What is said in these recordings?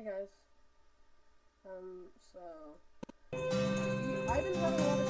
Hey guys. Um, so I've been having a lot of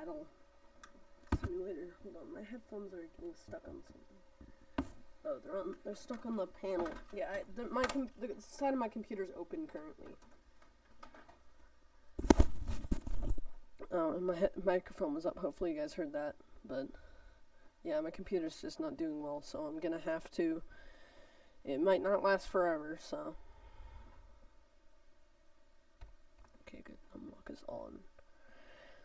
battle simulator. Hold on, my headphones are getting stuck on something. Oh, they're on. They're stuck on the panel. Yeah, I, the, my the side of my computer's open currently. Oh, and my microphone was up. Hopefully, you guys heard that. But yeah, my computer's just not doing well, so I'm gonna have to. It might not last forever, so. Okay, good. Unlock is on.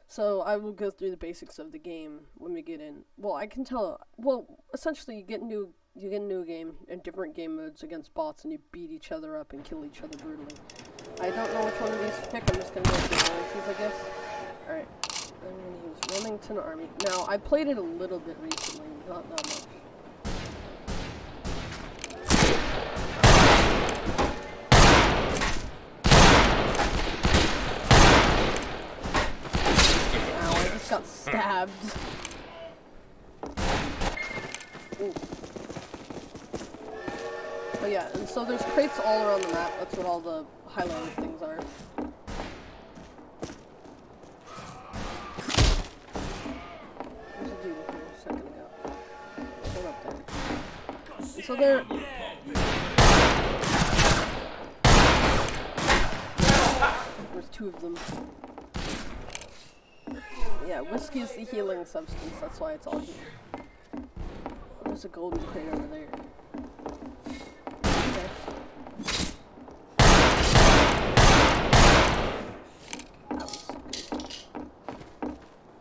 So I will go through the basics of the game when we get in. Well, I can tell. Well, essentially, you get new you get a new game and different game modes against bots, and you beat each other up and kill each other brutally. I don't know which one of these to pick. I'm just gonna go through the I guess. All right. I'm gonna use Remington Army. Now I played it a little bit recently, not that much. Ow, I just got stabbed. Ooh. But yeah, and so there's crates all around the map. That's what all the highlighted things are. So there. There's two of them. Yeah, whiskey is the healing substance, that's why it's all here. There's a golden crate over there.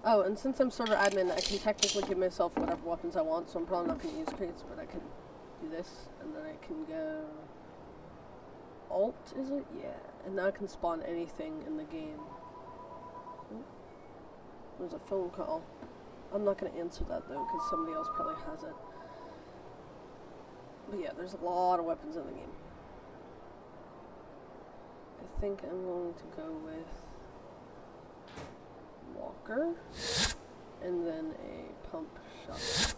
Oh, and since I'm server admin, I can technically give myself whatever weapons I want, so I'm probably not going to use crates, but I can do this, and then I can go... Alt, is it? Yeah. And now I can spawn anything in the game. There's a phone call. I'm not going to answer that though, because somebody else probably has it. But yeah, there's a lot of weapons in the game. I think I'm going to go with Walker, and then a pump shot.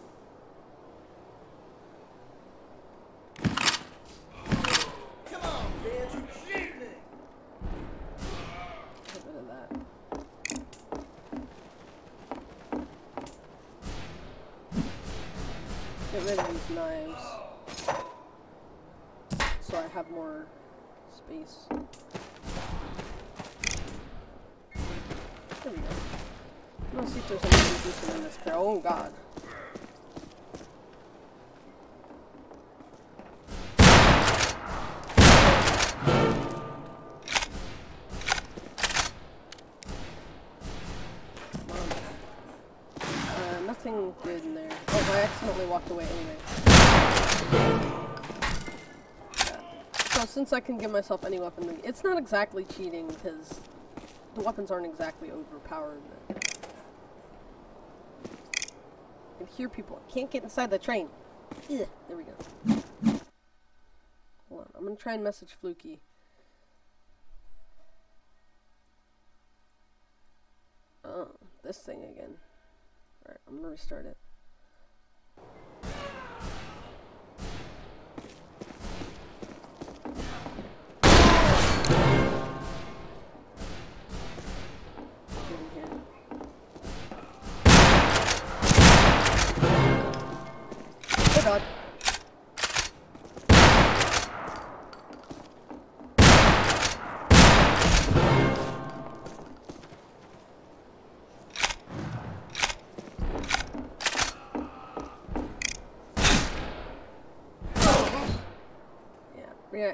Rid of these knives. So I have more space. There we go. See if there's anything decent in this. Oh god. I walked away anyway. So since I can give myself any weapon, it's not exactly cheating because the weapons aren't exactly overpowered. I can hear people. I can't get inside the train. Ugh, there we go. Hold on. I'm gonna try and message Fluky. Oh, this thing again. Alright, I'm gonna restart it. Yeah,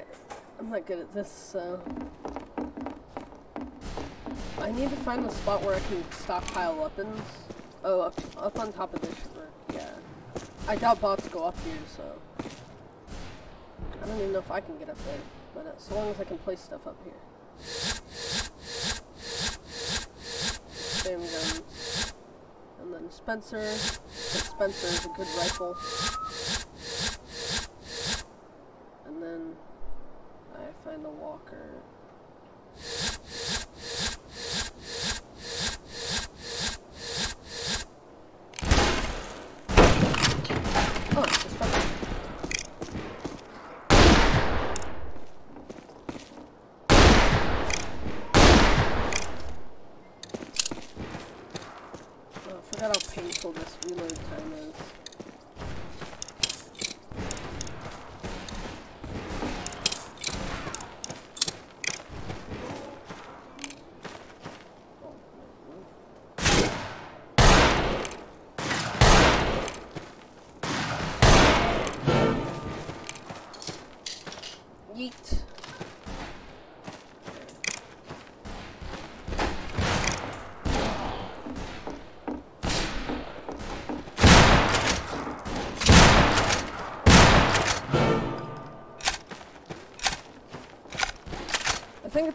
I'm not good at this, so. I need to find a spot where I can stockpile weapons. Oh, up, up on top of this. Or, yeah. I doubt bots go up here, so. I don't even know if I can get up there. But uh, so long as I can place stuff up here. Spam guns. And then Spencer. Spencer is a good rifle.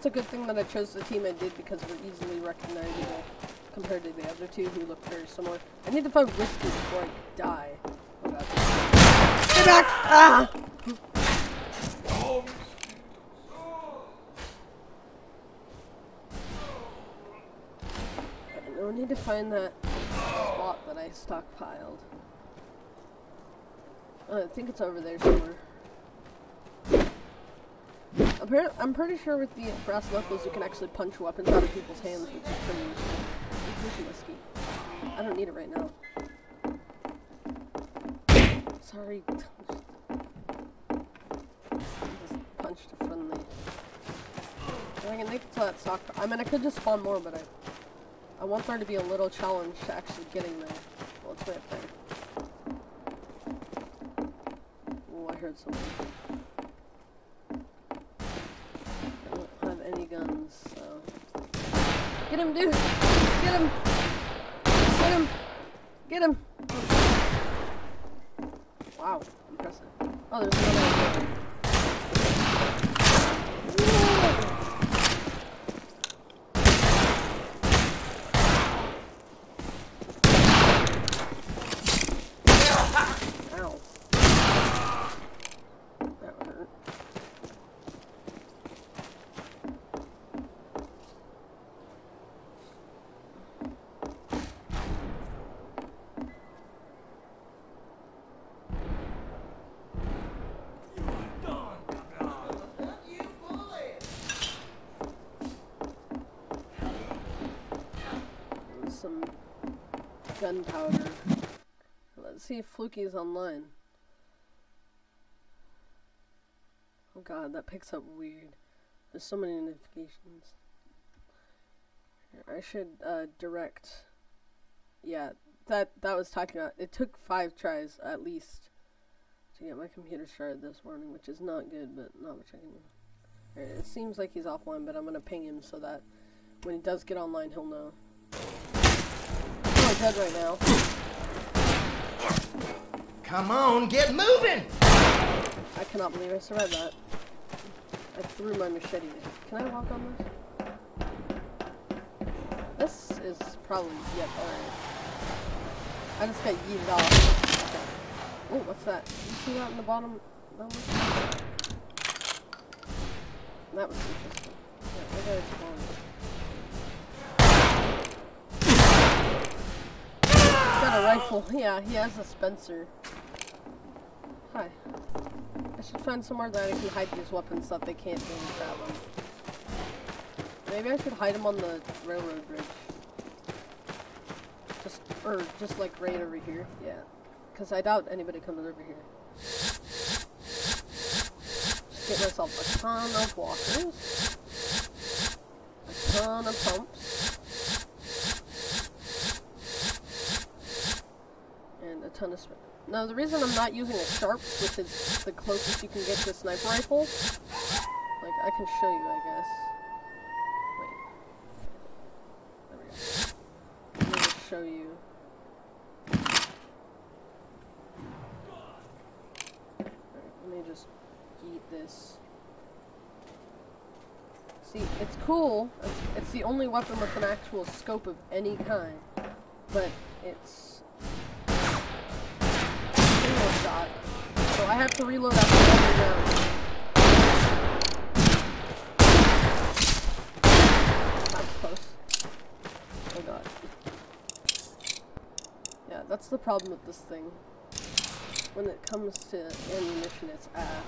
A good thing that I chose the team I did because we're easily recognizable compared to the other two who look very similar. I need to find Whiskey before I die. Oh god. Get back! Ah! I I need to find that spot that I stockpiled. Uh, I think it's over there somewhere. I'm pretty sure with the brass knuckles you can actually punch weapons out of people's hands, which is pretty useful. Whiskey. I don't need it right now. Sorry. just punched a friendly. I can make it to that stock. I mean, I could just spawn more, but I, I want there to be a little challenge to actually getting there. Well, it's way up there. Oh, I heard something. Get him, dude! Get him! Get him! Get him! Wow, impressive. Oh, there's another one. Ow. That hurt. You bully! and some gunpowder. Let's see Fluky's online. Oh god, that picks up weird. There's so many notifications. I should uh, direct. Yeah, that that was talking about. It took five tries at least to get my computer started this morning, which is not good, but not much I can do. It seems like he's offline, but I'm gonna ping him so that when he does get online, he'll know. Oh, dead right now. Come on, get moving! I cannot believe I survived that. I threw my machete. Can I walk on this? This is probably yep. Alright. I just got yeeted off. Okay. Oh, what's that? You see that in the bottom? That? Was interesting. Yeah, I spawn? Got a rifle. Yeah, he has a Spencer. Hi. I should find somewhere that I can hide these weapons so that they can't any trap them. Maybe I should hide them on the railroad bridge. Just, or just like right over here. Yeah. Because I doubt anybody comes over here. Get myself a ton of walkers. A ton of pumps. Ton of. Now, the reason I'm not using a sharp, which is the closest you can get to a sniper rifle, like, I can show you, I guess. Wait. There we go. Let me show you. Alright, let me just eat this. See, it's cool. It's, it's the only weapon with an actual scope of any kind. But it's shot. So I have to reload after every round. That's close. Oh god. Yeah, that's the problem with this thing. When it comes to ammunition, it's ass.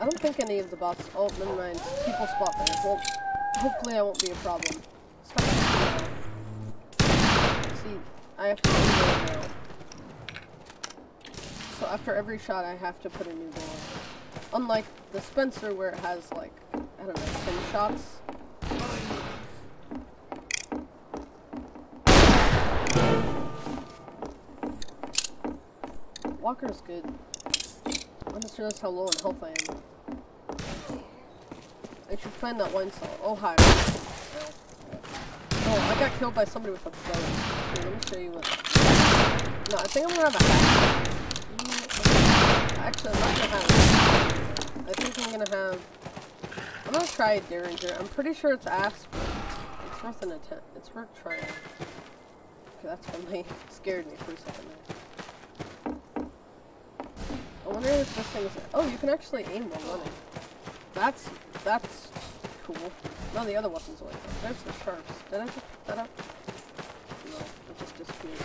I don't think any of the bots. Oh, never mind. People spot there. Well, hopefully I won't be a problem. See, I have to reload now. Uh, After every shot, I have to put a new bullet. Unlike the Spencer, where it has like I don't know, ten shots. Walker's good. I just realized how low in health I am. I should find that wine cellar. Oh, hi. Oh, I got killed by somebody with a bow. Let me show you what. No, I think I'm gonna have a hat. Actually, I'm not gonna have. I think I'm gonna have. I'm gonna try a Derringer. I'm pretty sure it's but it's worth an attempt. It's worth trying. Okay, that's really scared me for a second there. I wonder if this thing is. Oh, you can actually aim while running. That's that's cool. No, the other weapons that. There's the sharps. Did I just pick that up? No, it just disappeared.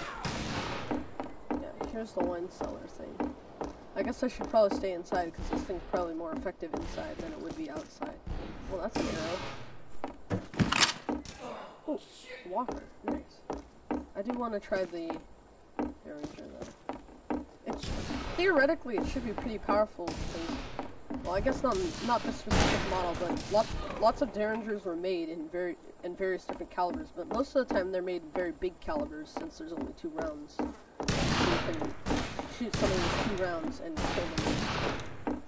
Yeah, here's the wine cellar thing. I guess I should probably stay inside because this thing's probably more effective inside than it would be outside. Well, that's an arrow. Oh, Walker. Nice. I do want to try the Derringer though. It's theoretically it should be pretty powerful. Well, I guess not not this specific model, but lots lots of Derringers were made in very in various different calibers. But most of the time they're made in very big calibers since there's only two rounds. So shoot somebody with two rounds and kill them.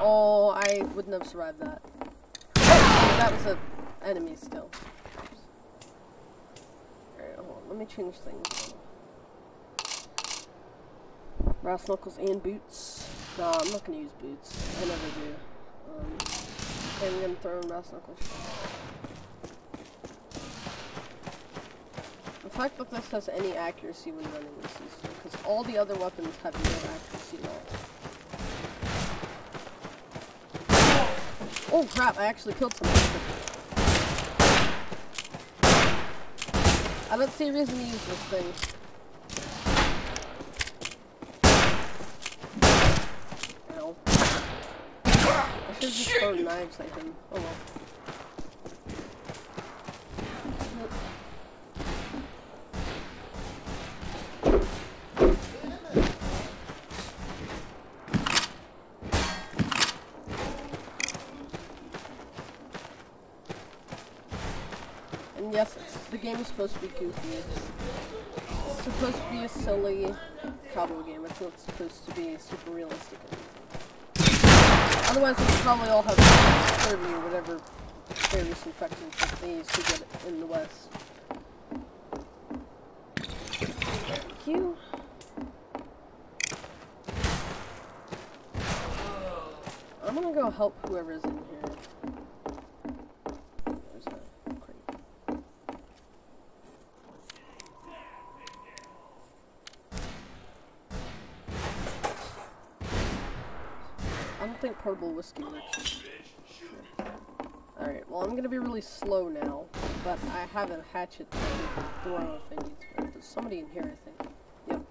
Oh, I wouldn't have survived that. That was an enemy still. Alright, hold on. Let me change things. Brass knuckles and boots. Nah, I'm not gonna use boots. I never do. Um, okay, I'm gonna throw in brass knuckles. The fact that this has any accuracy when running is useful, because all the other weapons have no accuracy at all. Oh crap, I actually killed somebody. I don't see a reason to use this thing. Ow. I should just throw knives at him. Oh well. And yes, it's, the game is supposed to be goofy. It's, supposed to be a silly cowboy game. It's not supposed to be super realistic. Otherwise, we probably all have scurvy or whatever various infections that they used to get in the West. Thank you. I'm gonna go help whoever's in whiskey works. Alright, well I'm gonna be really slow now, but I have a hatchet to throw if I need to. There's somebody in here, I think. Yep.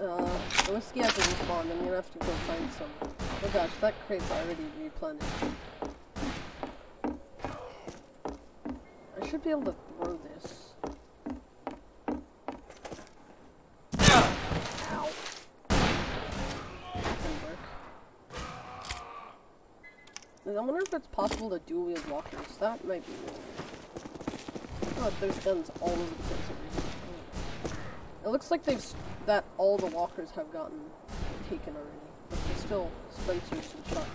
Uh, whiskey hasn't respawned. I'm gonna have to go find some gosh, that crate's already replenished. I should be able to throw this. I wonder if it's possible to dual wield walkers. That might be weird. God, there's guns all over the place. It looks like they've that all the walkers have gotten taken already still Spencers and shotguns.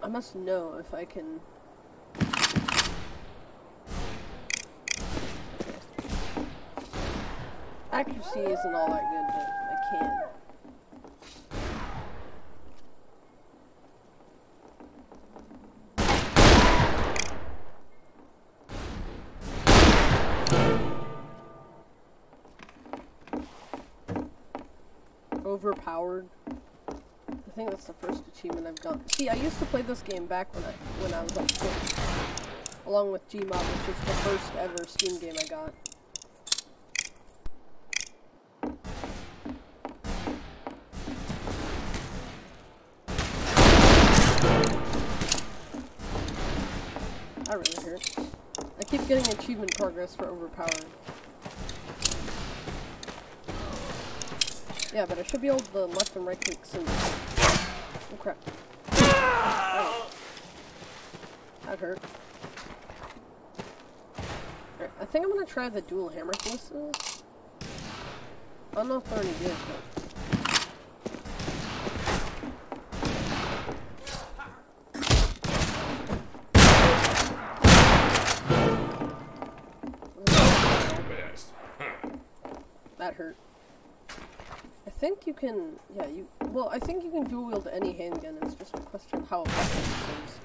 I must know if I can. Accuracy isn't all that good, but I can. Overpowered. I think that's the first achievement I've done. See, I used to play this game back when I when I was on Twitch, along with Gmod, which is the first ever Steam game I got. That really hurt. I keep getting achievement progress for overpowered. Yeah, but I should be able to left and right click soon. Oh crap. Oh. That hurt. Alright, I think I'm gonna try the dual hammer ballistas. I don't know if they're any good, but. That hurt. I think you can, yeah, you, well, I think you can dual wield any handgun. It's just a question of how effective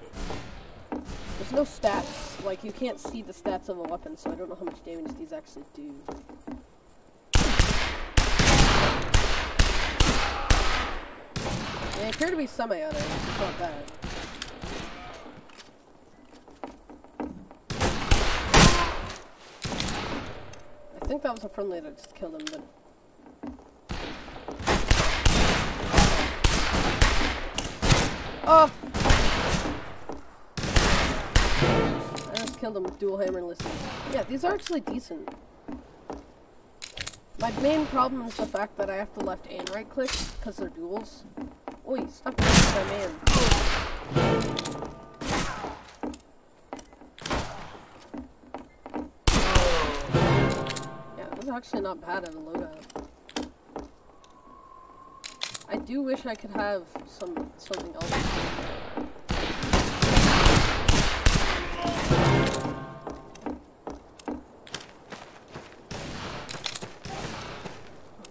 it is. There's no stats, like, you can't see the stats of a weapon, so I don't know how much damage these actually do. They appear to be semi-auto, is not bad. I think that was a friendly that just killed him, but Oh! I just killed him with dual hammerlesses. Yeah, these are actually decent. My main problem is the fact that I have to left and right click because they're duels. Oi, stop killing my man. Yeah, this is actually not bad at a loadout. I do wish I could have some something else. I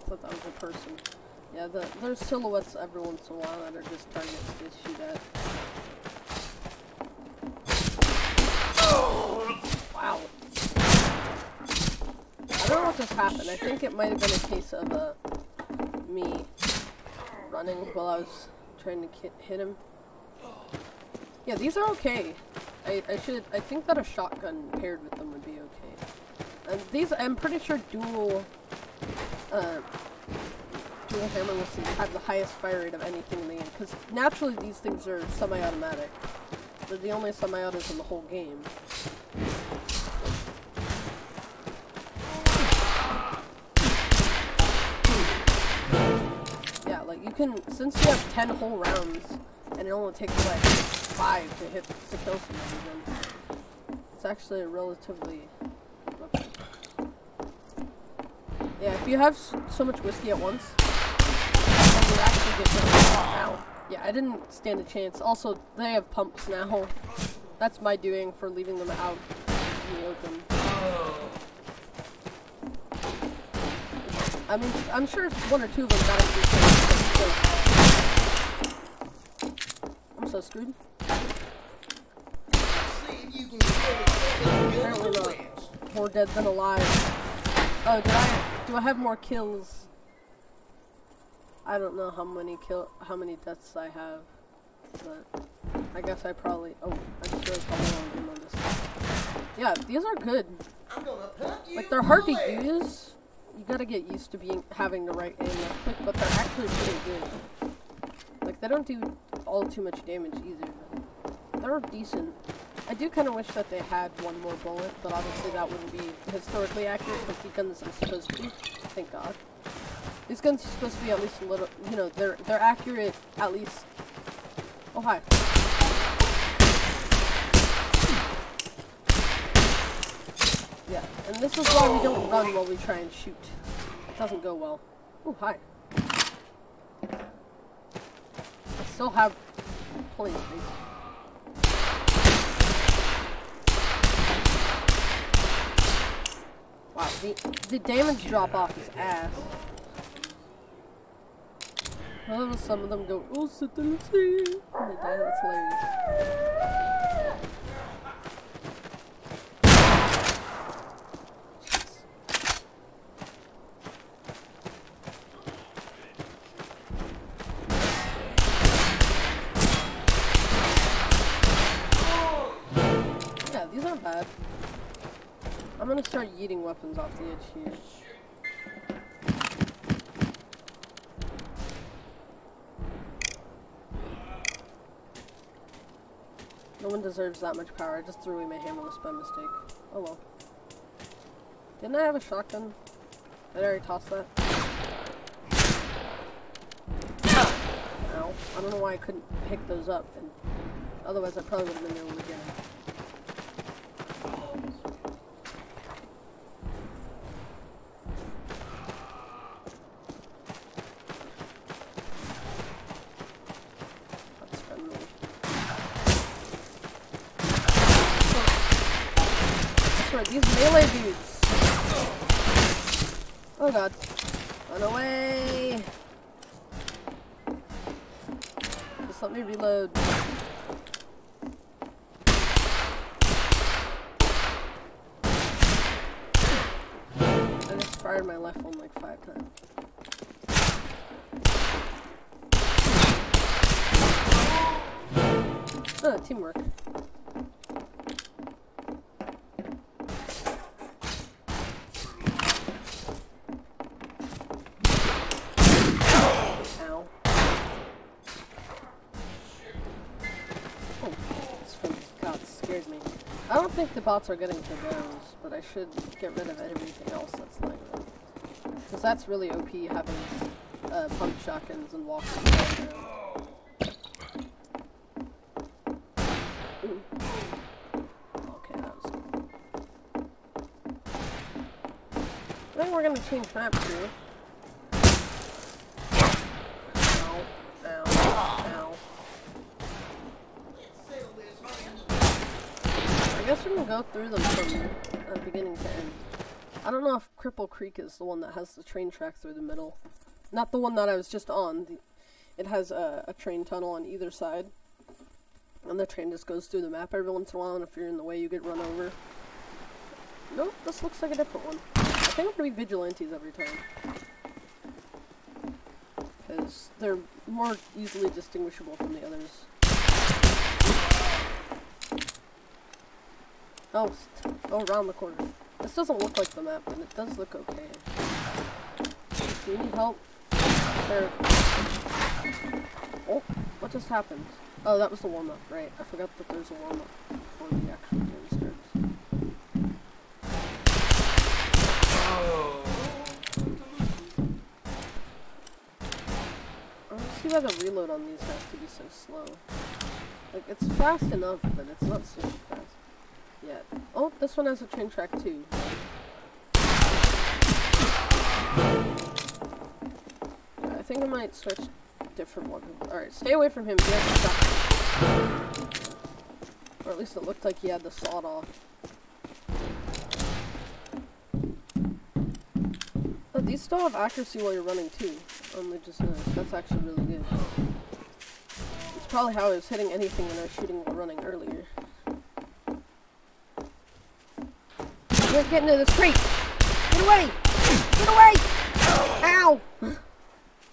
thought that was a person. Yeah, the, there's silhouettes every once in a while that are just targets to shoot at. Wow. I don't know what just happened. I think it might have been a case of uh, me running while I was trying to hit him. Yeah, these are okay. I, I should. I think that a shotgun paired with them would be okay. And these, I'm pretty sure dual, uh, dual hammerlesses have the highest fire rate of anything in the game. Because naturally these things are semi-automatic. They're the only semi-autos in the whole game. Can, since you have 10 whole rounds, and it only takes like 5 to hit to kill somebody, then it's actually a relatively. Yeah, if you have so much whiskey at once, you actually get really Ow. Yeah, I didn't stand a chance. Also, they have pumps now. That's my doing for leaving them out in the open. I mean, I'm sure one or two of them got it. I'm so screwed. See if you can get it. Apparently not. More dead than alive. Oh, did I? Do I have more kills? I don't know how many kill, how many deaths I have, but I guess I probably. Oh, I just realized how long been on this. Yeah, these are good. I'm Like they're hard to use. Gotta get used to being having the right aim but they're actually pretty good. Like they don't do all too much damage either. They're decent. I do kind of wish that they had one more bullet, but obviously that wouldn't be historically accurate because the guns are supposed to. be. Thank God. These guns are supposed to be at least a little, you know, they're they're accurate at least. Oh hi. Yeah, and this is why we don't run while we try and shoot. It doesn't go well. Oh hi. I still have plenty of. Wow, the, the damage drop off is ass. Oh, some of them go, oh, sit in the sea. And they die, that's hilarious. Start yeeting weapons off the edge here. No one deserves that much power. I just threw away my hammerless by mistake. Oh well. Didn't I have a shotgun? I already toss that? Ow. I don't know why I couldn't pick those up, and otherwise I probably would have been able to get them. That's friendly. That's right, these melee dudes. Oh god. Run away! Just let me reload. I just fired my left one like five times. Oh, teamwork. Think the bots are getting to those, but I should get rid of everything else that's like them. Because that's really OP having uh, pump shotguns and walking Okay, that was cool. I think we're gonna change maps here. Ow, ow, ow. I guess we can go through them from uh, beginning to end. I don't know if Cripple Creek is the one that has the train track through the middle. Not the one that I was just on. The, it has a, a train tunnel on either side. And the train just goes through the map every once in a while, and if you're in the way, you get run over. Nope, this looks like a different one. I think I'm gonna be vigilantes every time. Because they're more easily distinguishable from the others. Oh, oh, around the corner. This doesn't look like the map, but it does look okay. Do you need help? There. Oh, what just happened? Oh, that was the warm-up, right. I forgot that there's a warm-up before the actual game starts. I don't see why the reload on these has to be so slow. Like, it's fast enough, but it's not super fast yet. Oh, this one has a train track too. I think I might switch different one. Alright, stay away from him. Or at least it looked like he had the sawed off. Oh, these still have accuracy while you're running too. Oh, Only just noticed. That's actually really good. It's probably how I was hitting anything when I was shooting while running earlier. You're getting to the tree! Get away! Get away! Ow! I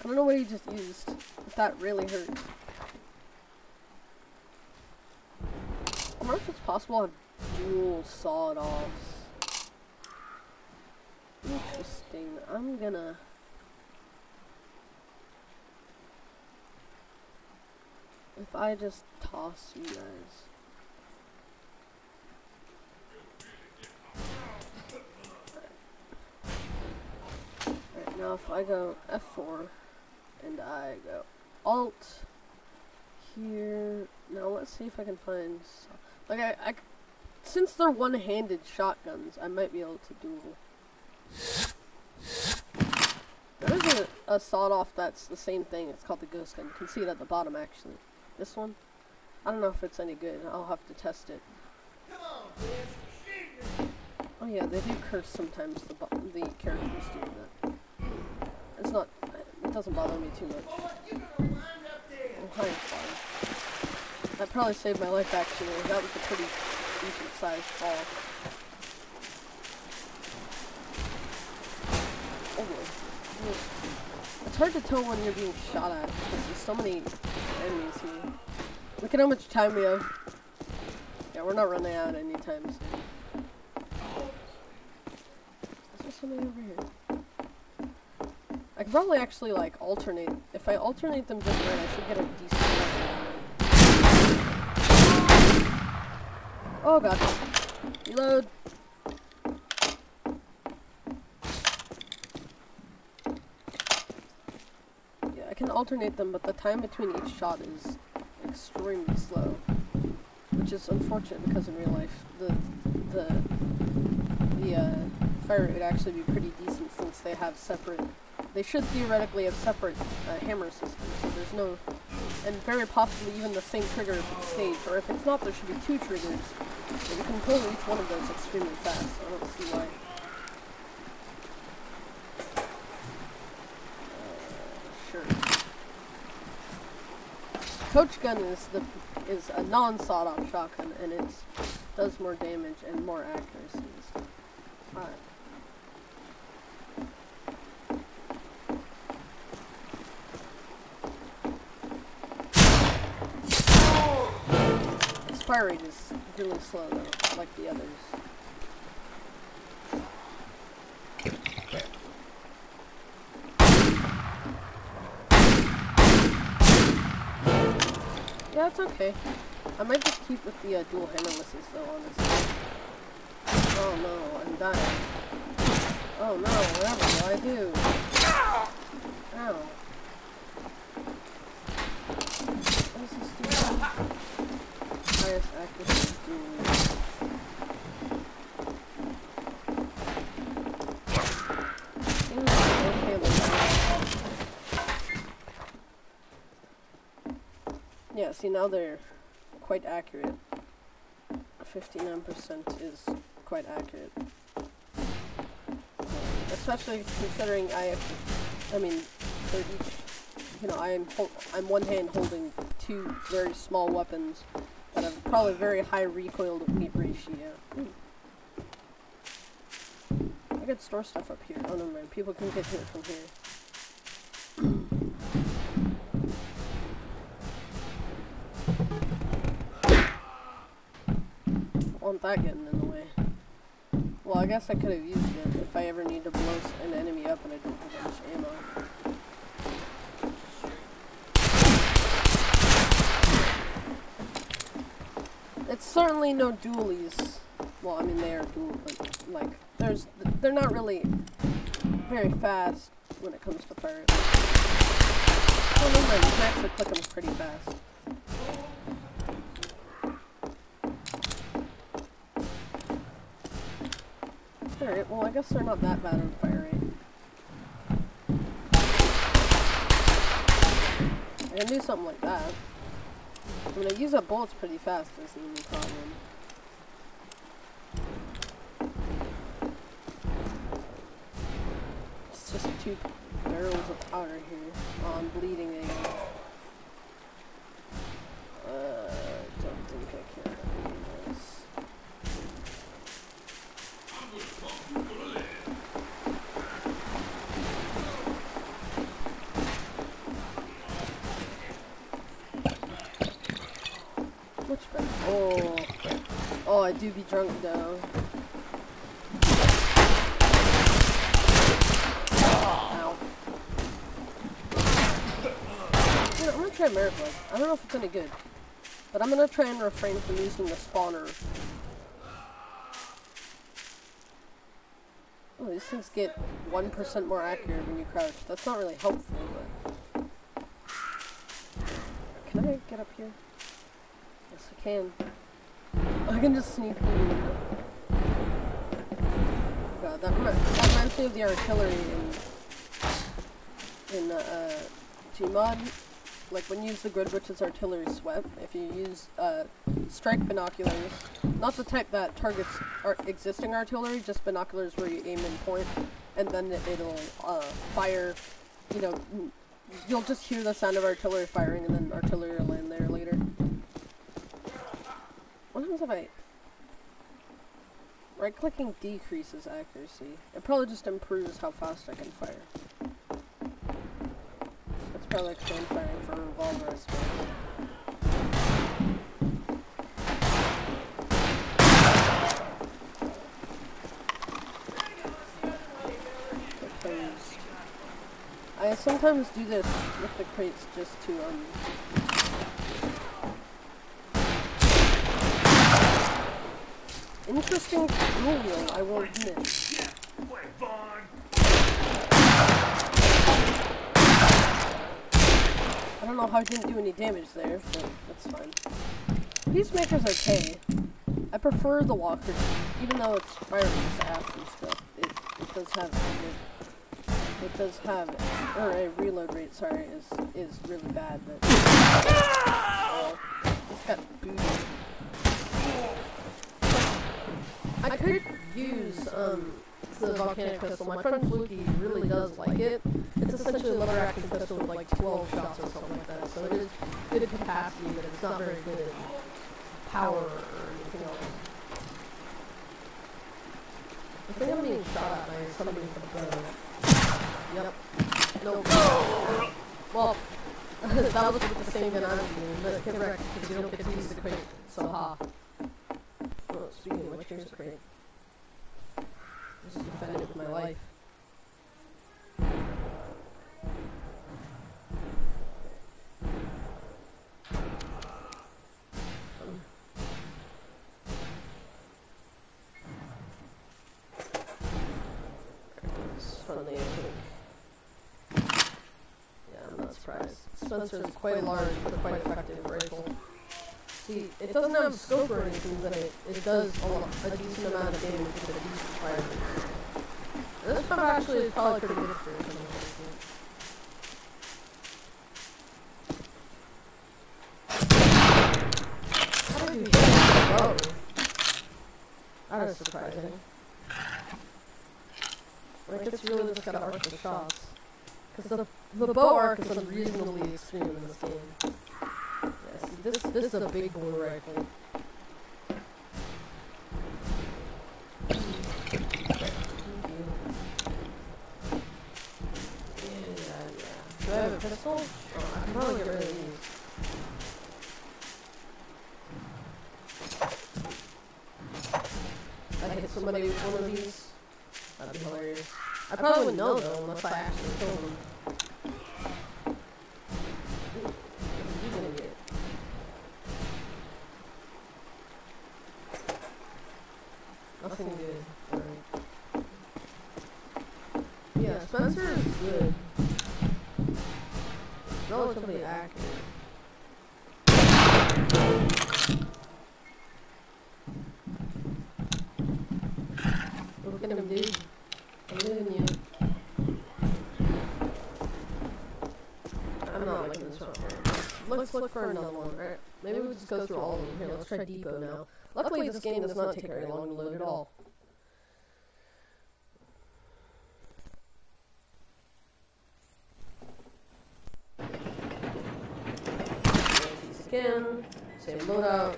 don't know what he just used. But that really hurt. I wonder if it's possible have dual sawed offs. Interesting. I'm gonna. If I just toss you guys. Alright, now if I go F4, and I go Alt here. Now let's see if I can find, like I since they're one-handed shotguns, I might be able to duel. There is a, a sawed-off that's the same thing. It's called the ghost gun. You can see it at the bottom actually. This one. I don't know if it's any good. I'll have to test it. Oh yeah, they do curse sometimes. The the characters do that. It's not. It doesn't bother me too much. Fine. That probably saved my life actually. That was a pretty decent sized fall. Oh boy. It's hard to tell when you're being shot at because there's so many enemies here. Look at how much time we have. Yeah, we're not running out anytime soon. Is there something over here? I could probably actually like alternate. If I alternate them just right, I should get a decent. Oh god. Reload. Yeah, I can alternate them, but the time between each shot is extremely slow, which is unfortunate because in real life the the the uh, fire would actually be pretty decent since they have separate. They should theoretically have separate uh, hammer systems, so there's no, and very possibly even the same trigger for the stage, or if it's not, there should be two triggers. You can pull each one of those extremely fast. I don't see why. Uh. Coach gun is the is a non-sawed-off shotgun, and it does more damage and more accuracy. Alright. Fire rate is really slow though, like the others. Yeah, it's okay. I might just keep with the uh, dual hammerlesses though, honestly. Oh no, I'm dying. Oh no, whatever do I do? Ow. What is this doing? Highest accuracy. Yeah, see now they're quite accurate. 59% is quite accurate. Especially considering I have, I mean, they're each, you know, I'm, I'm one hand holding two very small weapons that have probably very high recoil to weight ratio. Ooh. I could store stuff up here. Oh, never mind. People can get to it from here. want that getting in the way. Well, I guess I could have used it if I ever need to blow an enemy up and I don't have much ammo. It's certainly no dualies. Well, I mean they are dual, but like there's they're not really very fast when it comes to fire. Oh, never mind. You can actually click them pretty fast. Alright, well I guess they're not that bad on fire rate. I can do something like that. I mean, I use up bolts pretty fast, isn't any problem. It's just two barrels of powder here. Oh, I'm bleeding again. Uh, don't think I can do this. Much better. Oh. Oh, I do be drunk though. I'm gonna try Miracle. I don't know if it's any good. But I'm gonna try and refrain from using the spawner. Oh, these things get 1% more accurate when you crouch. That's not really helpful, but... Can I get up here? Can. I can just sneak in. God, that, remi- that reminds me of the artillery in, in uh, Gmod. Like, when you use the Gredwitch's artillery SWEP, if you use uh, strike binoculars, not the type that targets ar- existing artillery, just binoculars where you aim and point, and then it, it'll uh, fire, you know, you'll just hear the sound of artillery firing, and then artillery happens if I... Right-clicking decreases accuracy. It probably just improves how fast I can fire. That's probably like fan firing for a revolver, I suppose. I sometimes do this with the crates just to, um... Interesting rule, I will admit. I don't know how I didn't do any damage there, but that's fine. Peacemaker's okay. I prefer the Walker, even though it's firing its ass and stuff. It, it does have good. It does have, or a reload rate, sorry, is is really bad, but oh, it's got booty. I could use um the volcanic pistol. My friend Fluky really does like it. It's essentially a lever action pistol with like 12 shots or something like that. So it is good capacity, but it's not very good power or anything else. I think I'm being shot at by somebody with a bow. Yep. Nope. Well, that was with the same gun I was using, but correct, because you don't get to use the crate. So ha. Speaking of which, here's the crate. Just defend it with my life. It's friendly, I think. Yeah, I'm not surprised. Spencer is quite large, but quite effective rifle. See, it doesn't have scope or anything, but it, it does a, lot, a decent amount of damage with a decent fire rate. This pump actually is probably pretty good for something? That is surprising. Like, it's really just gotta arc the shots. Because the, the bow arc is unreasonably extreme in this game. This, this is a big boy rifle. Yeah, yeah. Do I have a pistol? Oh, I can probably get rid of these. I hit somebody with one of these, that'd be hilarious. I probably wouldn't know though unless I actually killed them. Nothing good. Alright. Yeah, Spencer is good. Relatively accurate. Look at him, dude. I'm leaving you. I'm not liking this one. Let's look for another one, right? Maybe we'll just go through all of them. Here, let's try Depot now. Luckily, this game does not take very long to load at all. Again. Same loadouts.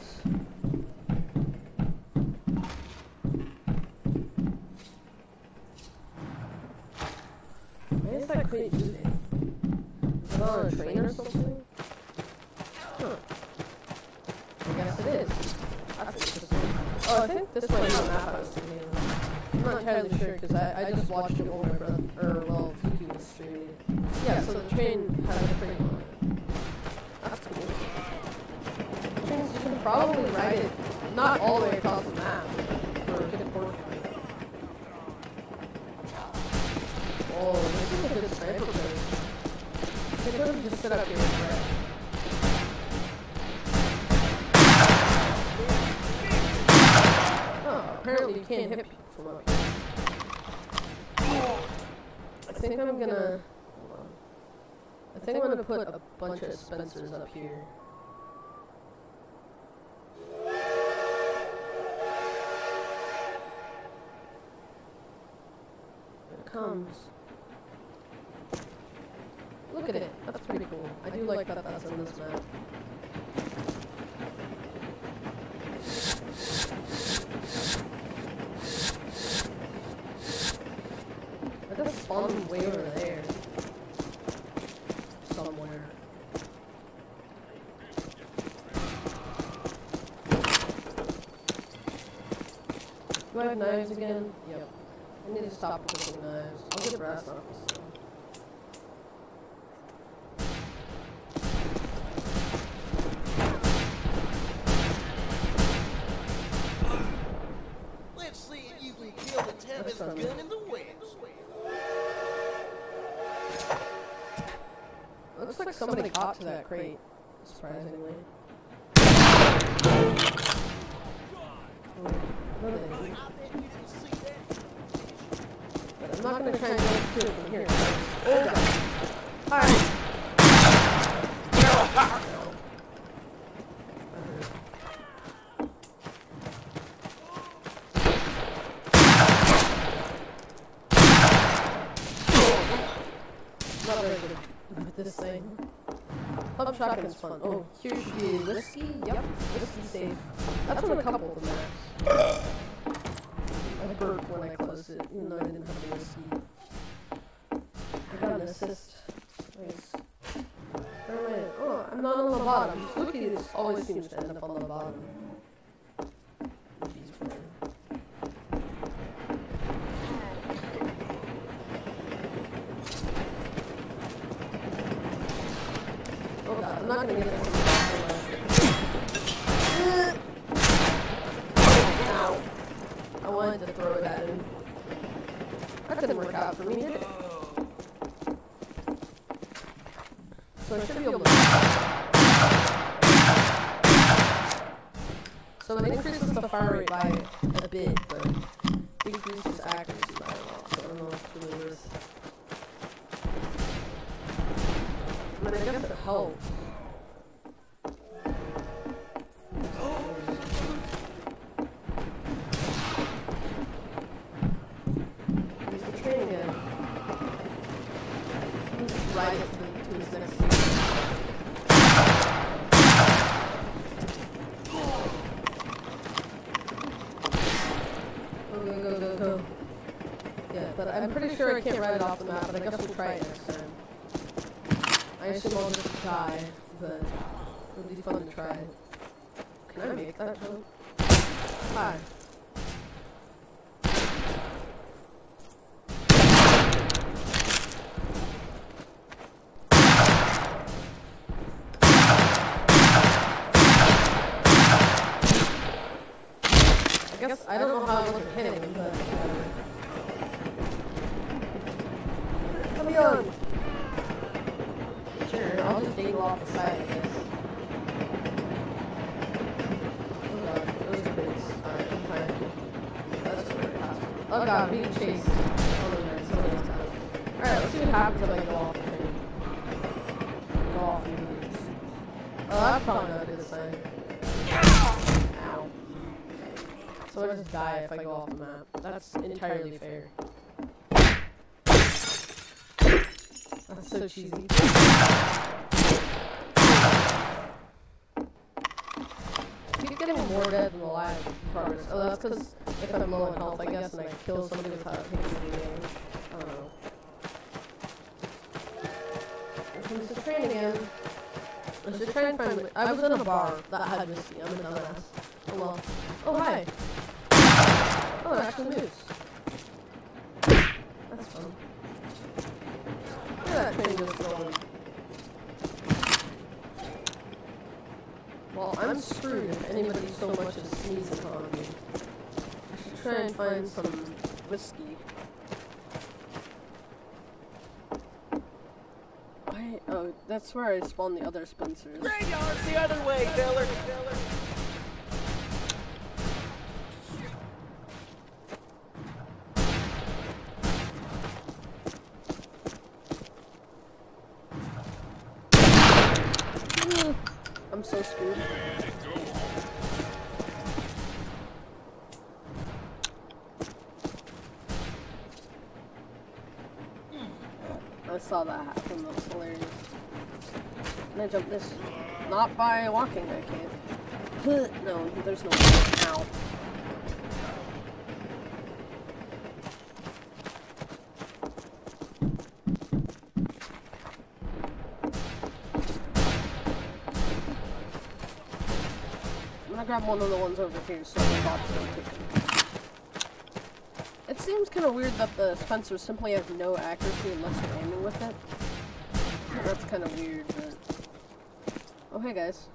Why is that crate moving? Is it on a train or something? Huh. I guess it is. Oh, I think this might be I was thinking. I'm not entirely sure because I, I just watched it while my brother, or well, Fluky was streaming. Yeah, so the train has a crate on. That's cool. Means you can probably ride it not all the way across the map for oh, a good portion. good sniper player. They couldn't just sit up here and rest. Apparently you can't hit people from up here. I think I'm gonna. On. I think I'm gonna put a bunch of Spencers up here. It comes. Look at it. That's pretty cool. I do like that that's in this map. I just spawned way over there. Somewhere. Do I have knives again? Yep. I need to stop picking knives. I'll get brass knuckles. Let's see if you can kill the toughest That's gun in the West. Looks like somebody got to that crate, surprisingly. Gonna try and get to it from here. Oh god. Alright. Not very good with this thing. Pump shotgun's fun. Oh, 这是女神的包包 rate by a bit, can't it off the map, but I guess we'll try it next time. I assume I'll just die, but it'll be fun to try it. Can I make that jump? Hi. I guess I don't know how I wasn't hitting him, but. Come on! Sure, I'll just dangle off the side, I guess. Oh god, those are bits. Alright, I'm fine. That's where it has to- Oh god, I'm being chased. Alright, let's see what happens if I go off the thing. Go off the leaves. Oh, that's probably not good sign. Ow. So I just die if I go off the map. That's entirely fair. That's so cheesy. Keep getting more dead than alive progress. Oh, that's because if I'm low in health, I guess, and I kill somebody without taking any damage. I don't know. Here comes the train again. Let's just try and find. I was in a bar that had whiskey. I'm a dumbass. Oh well. Oh hi. Oh, it actually moves. find some whiskey. I, oh, that's where I spawned the other Spencers. Graveyard's the other way, Not walking, I can't. No, there's no way. Grab one of the ones over here so the bots don't take them. It seems kind of weird that the Spencer simply has no accuracy unless you're aiming with it. That's kind of weird, but... Oh, hey guys.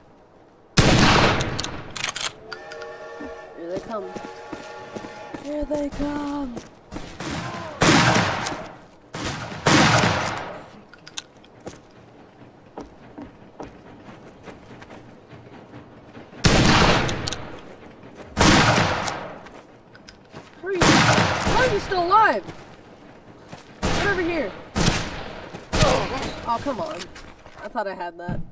Here they come. Here they come! You? How are you still alive? Get over here. Oh, oh come on. I thought I had that.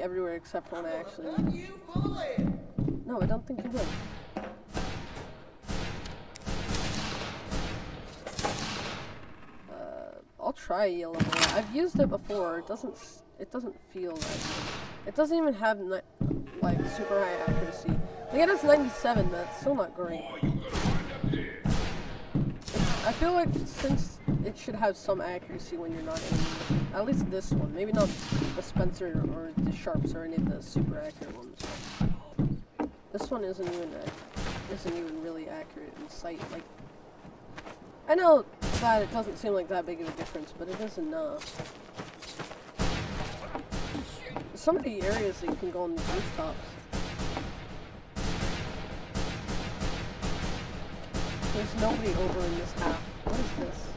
Everywhere except for when I actually. Gun you full of lead. No, I don't think you would. Uh, I'll try yellow. I've used it before. It doesn't. It doesn't feel like. good. It doesn't even have like super high accuracy. Like it has 97. That's still not great. I feel like since it should have some accuracy when you're not aiming. At least this one. Maybe not the Spencer or the Sharps or any of the super accurate ones. This one isn't even isn't even really accurate in sight. Like, I know that it doesn't seem like that big of a difference, but it is enough. Some of the areas that you can go on the rooftops. There's nobody over in this half. What is this?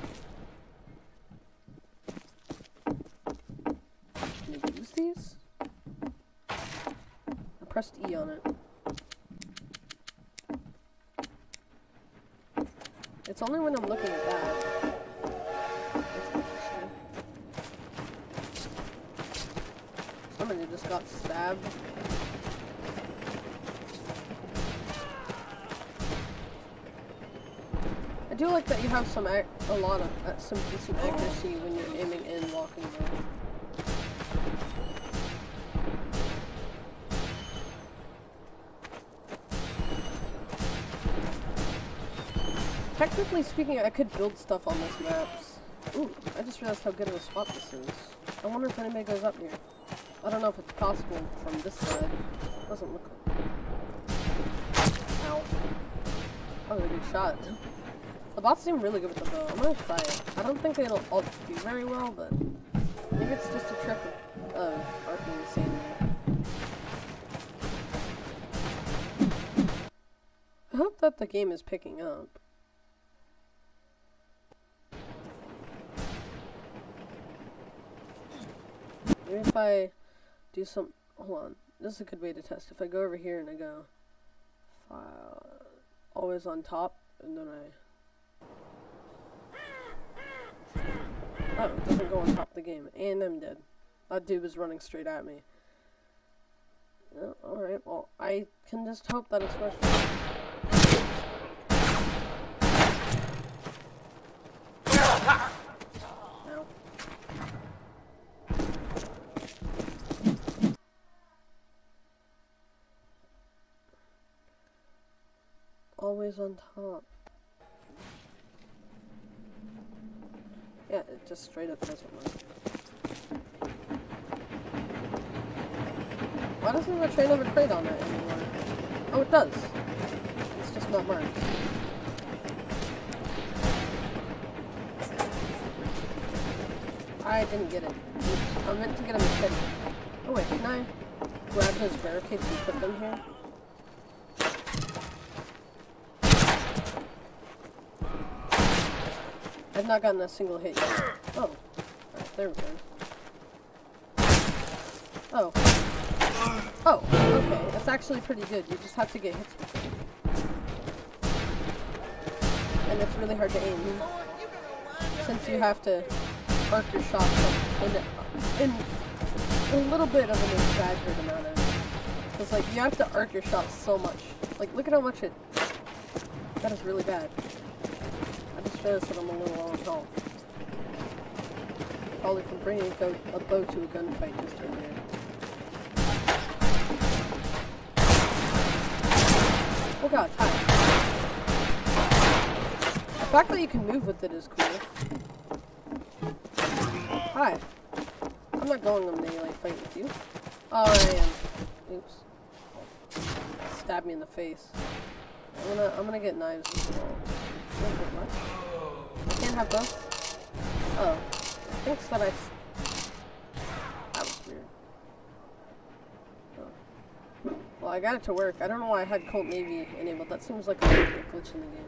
Can I use these? I pressed E on it. It's only when I'm looking at that. Somebody just got stabbed. I do like that you have some a lot of uh, some decent accuracy when you're aiming and walking though. Technically speaking, I could build stuff on this maps. Ooh, I just realized how good of a spot this is. I wonder if anybody goes up here. I don't know if it's possible from this side. It Doesn't look like. Ow. Oh, a good shot. The bots seem really good with the bow. I'm gonna try it. I don't think it'll all do very well, but maybe it's just a trick of, of Arcane Insanity. I hope that the game is picking up. Maybe if I do some, hold on, this is a good way to test. If I go over here and I go, file, always on top, and then I, oh, it doesn't go on top of the game, and I'm dead. That dude was running straight at me. Uh, Alright, well, I can just hope that it's working. Ow. Always on top. Yeah, it just straight up doesn't work. Why doesn't the train have a crate on it anymore? Oh, it does. It's just not marked. I didn't get it. I meant to get a machete. Oh wait, can I grab those barricades and put them here? I've not gotten a single hit yet. Oh. Alright, there we go. Oh. Oh, okay. That's actually pretty good. You just have to get hits with it. And it's really hard to aim. Since you have to arc your shots in, in a little bit of an exaggerated amount of Because, like, you have to arc your shots so much. Like, look at how much it... That is really bad. Just that I'm a little on health. Probably from bringing a, go a bow to a gunfight just earlier. Oh god, hi. The fact that you can move with it is cool. Hi. I'm not going on melee fight with you. Oh, I am. Oops. Stab me in the face. I'm gonna, I'm gonna get knives I can't have both? Oh. Thanks that I... That was weird. Oh. Well, I got it to work. I don't know why I had Colt Navy enabled. That seems like a glitch in the game.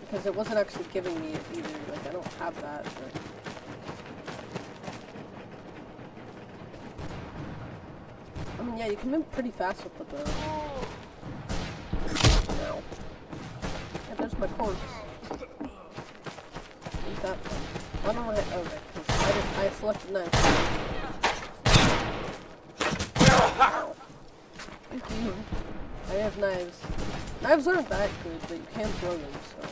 Because it wasn't actually giving me it either. Like, I don't have that, but... I mean, yeah, you can move pretty fast with the bow. My corpse. Where's that? I don't know why. Oh, I, didn't, I selected knife. I have knives. Knives aren't that good, but you can throw them, so.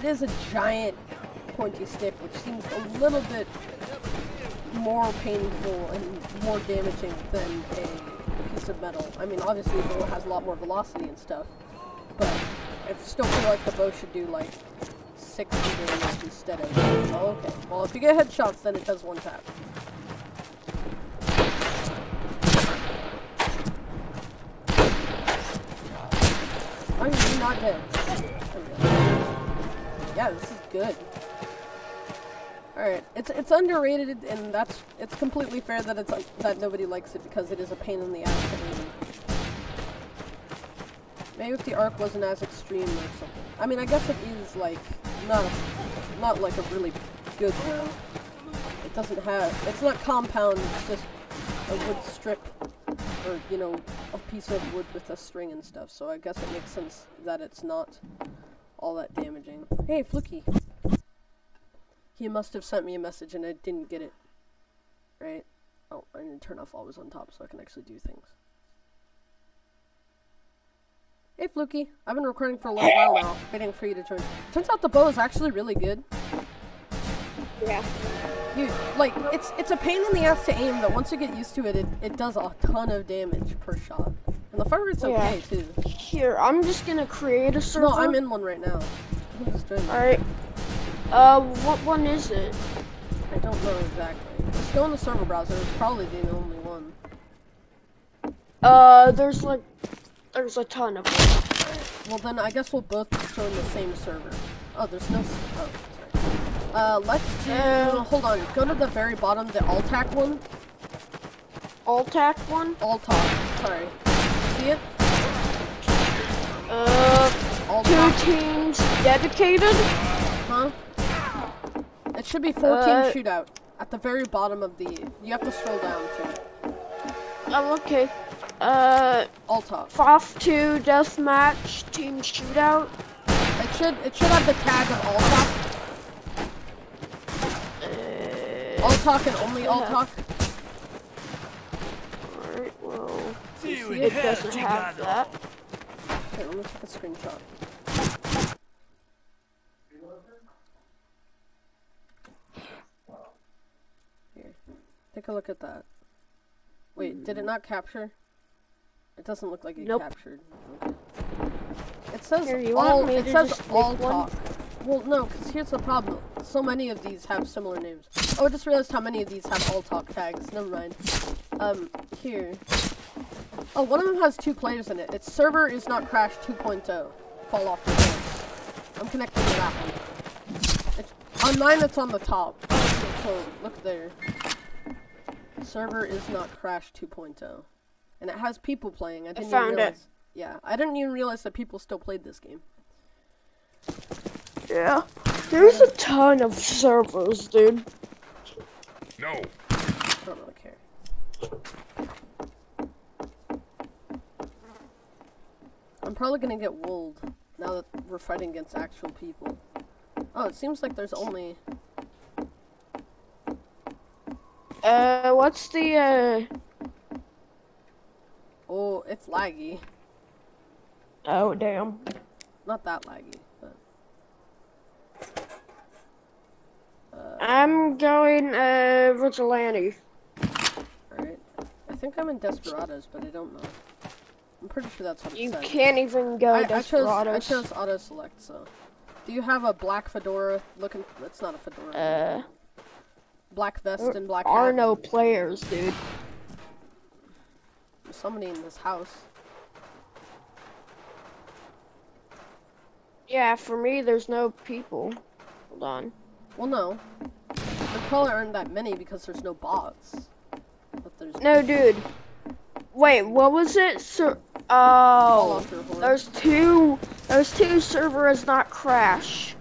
It is a giant pointy stick, which seems a little bit more painful and more damaging than a piece of metal. I mean, obviously the bow has a lot more velocity and stuff, but I still feel like the bow should do like 60 damage instead of... Oh, okay. Well, if you get headshots, then it does one tap. You not dead? Yeah, this is good. Alright, it's it's underrated and that's it's completely fair that it's that nobody likes it because it is a pain in the ass. Maybe if the arc wasn't as extreme or something. I mean, I guess it is like not a, not like a really good bow. It doesn't have it's not compound. It's just a wood strip or you know a piece of wood with a string and stuff. So I guess it makes sense that it's not all that damaging. Hey, Fluky. He must have sent me a message and I didn't get it. Right? Oh, I need to turn off always on top so I can actually do things. Hey Fluky, I've been recording for a little while now, waiting for you to join. Turns out the bow is actually really good. Yeah. Dude, like, it's it's a pain in the ass to aim, but once you get used to it, it, it does a ton of damage per shot. And the fire rate's Yeah. okay, too. Here, I'm just gonna create a server. No, I'm in one right now. I'm just doing that. Alright. Uh, what one is it? I don't know exactly. Just go in the server browser, it's probably the only one. Uh, there's like, there's a ton of them. Well, then I guess we'll both join the same server. Oh, there's no. Oh, sorry. Uh, let's do. Uh, hold on. Go to the very bottom, the all talk one. all talk one? all talk. Sorry. See it? Uh, two all talk. teams dedicated? Huh? It should be 14 Uh, shootout. At the very bottom of the. You have to scroll down to Oh, okay. Uh, all talk. FOF 2 deathmatch team shootout? It should. It should have the tag of all talk. Uh, talk and only all talk. alright, well, See you it doesn't have that. Here, let me take a screenshot. Here, take a look at that. Wait, did it not capture? It doesn't look like it Nope. captured. Okay. It says Here, you all. want me It to says just make all one? talk. Well, no, because here's the problem. So many of these have similar names. Oh, I just realized how many of these have all talk tags. Never mind. Um, here. Oh, one of them has two players in it. Its server is not crash 2.0. Fall off the phone. I'm connected to that one. It's, on mine, it's on the top. Oh, so look there. Server is not crash 2.0, and it has people playing. I didn't even found it. Yeah, I didn't even realize that people still played this game. Yeah. There's a ton of servers, dude. No. I don't really care. Probably gonna get wooled now that we're fighting against actual people. Oh, it seems like there's only. Uh, what's the, uh, Oh, it's laggy. oh, damn. Not that laggy, but. I'm going, uh, Vigilante. Alright. I think I'm in Desperados, but I don't know. I'm pretty sure that's what it You said. can't even go I, I chose I chose auto select, so. Do you have a black fedora looking? That's not a fedora. Uh, black vest and black are hat. no players, dude. There's somebody in this house. Yeah, for me, there's no people. Hold on. Well, no. There probably aren't that many because there's no bots. But there's No, dude. Wait, what was it? Sir. Oh, there's two. There's two servers not crash.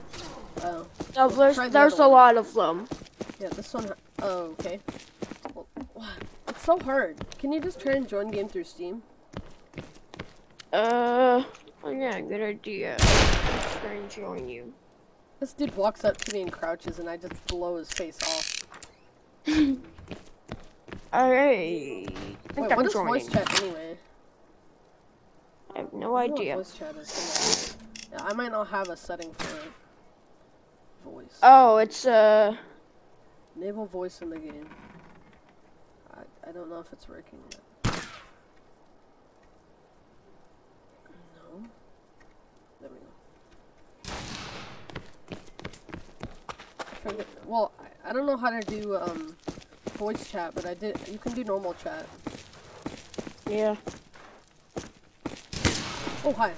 Oh, No, there's the there's a one. lot of them. yeah, this one. Oh, okay. Well, it's so hard. Can you just try and join game through Steam? Uh, oh yeah, good idea. Try and join you. This dude walks up to me and crouches, and I just blow his face off. I think Wait, I'm what is joining. voice chat anyway? I have no I don't know what idea. Voice chat is. Yeah, I might not have a setting for voice. Oh, it's uh. Enable voice in the game. I, I don't know if it's working yet. No. There we go. Well, I, I don't know how to do um voice chat, but I did. You can do normal chat. Yeah. Oh hi.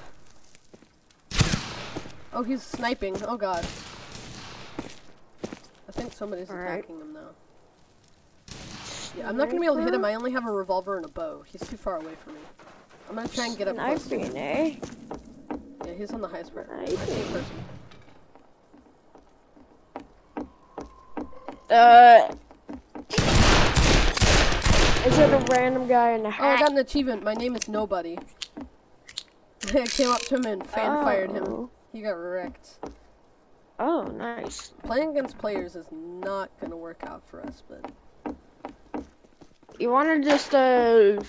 Oh, he's sniping. Oh god. I think somebody's Alright. attacking him now. Yeah, I'm not gonna be able to hit him. I only have a revolver and a bow. He's too far away from me. I'm gonna try and get up close. Sniping, eh? Yeah, he's on the highest part. I see a Sniping. person. Uh. Is it a random guy in a Oh, I got an achievement. My name is Nobody. I came up to him and fan fired him. Oh. He got wrecked. Oh, nice. Playing against players is not gonna work out for us, but You want to just uh?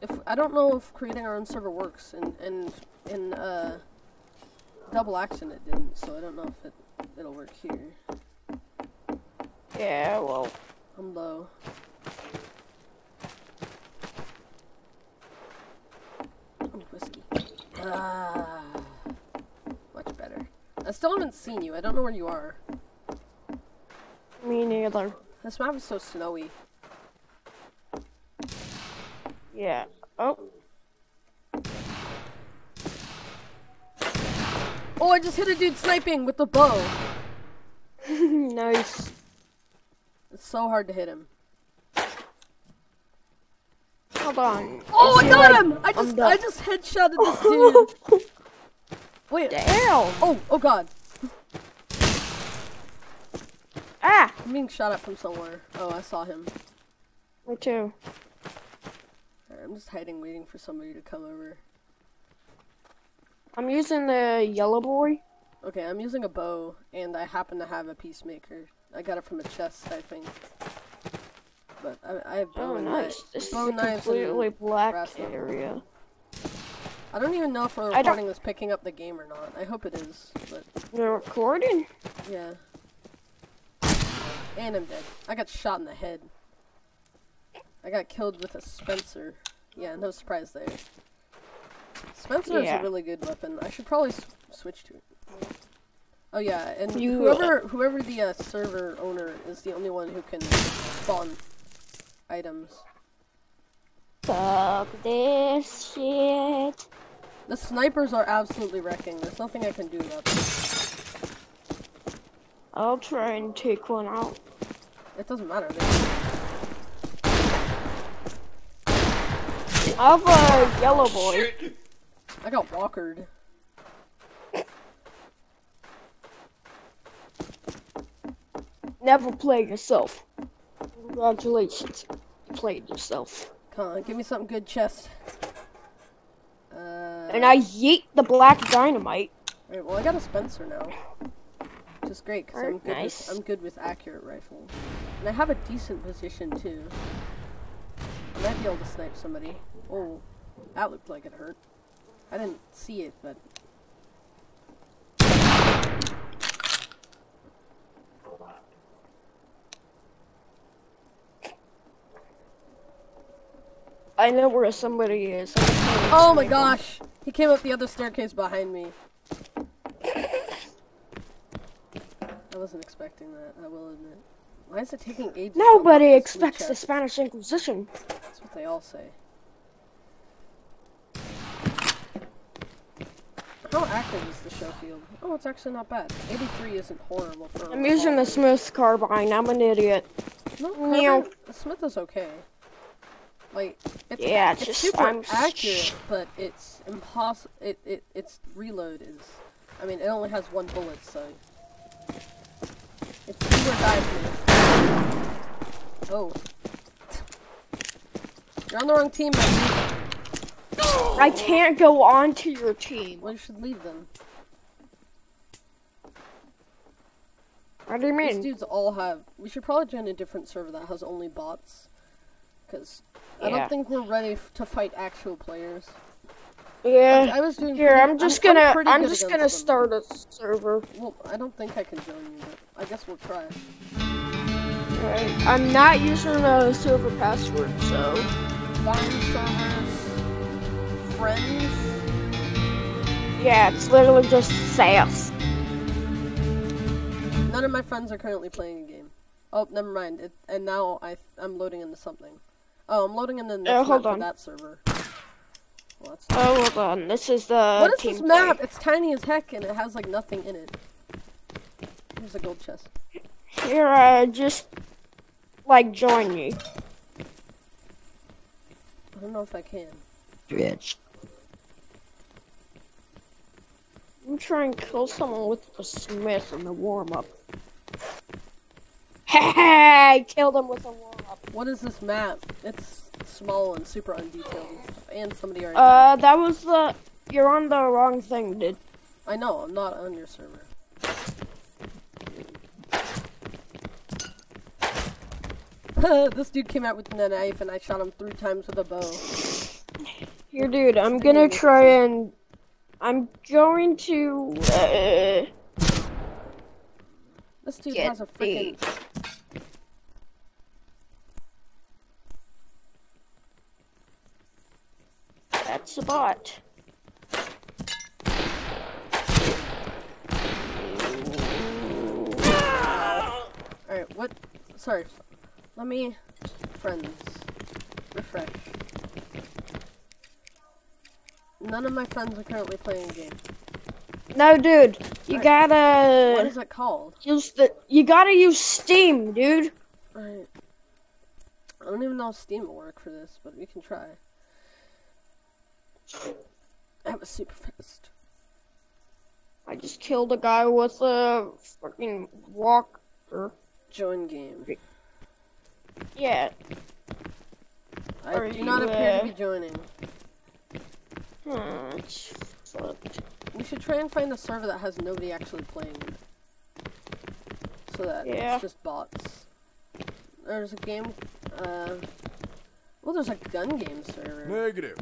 if I don't know if creating our own server works, and and in uh, double action it didn't, so I don't know if it it'll work here. Yeah, well, I'm low. Ooh, whiskey. Ah, much better. I still haven't seen you. I don't know where you are. me neither. This map is so snowy. Yeah. Oh, Oh, I just hit a dude sniping with the bow. nice. It's so hard to hit him. Hold on. Oh, I got him! I just. I just headshotted this dude. Wait. Damn. Oh, oh god. Ah. I'm being shot at from somewhere. Oh, I saw him. Me too. Alright, I'm just hiding, waiting for somebody to come over. I'm using the yellow boy. Okay, I'm using a bow, and I happen to have a peacemaker. I got it from a chest, I think. But I, I have bow Oh, and nice. knife- This is a completely black area. I don't even know if don't- recording is picking up the game or not. I hope it is, but The recording? yeah. And I'm dead. I got shot in the head. I got killed with a Spencer. Yeah, no surprise there. Spencer is a really good weapon. I should probably switch to it. Oh yeah, and You- whoever whoever the uh, server owner is the only one who can spawn items. Fuck this shit. The snipers are absolutely wrecking. There's nothing I can do about this. I'll try and take one out. It doesn't matter. They, I have a yellow boy. I got walkered. Never play yourself. Congratulations. You played yourself. Come on, give me something good, chest. Uh, And I yeet the black dynamite. Alright, well I got a Spencer now. Which is great, because I'm, good nice. with- I'm good with accurate rifle. And I have a decent position too. I might be able to snipe somebody. Oh, that looked like it hurt. I didn't see it, but... I know where somebody is. I'm trying oh to Oh my gosh! He came up the other staircase behind me. I wasn't expecting that, I will admit. Why is it taking ages? Nobody unlock this blue expects the? Spanish Inquisition. That's what they all say. How active is the show field? Oh, it's actually not bad. 83 isn't horrible for. a I'm using the. Smith carbine. I'm an idiot. No, carbine- the Smith is okay. Like, it's, Yeah, it's just- super I'm- accurate, but it's impossible. It, it its reload is. I mean, it only has one bullet, so. It's do or die for. Oh. You're on the wrong team, man. I can't go on to your team. Well, you should leave them. What do you mean? These dudes all have. We should probably join a different server that has only bots. Because I don't think we're ready f- to fight actual players. Yeah. I was doing. Here, pretty- I'm just gonna. pretty I'm just gonna them. start a server. Well, I don't think I can join you, but I guess we'll try. Alright. I'm not using a server password, so. Find servers. Friends. Yeah, it's literally just SAS. None of my friends are currently playing a game. Oh, never mind. It, and now I I'm loading into something. Oh, I'm loading into the next hold map for on. that server. Well, Oh, hold on. This is the. What is team this play. map? It's tiny as heck and it has like nothing in it. Here's a gold chest. Here, uh, just like join me. I don't know if I can. Bitch. I'm trying to kill someone with the Smith in the warm up. I killed him with a up. What is this map? It's small and super undetailed and stuff. And somebody already. Uh, that was the. You're on the wrong thing, dude. I know. I'm not on your server. this dude came out with a knife and I shot him three times with a bow. Here, dude. I'm gonna try and. I'm going to. Uh, This dude has a freaking. That's a bot. Alright, what? Sorry. Let me. Friends. Refresh. None of my friends are currently playing a game. No, dude. You Alright. gotta What is it called? use the. You gotta use Steam, dude. Alright. I don't even know if Steam will work for this, but we can try. I was super fast. I just killed a guy with a fucking walker. Join game. Yeah. I Are do not you, appear to uh, be joining. Hmm. it's. We should try and find a server that has nobody actually playing. So that Yeah. it's just bots. There's a game, uh... Well, there's a gun game server. Negative.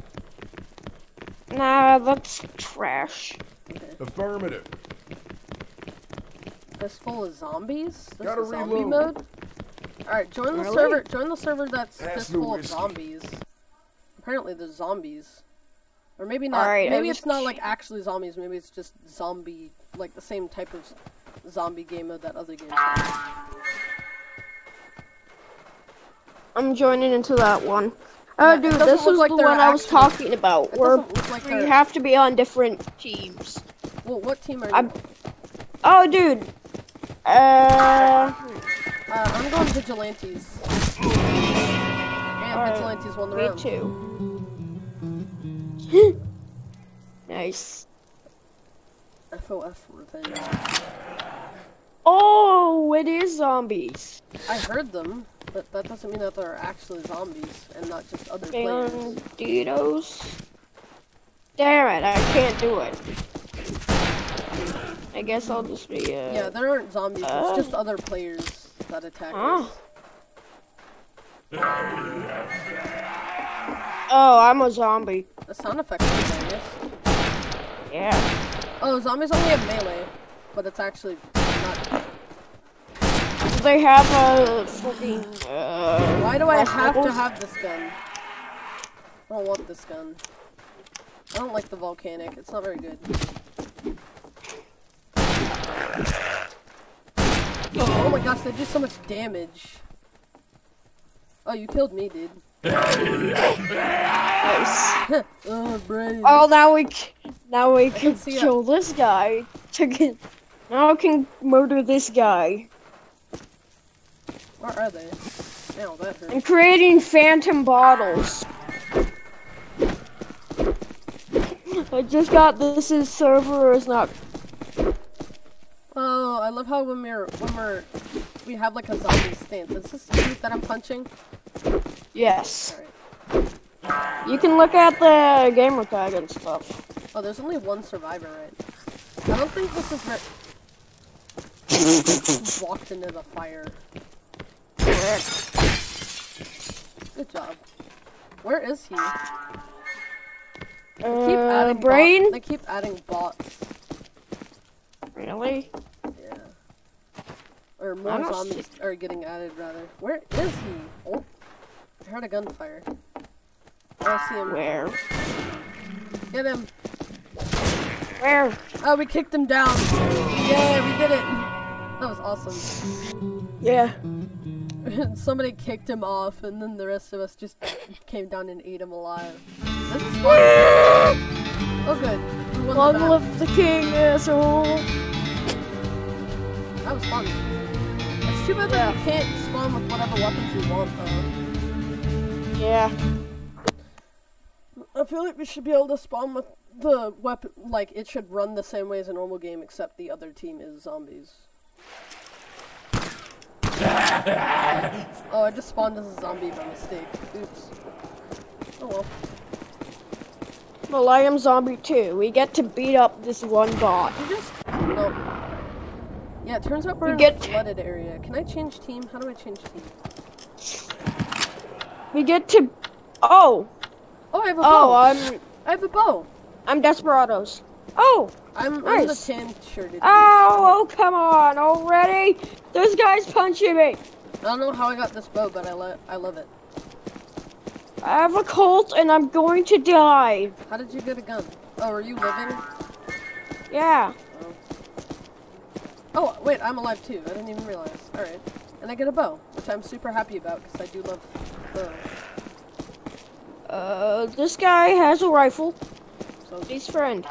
Nah, that's trash. Okay. Affirmative. full of zombies? There's Gotta a zombie reload. mode? Alright, join the server join the server that's Pass the fistful of zombies. Apparently there's zombies. Or maybe not Alright, I maybe was- it's not like actually zombies, maybe it's just zombie like the same type of zombie game mode that other games have. I'm joining into that one. Oh, dude, this is like the one I was talking about, where like we have to be on different teams. Well, what team are you? I'm- Oh, dude. Uh, Uh, I'm going Vigilantes. And Alright, Vigilantes won the me round. too. nice. FOF revenge. Oh, it is zombies. I heard them, but that doesn't mean that they're actually zombies and not just other players. Banditos. Damn it, I can't do it. I guess I'll just be, uh... Yeah, there aren't zombies. Uh. it's just other players that attack Huh. us. Oh, I'm a zombie. The sound effects are hilarious. Yeah. Oh, zombies only have melee, but it's actually not. They have a fucking, uh... Why do I have to have this gun? I don't want this gun. I don't like the volcanic. It's not very good. Oh my gosh, they do so much damage. Oh, you killed me, dude. Nice. oh, brave. Oh, now we c- now we can can kill this guy. To get, now I can murder this guy. Where are they? Ow, that hurt. I'm creating phantom bottles. I just got this is server is not Oh, I love how when we're when we're we have like a zombie stance. Is this you that I'm punching? yes. Alright. You can look at the gamer tag and stuff. Oh, there's only one survivor, right? I don't think this is right. Walked into the fire. Good job. Where is he? They keep Uh, adding bot- brain? They keep adding bots. Really? Yeah. Or more zombies are getting added, rather. Where is he? Oh, I heard a gunfire. Oh, I see him. Where? Get him. Where? Oh, we kicked him down. Yeah, we did it. That was awesome. Yeah. Somebody kicked him off, and then the rest of us just came down and ate him alive. This is fun. Oh, good. Long the live the king, asshole. That was fun. It's too bad that you can't spawn with whatever weapons you want, though. Yeah. I feel like we should be able to spawn with the weapon. Like, it should run the same way as a normal game, except the other team is zombies. oh, I just spawned as a zombie by mistake. Oops. Oh well. Well, I am zombie too. We get to beat up this one bot. You just. Oh. Yeah, it turns out we're You in get- a flooded area. Can I change team? How do I change team? We get to. Oh. Oh, I have a Oh, bow. I'm. I have a bow. I'm Desperados. Oh. I'm, I'm the Nice. tan shirted. Oh, oh, come on already! This guy's punching me. I don't know how I got this bow, but I, lo- I love it. I have a colt and I'm going to die. How did you get a gun? Oh, are you living? Yeah. Oh, wait, I'm alive too. I didn't even realize. Alright. And I get a bow, which I'm super happy about because I do love bows. Uh, this guy has a rifle. So, His friend.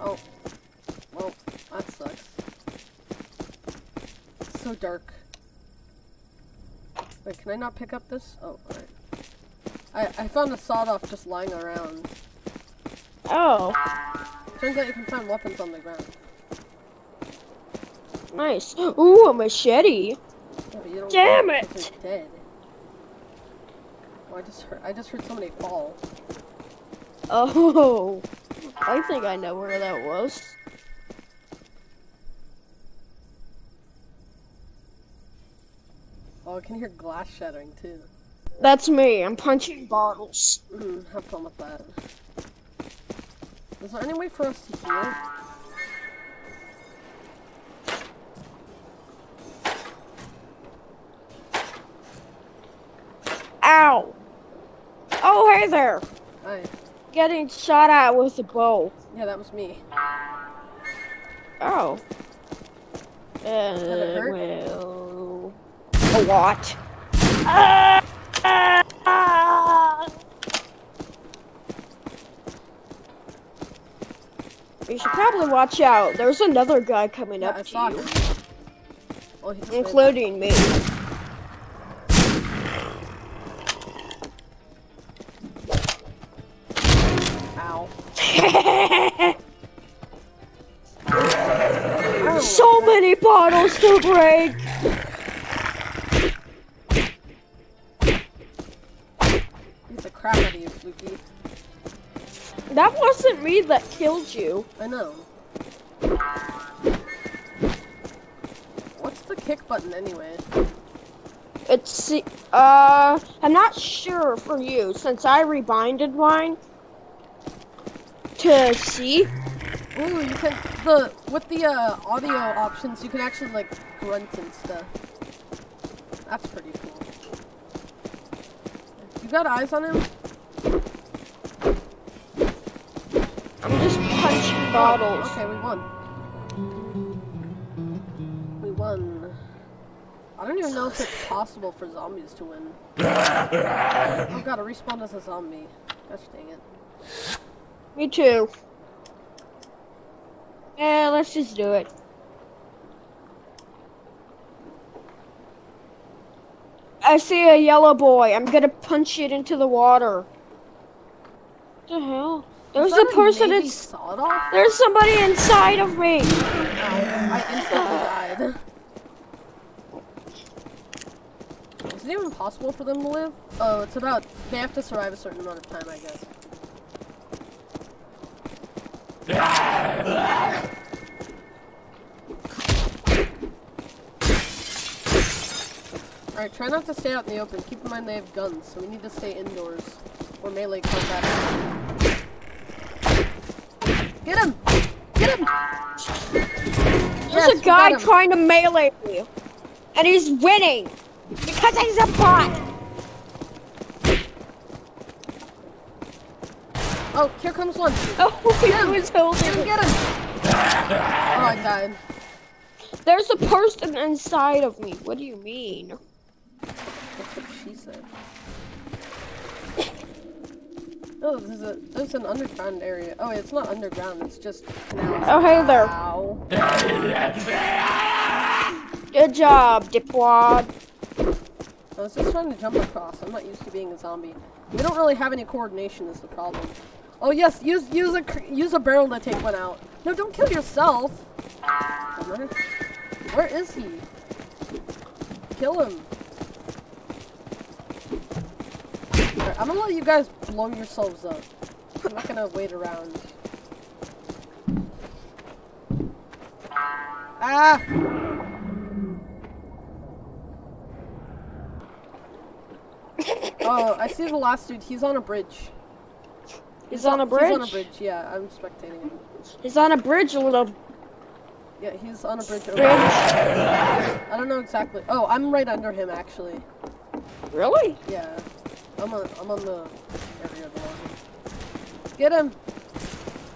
oh. Well, that sucks. It's so dark. Wait, can I not pick up this? Oh, alright. I, I found a sawed off just lying around. Oh, Turns out you can find weapons on the ground. nice. Ooh, a machete. Yeah, but you don't Damn it. dead. Oh, I just heard I just heard somebody fall. Oh, I think I know where that was. Oh, I can hear glass shattering too. That's me. I'm punching bottles. Mm, have fun with that. Is there any way for us to heal? Ow. Oh, hey there. Hi getting shot at with a bow. Yeah, that was me. Oh. Uh, well, a lot. Ah! Ah! Ah! You should probably watch out. There's another guy coming yeah, up I to you, him. including me. Bottles to break. Crap out of you, Fluky. That wasn't me that killed you. I know. What's the kick button anyway? It's uh, I'm not sure for you since I rebinded mine to see. Ooh, you can the with the uh, audio options, you can actually like grunt and stuff. That's pretty cool. You got eyes on him? I'm just punching bottles. Okay, we won. We won. I don't even know if it's possible for zombies to win. Oh god, I respawned as a zombie. Gosh dang it. Me too. Yeah, let's just do it. I see a yellow boy. I'm gonna punch it into the water. What the hell? There's a person. Navy It's sawed off? there's somebody inside of me. Ow, I instantly died. Is it even possible for them to live? Oh, it's about, they have to survive a certain amount of time, I guess. Alright, try not to stay out in the open. Keep in mind they have guns, so we need to stay indoors. Or melee combat. Get him! Get him! There's Yes, a guy trying to melee me, and he's winning because he's a bot. Oh, here comes one. Oh, he him. was holding. get him! Oh, I died. There's a person inside of me. What do you mean? That's what she said. Oh, there's a there's an underground area. Oh, wait, it's not underground. It's just canals. Oh, hey there. Ow. Good job, dipwad. I was just trying to jump across. I'm not used to being a zombie. We don't really have any coordination. Is the problem? Oh yes, use use a use a barrel to take one out. No, don't kill yourself. Where is he? Kill him. Alright, I'm gonna let you guys blow yourselves up. I'm not gonna wait around. Ah! Oh, I see the last dude. He's on a bridge. He's on a He's on a bridge. bridge, yeah. I'm spectating him. He's on a bridge, a little Yeah, he's on a bridge over bridge. I don't know exactly. Oh, I'm right under him, actually. Really? Yeah. I'm on, I'm on the area below. Get him!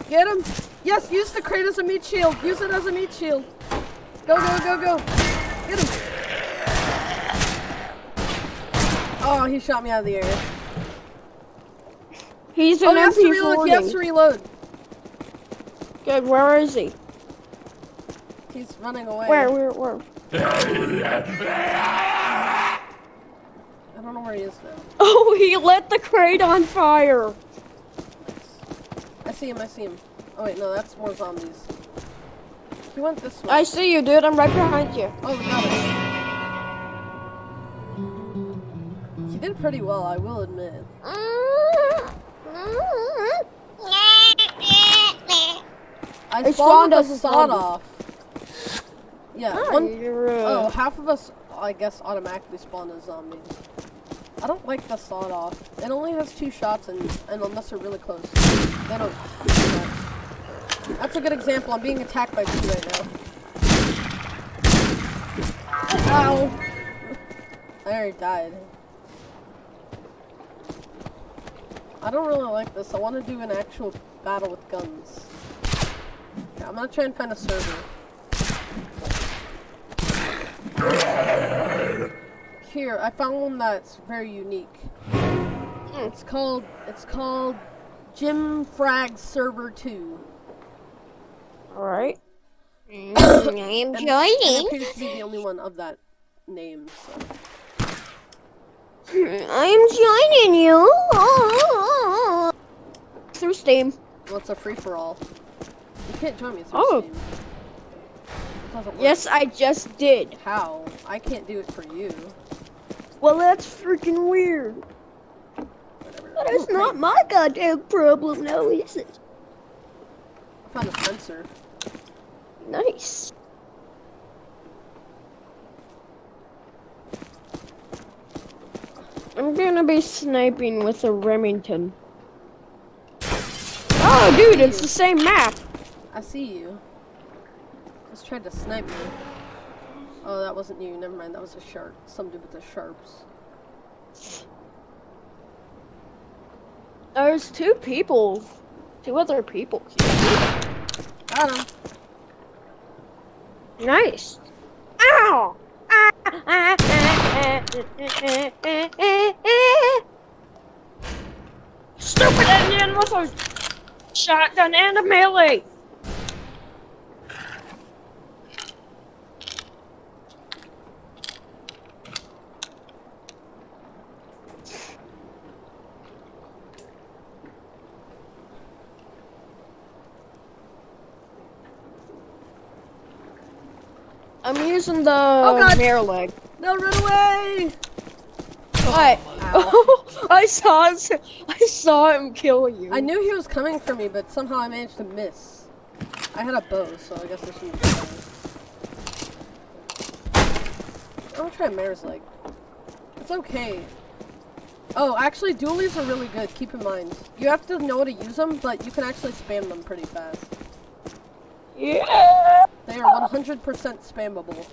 Get him! Yes, use the crate as a meat shield! Use it as a meat shield! Go, go, go, go! Get him! Oh, he shot me out of the air. He's Oh, an he has to reload! He has to reload! Good. Where is he? He's running away. Where? Where? Where? I don't know where he is now. Oh, he lit the crate on fire. I see him, I see him. Oh wait, no, that's more zombies. He went this way. I see you, dude. I'm right behind you. Oh, we got him. He did pretty well, I will admit. Mm. I I spawned spawned a sawed off. Yeah, one, oh, half of us, I guess, automatically spawn as zombies. I don't like the sawed off. It only has two shots, and, and unless they're really close, they don't. do. That's a good example. I'm being attacked by two right now. Ow! I already died. I don't really like this. I want to do an actual battle with guns. Okay, I'm gonna try and find a server. Here, I found one that's very unique. Hmm, it's called it's called Jim Frag Server 2. Alright. I am And, and joining. appears to be the only one of that name. So. I'm joining you. Through Steam. Well, it's a free for all. You can't join me through Oh. Steam. It. Yes, I just did. How? I can't do it for you. Well, that's freaking weird. Whatever. But it's Ooh, not my goddamn problem now, is it? I found a sensor. Nice. I'm gonna be sniping with a Remington. Oh, dude, it's the same map. I see you. Just tried to snipe me. Oh, that wasn't you. Never mind. That was a shark. Some dude with the sharps. There's two people. Two other people. Got him. Nice. Ow! Stupid Indian with a shotgun and a melee. Using the oh, God. mare leg. No, run away! What? Ow. Oh, I saw it. I saw him kill you. I knew he was coming for me, but somehow I managed to miss. I had a bow, so I guess I shouldn't be. I'm gonna try Mare's Leg. It's okay. Oh, actually, dualies are really good. Keep in mind. You have to know how to use them, but you can actually spam them pretty fast. Yeah. They are 100% spammable.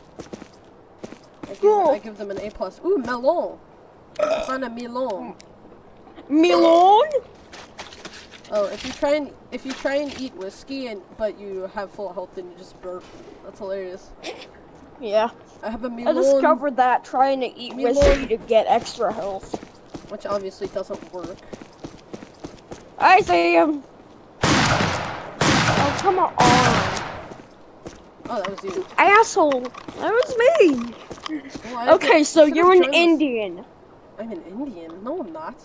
I give, Cool. I give them an A plus. Ooh, melon. I found a melon. Melon? Oh, if you try and if you try and eat whiskey and but you have full health, then you just burp. That's hilarious. Yeah. I have a melon, I discovered that trying to eat Melon. whiskey to get extra health. which obviously doesn't work. I see him. Oh, come on. Oh, that was you. Asshole. That was me. Well, Okay, so you're an joined this- Indian. I'm an Indian. No, I'm not.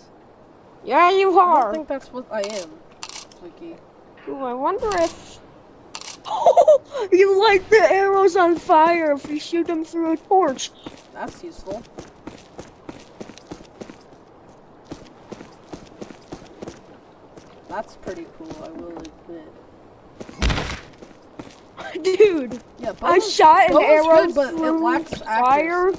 Yeah, you are. I don't think that's what I am. Fluky. Ooh, I wonder if. Oh, you light the arrows on fire if you shoot them through a torch. That's useful. That's pretty cool, I will. Dude, Yeah, I shot an arrow good, but it through fire.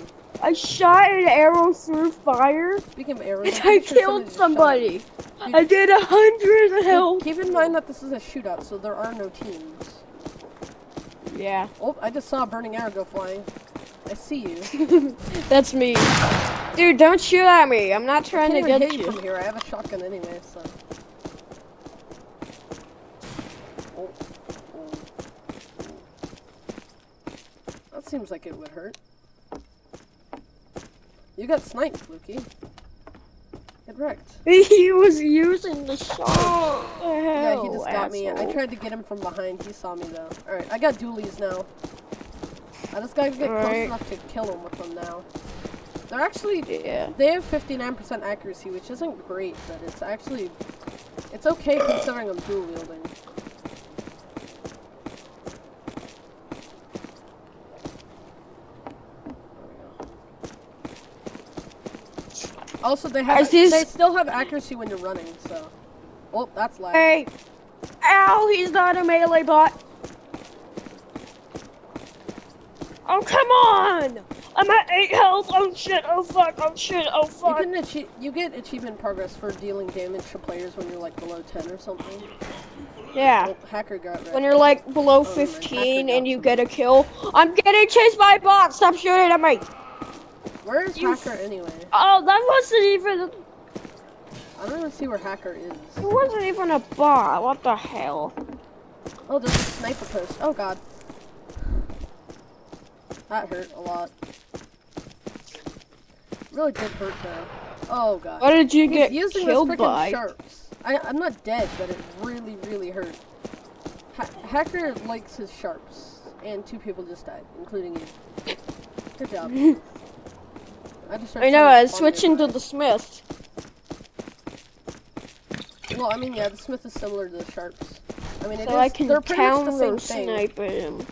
I shot an arrow through fire Speaking of arrows, I killed somebody. Dude, I did a hundred health. Keep in mind that this is a shootout, so there are no teams. Yeah, Oh, I just saw a burning arrow go flying. I see you. that's me. Dude, don't shoot at me. I'm not trying to get you. from here. I have a shotgun anyway, so. Oh, oh, oh. That seems like it would hurt. You got sniped, Fluky. It wrecked. He was using the shot. Oh, yeah, he just got me. I tried to get him from behind. He saw me though. Alright, I got dualies now. I just gotta get close Alright. enough to kill him with them now. They're actually Yeah. they have 59% accuracy, which isn't great, but it's actually it's okay considering I'm dual wielding. Also, they have they still have accuracy when you're running, so. Oh, that's lag. Hey. Ow, he's not a melee bot. Oh, come on! I'm at 8 health. Oh shit, oh fuck, oh shit, oh You fuck. can achieve you get achievement progress for dealing damage to players when you're like below 10 or something. Yeah. Oh, hacker got When you're like below Oh, 15 and you get a kill. I'm getting chased by bots. Stop shooting at me. Where is you hacker anyway? Oh, that wasn't even. I don't even see where hacker is. It wasn't even a bot. What the hell? Oh, there's a sniper post. Oh god. That hurt a lot. Really did hurt though. Oh god. What did you He's get using killed by? sharps. I, I'm not dead, but it really, really hurt. Ha- Hacker likes his sharps, and two people just died, including you. Good job. I just I know, I was spawn switching to the Smith. Well, I mean, yeah, the Smith is similar to the sharps. I mean, it is. I can they're pretty much the same thing. snipe him.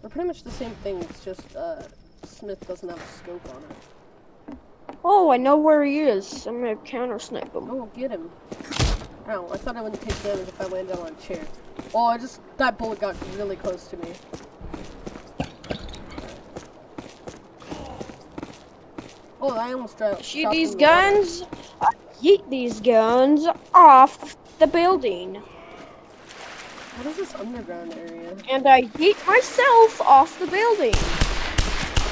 They're pretty much the same thing. It's just uh, Smith doesn't have a scope on it. Oh, I know where he is. I'm gonna counter snipe him. Oh, get him! Ow! I thought I wouldn't take damage if I landed on a chair. Oh, I just that bullet got really close to me. Oh, I almost dropped. Shoot these in the water. guns. Yeet these guns off the building. What is this underground area? And I yeet myself off the building.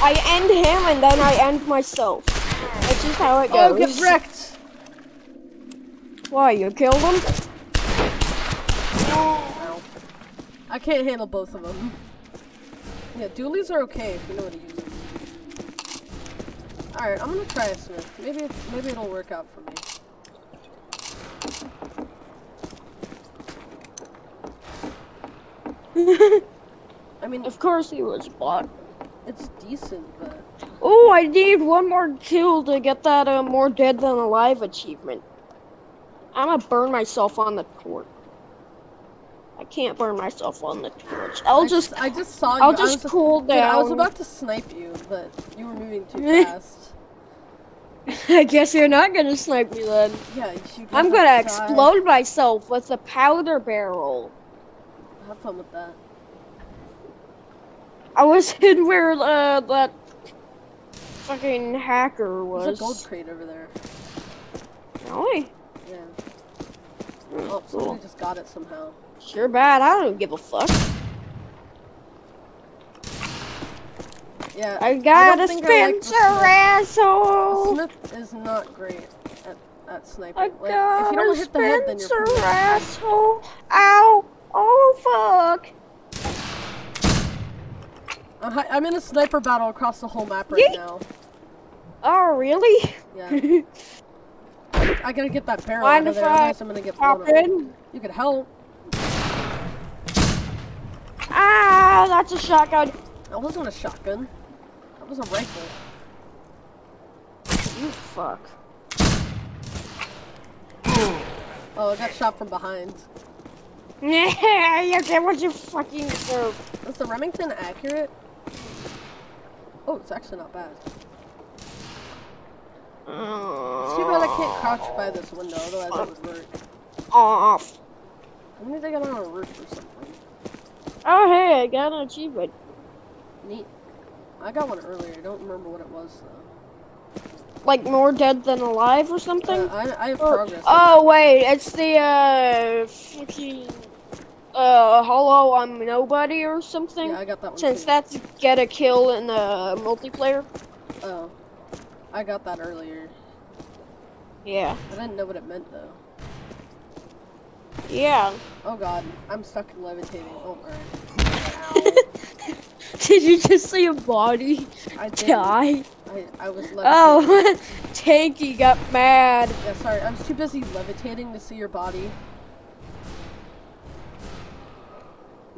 I end him and then I end myself. That's just how it goes. Oh, get wrecked! Why, you killed him? I can't handle both of them. Yeah, dualies are okay if you know what to use them. Alright, I'm gonna try a Smith. Maybe, maybe it'll work out for me. I mean, of course he was bought. it's decent, but Oh, I need one more kill to get that uh, more dead than alive achievement. I'm gonna burn myself on the torch. I can't burn myself on the torch. I'll I just, I just saw you. I'll I just cool dude, I was about to snipe you, but you were moving too fast. I guess you're not gonna snipe me then. Yeah, you I'm gonna explode myself with a powder barrel. Have fun with that. I was in where uh, that fucking hacker was. There's a gold crate over there. Really? Yeah. Mm, Oh, cool. somebody just got it somehow. Sure bad. I don't give a fuck. Yeah. I got don't a think I like Spencer asshole. Smith is not great at, at sniping. I Like, if got you don't a hit the head, then you're Spencer pretty asshole. Ow. Oh fuck. I'm, I'm in a sniper battle across the whole map right Yeet. now. Oh really? Yeah. I gotta get that barrel Mind out of there. I I'm gonna get blown. You could help. Ah, that's a shotgun. That wasn't a shotgun. That was a rifle. You fuck. Oh, I got shot from behind. Yeah, get what you fucking deserve. Is the Remington accurate? Oh, it's actually not bad. It's too bad I can't crouch by this window, otherwise that would work. Off. I need to get on a roof or something. Oh hey, I got an achievement. Neat. I got one earlier. I don't remember what it was though. Like more dead than alive or something? Uh, I, I have Or- progress. oh wait, it's the uh fucking uh hollow I'm nobody or something. yeah, I got that one Since too. that's get a kill in the multiplayer. Oh, I got that earlier. Yeah. I didn't know what it meant though. Yeah. Oh god, I'm stuck levitating. Oh, alright. Did you just see a body I die? I, I was levitating. Oh, Tanky got mad. Yeah, sorry. I was too busy levitating to see your body.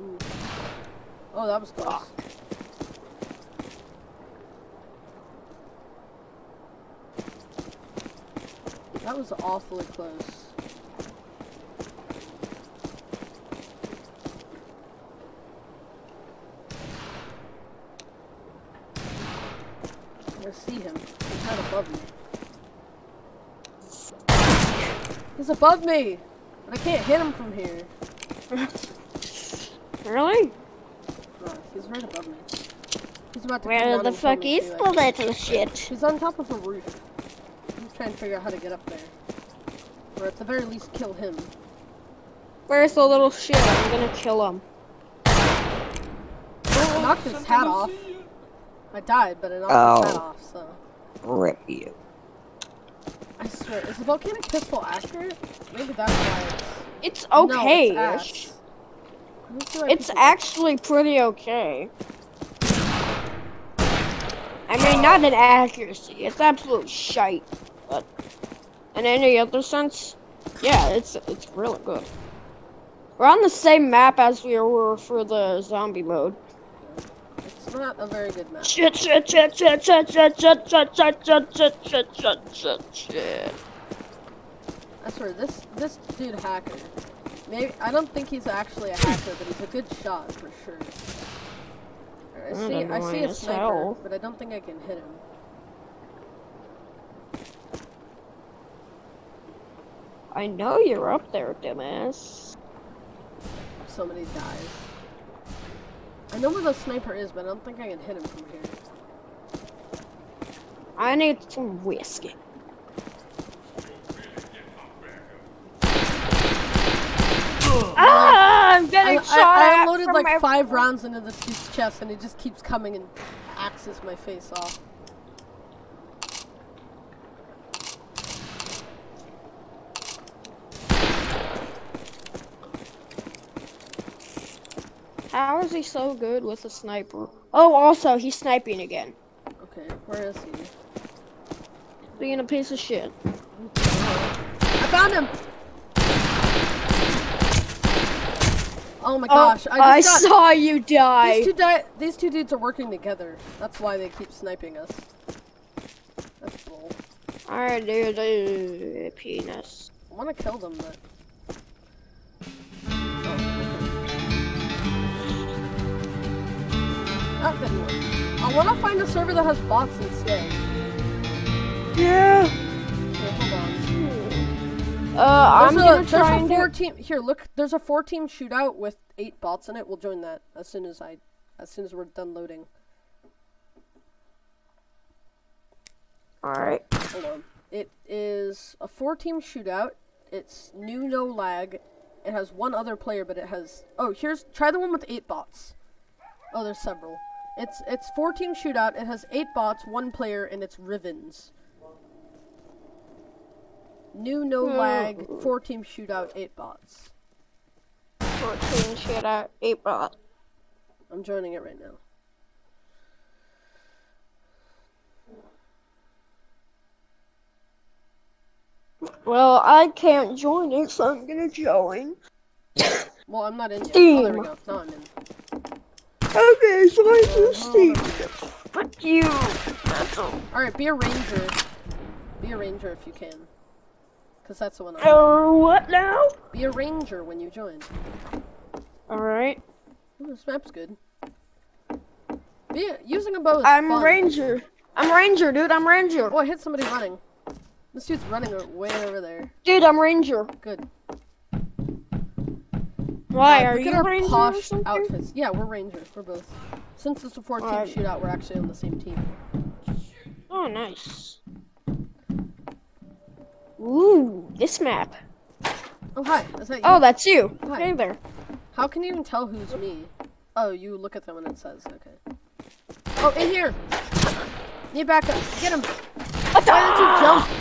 Ooh. Oh, that was close. That was awfully close. I see him. He's right above me. He's above me! But I can't hit him from here. Really? No, he's right above me. He's about to Where the fuck is the little shit? He's on top of a roof. I'm trying to figure out how to get up there. Or at the very least kill him. Where's the little shit? I'm gonna kill him. I knocked his hat off. I died, but it knocked his hat Oh. off, so. Rip you. I swear, is the volcanic pistol accurate? Maybe that's why it's... It's No, okay. it's ass. I don't see why It's actually pretty okay. I mean, not in accuracy. It's absolute shite. But in any other sense, yeah, it's it's really good. We're on the same map as we were for the zombie mode. It's not a very good map. Shit, shit, shit, shit, shit, shit, shit, shit, shit, shit, shit, shit, shit, shit, shit. I swear, this this dude hacker. Maybe I don't think he's actually a hacker, but he's a good shot for sure. I see, I see a sniper, but I don't think I can hit him. I know you're up there, dumbass. Somebody dies. I know where the sniper is, but I don't think I can hit him from here. I need some whiskey. Ah, I'm getting I, shot I at unloaded from like five rounds into this dude's chest, and he just keeps coming and axes my face off. How is he so good with a sniper? Oh, also, he's sniping again. Okay, where is he? Being a piece of shit. I found him! Oh my Oh, gosh, I just got. saw you die. These two, di- these two dudes are working together. That's why they keep sniping us. That's bull. Alright, dude, penis. I want to kill them, but. That didn't. I want to find a server that has bots instead. Yeah. Here, hold on. Uh, I'm There's a, gonna there's try a four do- team. Here, look. There's a four team shootout with eight bots in it. We'll join that as soon as I, as soon as we're done loading. Alright. Hold on. It is a four team shootout. It's new, no lag. It has one other player, but it has. Oh, here's try the one with eight bots. Oh, there's several. It's it's four team shootout. It has eight bots, one player, and it's Rivens. New, no lag, four team shootout, eight bots. Four team shootout, 8 bots. I'm joining it right now. Well, I can't join it, so I'm gonna join. Well, I'm not in yet. Oh, Steam. there we go. Now I'm in. Okay, so I Oh, just see. Fuck you. That's all. All right, be a ranger. Be a ranger if you can, cause that's the one. I'm Uh, what now? Be a ranger when you join. Alright. Ooh, this map's good. Be a, using a bow is I'm fun. Ranger. I'm Ranger, dude. I'm Ranger. Oh, I hit somebody running. This dude's running way over there. Dude, I'm Ranger. Good. Why? God, Are you our posh outfits. Yeah, we're rangers. We're both. Since it's a four-team Alright. shootout, we're actually on the same team. Oh, nice. Ooh, this map. Oh hi, is that oh, you? Oh, that's you. Hi. Hey there. How can you even tell who's me? Oh, you look at them and it says. Okay. Oh, in here. Need backup. Get him. Why did you jump?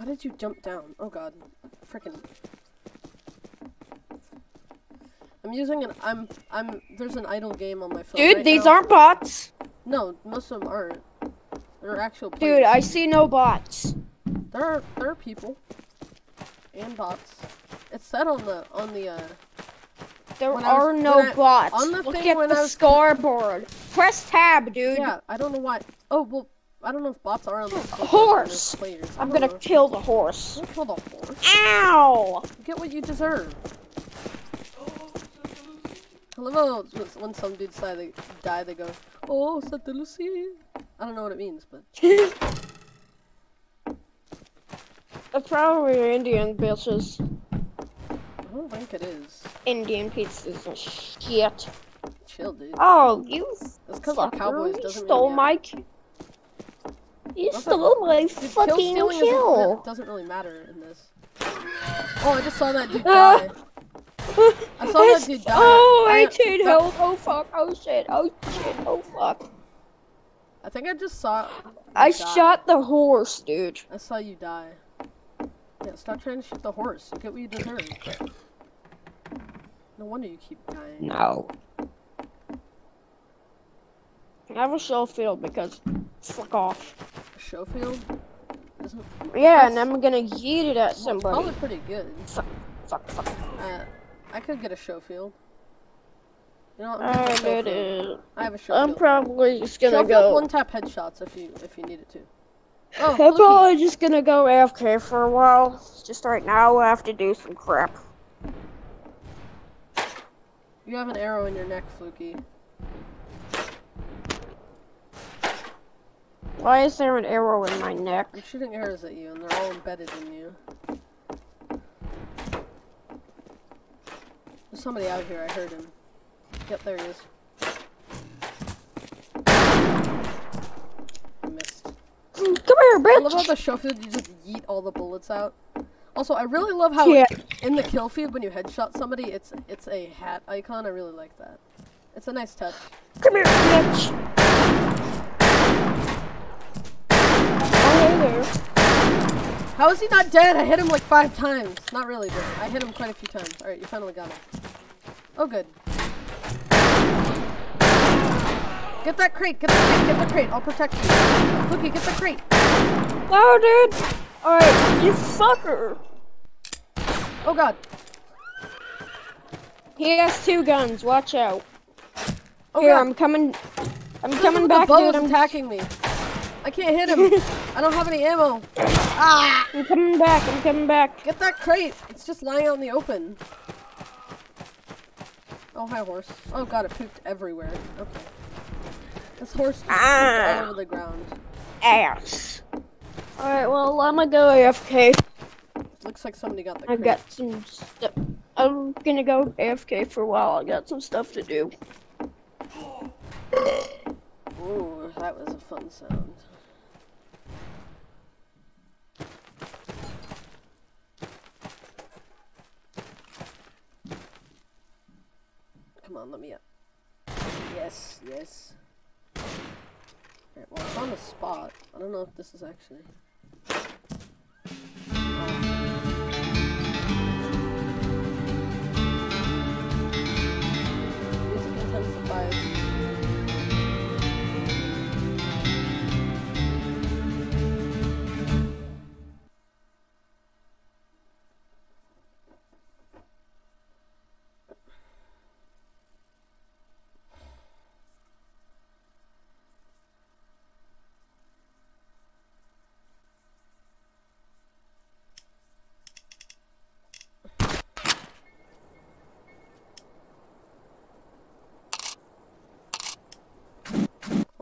Why did you jump down? Oh god. Frickin'. I'm using an I'm I'm there's an idle game on my phone. Dude, right these now. aren't bots. No, most of them aren't. They're actual Dude. I see no bots. There are there are people. And bots. It said on the on the uh There When I was- are no I- bots. on the Look at the scoreboard. Press tab, dude. yeah, I don't know why oh well I don't know if bots are on the Horse. Players. I'm gonna know. kill the horse. Don't kill the horse. Ow! Get what you deserve. I love how when some dudes die, they die, they go, "Oh, Santa Lucia." I don't know what it means, but That's probably Indian bitches. I don't think it is. Indian pizzas and shit. Chill, dude. Oh, you It's because the. Cowboys doesn't stole really my You Doesn't- stole my Dude, kill fucking stealing isn't doesn't really matter in this. Oh, I just saw that dude die. Uh. I saw that dude die. Oh, I- 18 that- health. Oh fuck. Oh shit. Oh shit. Oh fuck. I think I just saw. I die. shot the horse, dude. I saw you die. Yeah, stop trying to shoot the horse. Get what you deserve. No wonder you keep dying. No. I have a Schofield because fuck off. Schofield? Is Isn't Yeah, and I'm gonna yeet it at somebody. probably pretty good. Fuck, fuck, fuck. Uh, I could get a Schofield. You know, I get a show it. I have a show I'm field. probably just gonna field go. one tap headshots if you if you needed to. Oh, I'm probably just gonna go AFK for a while. Just right now, I have to do some crap. you have an arrow in your neck, Fluky. Why is there an arrow in my neck? I'm shooting arrows at you, and they're all embedded in you. There's somebody out here. I heard him. Yep, there he is. I missed. Come here, bitch! I love how the Schofield you just yeet all the bullets out. Also, I really love how Yeah. in the kill feed when you headshot somebody, it's it's a hat icon. I really like that. It's a nice touch. Come here, bitch! Hey there. How is he not dead? I hit him like five times. Not really, but I hit him quite a few times. All right, you finally got him. Oh, good. Get that crate. Get the crate. Get the crate. I'll protect you. Cookie, get the crate. No, dude! Alright, you fucker! Oh God. He has two guns, watch out. Oh Here, God. I'm coming. I'm coming back, dude. I'm, attacking me. I can't hit him. I don't have any ammo. Ah! I'm coming back, I'm coming back. Get that crate. It's just lying out in the open. Oh, hi, horse. Oh God, it pooped everywhere. Okay. This horse just pooped Ah. all over the ground. Ass. Alright, well, I'm gonna go AFK. Looks like somebody got the I crate. got some stuff. I'm gonna go AFK for a while. I got some stuff to do. Ooh, that was a fun sound. Come on, let me up. Yes, yes. Alright, well, I found a spot. I don't know if this is actually. Music intensifies.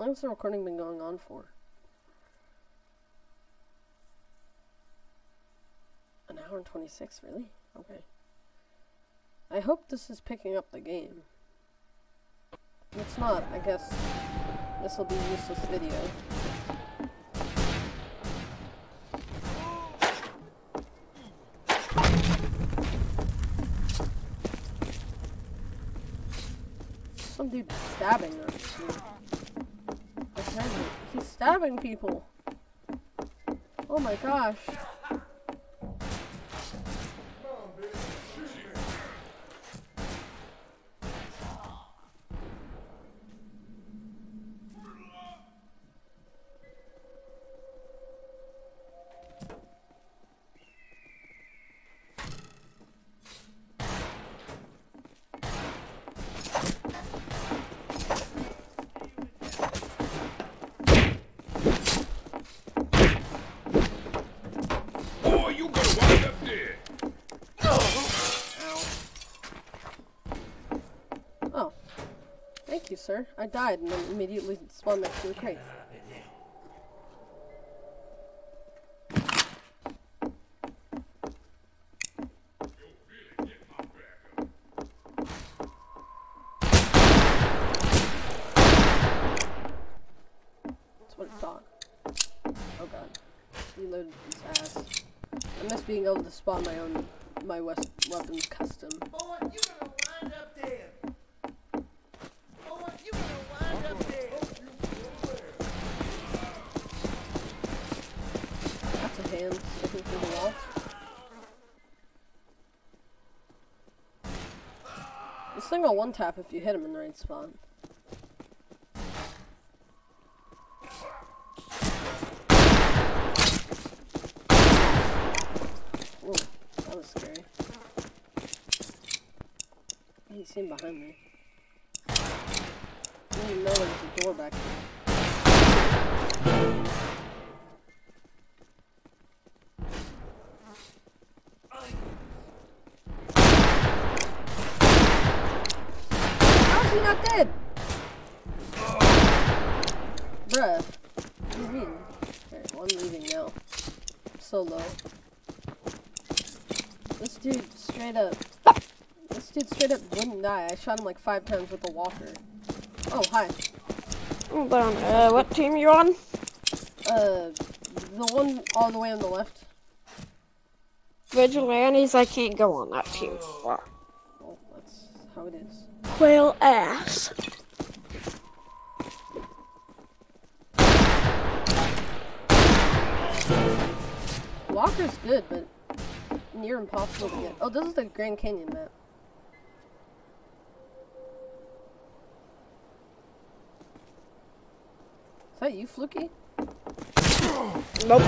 Long has the recording been going on for? An hour and 26, really? Okay. I hope this is picking up the game. If it's not, I guess this will be a useless video. Some dude stabbing us. Stabbing people. Oh my gosh. I died and then immediately spawned next to the crate. Oh god. Reloaded his ass. I miss being able to spawn my own my west weapons custom. Boy, you gonna wind up dead. Boy, you gonna wind up dead. That's a hand sticking through the wall. One tap if you hit him in the right spot. see him behind me. I didn't even know there was a door back there. How's he not dead? Bruh. What do you mean? Alright, well, I'm leaving now. So low. This dude straight up. This dude straight up wouldn't die. I shot him like five times with the walker. Oh, hi. Hold on. Uh, what team you on? Uh, the one all the way on the left. Vigilantes. I can't go on that team. Fuck. Well, that's how it is. Quail ass. Walker's good, but near impossible to get. Oh, this is the Grand Canyon map. Is that you, Fluky? Nope.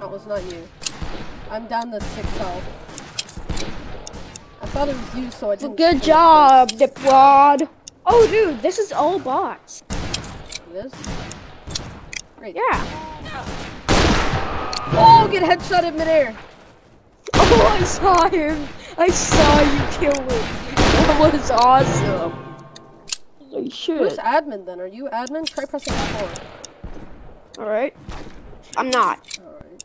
That was not you. I'm down to six health. I thought it was you, so I didn't. Good job, Dipwad. Oh, dude, this is all bots. This. Great. Yeah. Oh, get headshot in midair. Oh, I saw him. I saw you kill him. That was awesome. Holy Who's admin then? Are you admin? Try pressing F4. Alright. I'm not. Alright.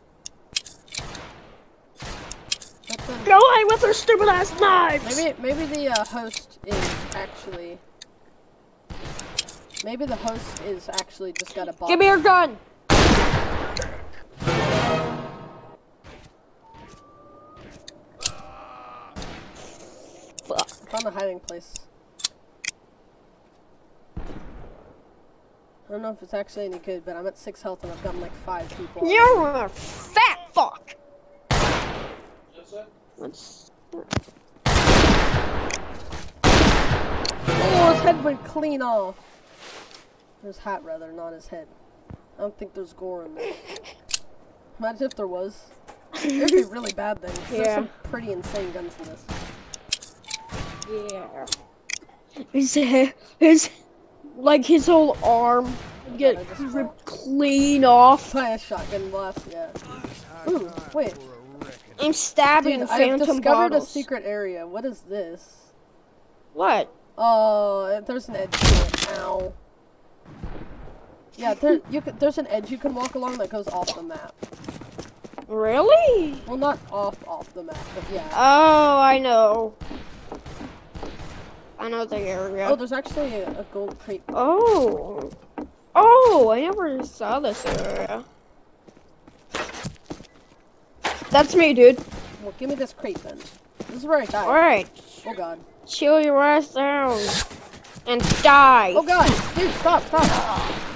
But then- Go away with her stupid ass knives. Maybe maybe the uh, host is actually. Maybe the host is actually just got a bot. Give me your gun. Fuck. Found a hiding place. I don't know if it's actually any good, but I'm at six health and I've gotten like five people. You're a fat fuck. Let's. Oh, his head went clean off. His hat, rather, not his head. I don't think there's gore in there. Imagine if there was. It'd be really bad then. 'cause There's some pretty insane guns in this. Yeah. His hair, his, like his whole arm get I ripped clean off. By a shotgun blast, yeah. Ooh, wait. I'm stabbing Dude, I've phantom discovered bottles. a secret area. What is this? What? Oh, there's an edge to it. Ow. Yeah, there, you could, there's an edge you can walk along that goes off the map. Really? Well, not off off the map, but yeah. Oh, I know. I know the area. Oh, there's actually a, a gold crate. Oh. Oh, I never saw this area. That's me, dude. Well, give me this crate then. This is where I died. Alright, Oh god. chill your ass down. And die. Oh god, dude, stop, stop.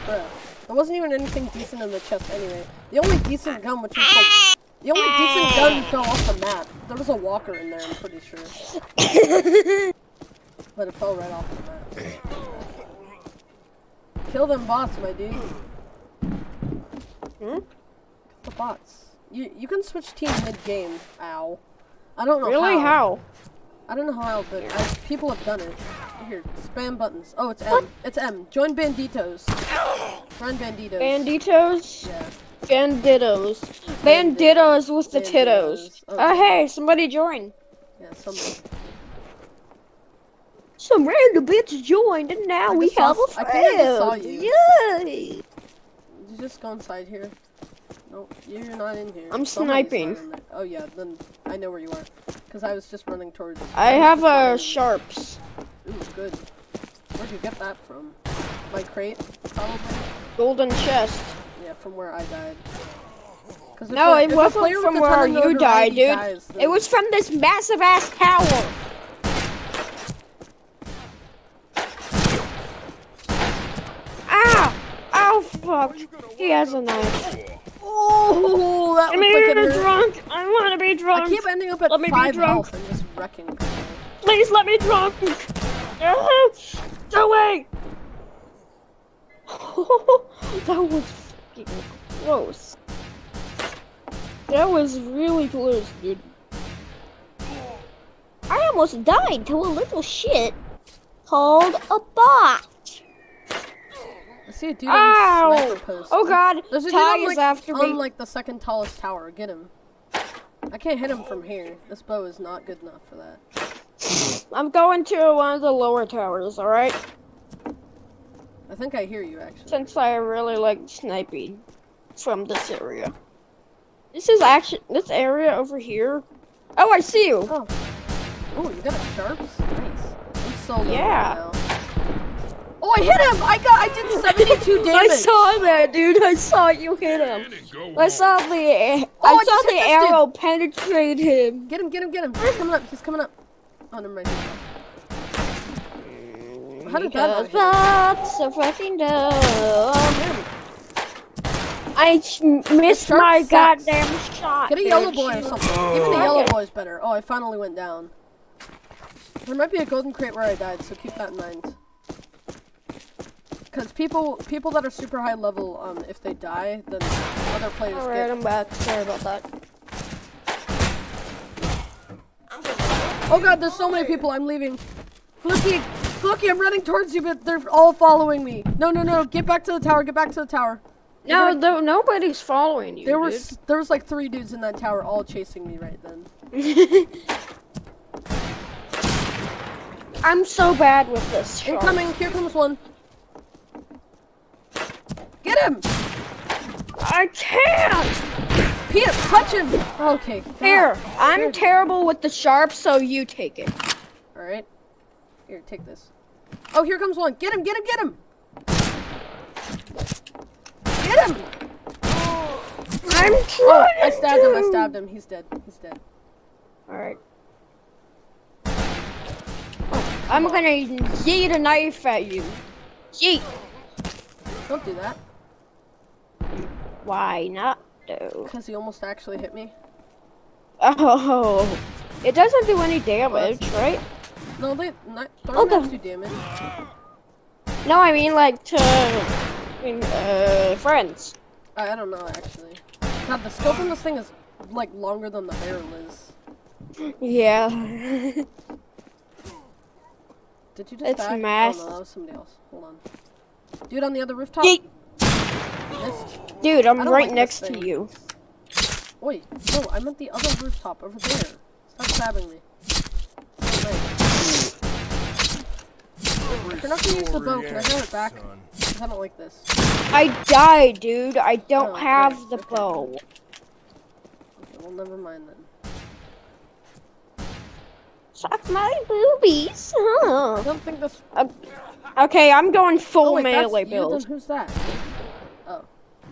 Bruh. There wasn't even anything decent in the chest anyway. The only decent gun, which is like, the only decent gun fell off the map. There was a walker in there, I'm pretty sure. But it fell right off the map. Kill them bots, my dude. Hmm? The bots. You you can switch team mid game. Ow. I don't know Really? How? I don't know how, but I, people have done it. Here, spam buttons. Oh, it's M. It's M. Join Banditos. Run Banditos. Banditos? yeah. Banditos. Banditos with the tittos. Banditos. Oh, hey, somebody join. Yeah, somebody. Some random bitch joined, and now I we saw have a s- I think I just saw friend. you. Yay! You just go inside here? Nope, you're not in here. I'm Somebody's sniping. Oh yeah, then I know where you are. Cause I was just running towards. I was have a sharps. Ooh, good. Where'd you get that from? My crate, probably. Golden chest. Yeah, from where I died. No, a- it wasn't from where you died, dude. dies, It was from this massive ass tower. Ow! Ow, fuck. He has a knife. Oh, that I'm looks like hurt. drunk. I want to be drunk. I keep ending up at Let me be five drunk. health and just wrecking. Please let me drunk. Go away. that was fucking close. That was really close, dude. I almost died to a little shit. called a bot. I see a dude on the sniper post. Oh god, There's a dude Ty on, is like, after on me. like the second tallest tower. Get him. I can't hit him from here. This bow is not good enough for that. I'm going to one of the lower towers, alright? I think I hear you actually. Since I really like sniping from this area. This is actually this area over here. Oh, I see you. Oh. Oh, you got a sharps? Nice. I'm so low Yeah. right now. Oh, I hit him! I got. I did 72 damage. I saw that, dude. I saw you hit him. And it go I saw the Oh, I I saw the hit this dude. arrow penetrate him. Get him! Get him! Get him! He's coming up! He's coming up! Oh, never mind. How did that not Because hit him? that's so fucking dumb. I missed my sucks. goddamn shot. Get a yellow boy or something. Even the yellow boy is better. Oh, I finally went down. There might be a golden crate where I died, so keep that in mind. Because people, people that are super high level, um, if they die, then other players Alright, get. I'm back. Sorry about that. Oh god, there's so many people. I'm leaving. Fluky, Fluky, I'm running towards you, but they're all following me. No, no, no, get back to the tower. Get back to the tower. No, though nobody's following you. There dude. was, there was like three dudes in that tower, all chasing me right then. I'm so bad with this. Incoming. Here comes one. Get him! I can't. Peter, touch him! Okay. Here, I'm Here. terrible with the sharp, so you take it. Alright. Here, take this. Oh, here comes one. Get him, get him, get him! Get him! I'm oh, trying Oh. I stabbed him, I stabbed him. He's dead. He's dead. All right. I'm gonna yeet a knife at you. Yeet. Don't do that. Why not, though? Because he almost actually hit me. Oh, it doesn't do any damage, right? No, they not Oh, the- do damage. No, I mean like to, I mean, uh, friends. I, I don't know actually. God, the scope on this thing is like longer than the barrel is. Yeah. Did you just It's die? mass- Oh no, that was somebody else. Hold on. Dude on the other rooftop? Yeet. Missed. Dude, I'm right like next to you. Wait, no, I'm at the other rooftop over there. Stop stabbing me. Wait. If you're not gonna use the bow, can I have it back? I don't like this. I died, dude. I don't Oh, have great. the Okay. bow. Okay, well, never mind then. Suck my boobies. Huh. I don't think this. Um, okay, I'm going full Oh, wait, that's melee you? Then build. who's that?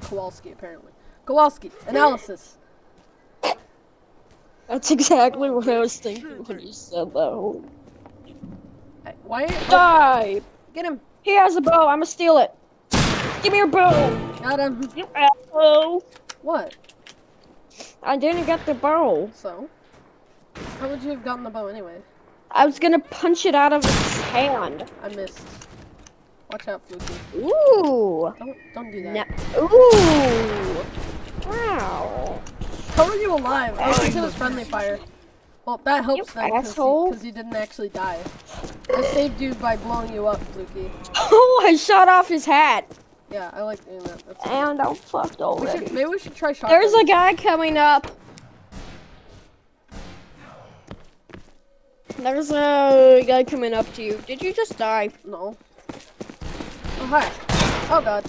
Kowalski, apparently. Kowalski, analysis. That's exactly what I was thinking when you said that. Why? Oh, Die! get him! He has a bow. I'm gonna steal it. Give me your bow. Got him. You asshole. What? I didn't get the bow. So? How would you have gotten the bow anyway? I was gonna punch it out of his hand. I missed. Watch out, Fluky. Ooh. Don't don't do that. No. Ooh. Wow. How are you alive? Oh, because it was friendly fire. Well, that helps You then, because asshole. you didn't actually die. I saved you by blowing you up, Fluky. Oh, I shot off his hat. Yeah, I like doing that. That's And I'm fucked we already. should, maybe we should try shotgun. There's a guy coming up. There's a guy coming up to you. Did you just die? No. Oh, hi. Oh, God.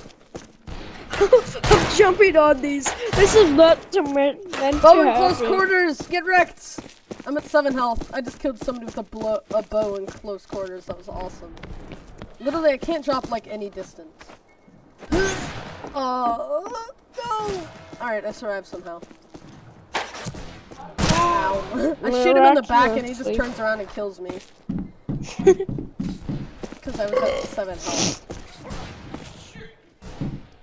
I'm jumping on these. This is not to meant, meant Bow to in close quarters! Get wrecked! I'm at 7 health. I just killed somebody with a, blow, a bow in close quarters. That was awesome. Literally, I can't drop like any distance. Oh, no! Alright, I survived somehow. Ow. I shoot him in the back and he just turns around and kills me. Because I was at 7 health.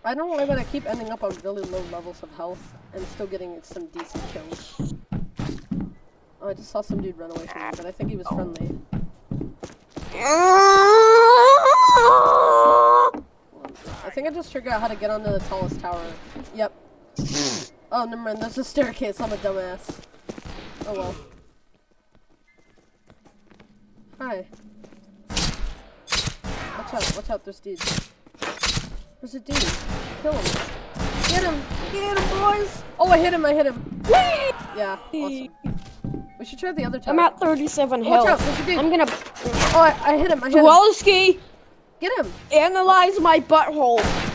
I don't know why, but I keep ending up on really low levels of health and still getting some decent kills. Oh, I just saw some dude run away from me, but I think he was friendly. I think I just figured out how to get onto the tallest tower. Yep. oh, never mind. There's a staircase. I'm a dumbass. Oh well. Hi. Watch out, watch out, there's dudes. There's a dude. Kill him. Get him! Get him, boys! Oh, I hit him, I hit him. Yeah, awesome. We should try the other tower. I'm at 37 health. Watch out, there's a dude. I'm gonna Oh, I, I hit him, I hit him. Kowalski Get him! analyze my butthole.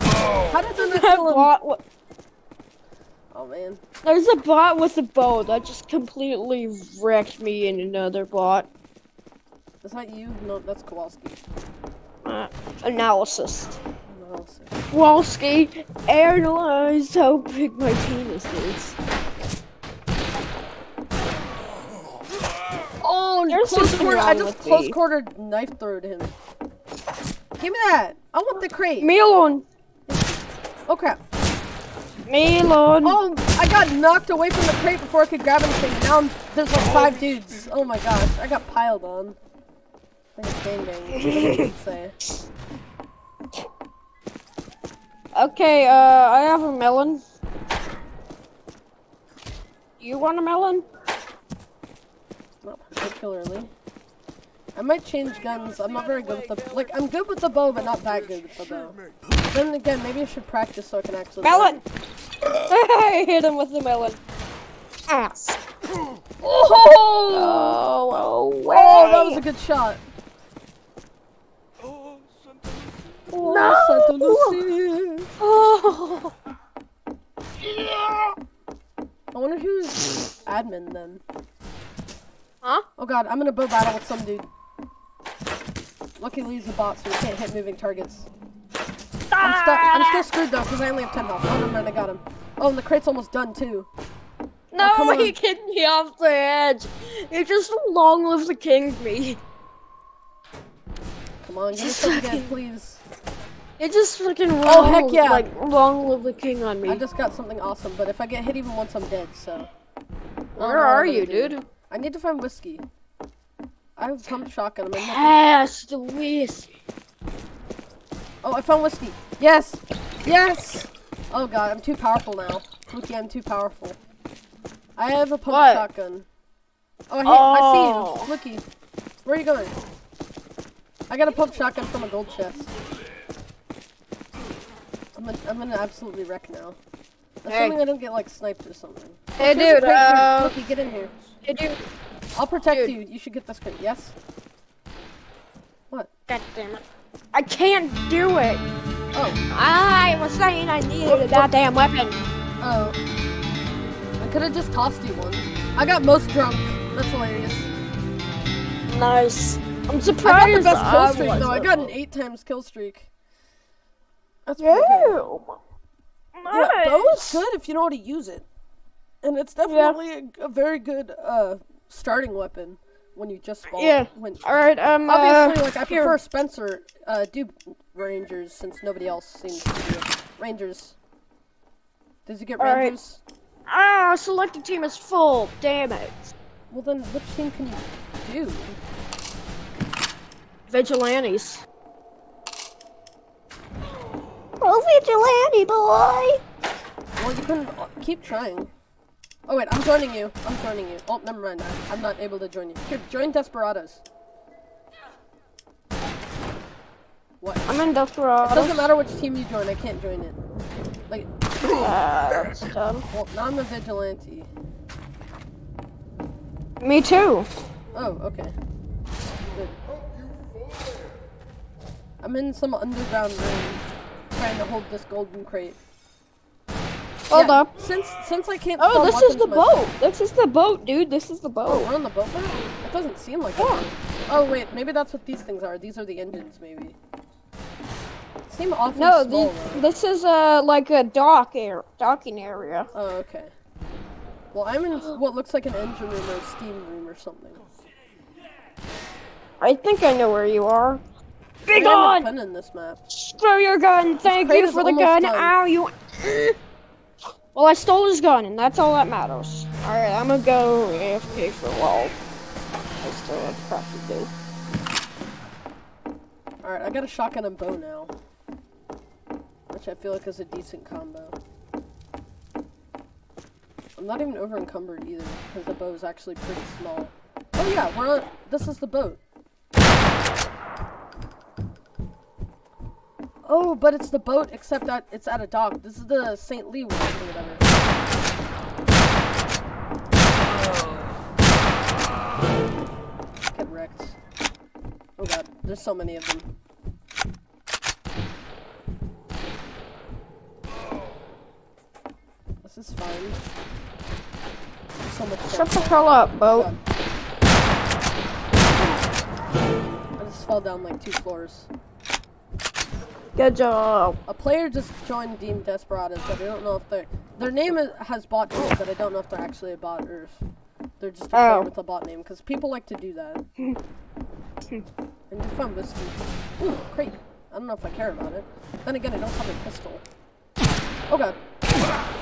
How did That kill him? bot wa- Oh, man. There's a bot with a bow that just completely wrecked me in another bot. Is not you? No, that's Kowalski. Uh, analysis. Kowalski analyze how big my penis is. Oh, There's close quarter. I just close me. quarter knife throwed him. Give me that. I want the crate. Me alone. Oh crap. Me alone. Oh, I got knocked away from the crate before I could grab anything. Now I'm, there's like five dudes. Oh my gosh, I got piled on. Like a gangbang, you'd say. Okay, uh, I have a melon. You want a melon? Not particularly. I might change guns. I'm not very good with the like. I'm good with the bow, but not that good with the bow. Then again, maybe I should practice so I can actually. Melon! I hit him with the melon. Ass. Oh! Oh, oh. Oh, that was a good shot. Oh, Santa Oh, No! Lucia. Oh. I wonder who's admin then. Huh? Oh god, I'm in a bow battle with some dude. Luckily he's a bot, so he can't hit moving targets. I'm, stu I'm still screwed though, because I only have 10 health. Oh, never mind, I got him. Oh, and the crate's almost done too. No, oh, come he kicked me off the edge. He just long live the king me. Come on, give me some again, please. It just freaking long, Oh, heck yeah. like long live the king on me. I just got something awesome, but if I get hit even once, I'm dead, so. I Where are you, gonna do. dude? I need to find whiskey. I have a pump shotgun. I'm in the- Pass the whiskey. Oh, I found whiskey. Yes! Yes! Oh god, I'm too powerful now. Fluky, I'm too powerful. I have a pump What? shotgun. Oh, hey, Oh. I see you. Oh. Fluky. Where are you going? I got a pump shotgun from a gold chest. I'm in, I'm in absolutely wreck now. Assuming Hey. I don't get like sniped or something. Hey, Here's dude. Uh, Fluky, get in here. hey, dude. I'll protect dude. you. You should get this crate. Yes? What? God damn it. I can't do it. Oh. I was saying I needed a goddamn weapon. Oh. I could have just tossed you one. I got most drunk. That's hilarious. Nice. I'm surprised. I got the best kill streak though. I got an eight times kill streak. That's good. Ew. Yeah, bow is good if you know how to use it, and it's definitely a, a very good uh starting weapon when you just spawn. Yeah. When, All right. Um. obviously, uh, like I here. prefer Spencer. Uh, do Rangers since nobody else seems to do it. Rangers. Did you get All right. Rangers? Ah, selected team is full. Damn it. Well then, which team can you do? Vigilantes. Oh, vigilante boy. Well, you couldn't uh, keep trying. Oh wait, I'm joining you. I'm joining you. Oh, never mind. I- I'm not able to join you. Here, join Desperados. What? I'm in It doesn't matter which team you join. I can't join it. Like, Uh, well, now I'm a vigilante. Me too. Oh, okay. Good. I'm in some underground room, trying to hold this golden crate. Hold Yeah, up. Since since I can't. Oh, this is the myself- boat. This is the boat, dude. This is the Oh, boat. we're on the boat now? It doesn't seem like Yeah. it. Oh, wait, maybe that's what these things are. These are the engines, maybe. Seem awfully No, small, the, this is uh like a dock air docking area. Oh, okay. Well, I'm in what looks like an engine room or a steam room or something. I think I know where you are. Be I have a gone! pen in this map. Screw your gun. Thank you for the gun. done. Ow, you. Well, I stole his gun, and that's all that matters. All right, I'm gonna go AFK for a while. I still have crap to do. Alright, I got a shotgun and bow now. Which I feel like is a decent combo. I'm not even over encumbered either, because the bow is actually pretty small. Oh yeah, we're on. This is the boat. Oh, but it's the boat, except that it's at a dock. This is the St. Lee one or whatever. Get wrecked. Oh god, there's so many of them. This is fine. There's so much Shut the hell up, oh, boat. God. I just fell down like two floors. Good job. A player just joined Team Desperados, but I don't know if they're their name is, has bot name, but I don't know if they're actually a bot or if they're just a player Oh. with a bot name because people like to do that. and you found whiskey. Ooh, great. I don't know if I care about it. Then again, I don't have a pistol. Oh god.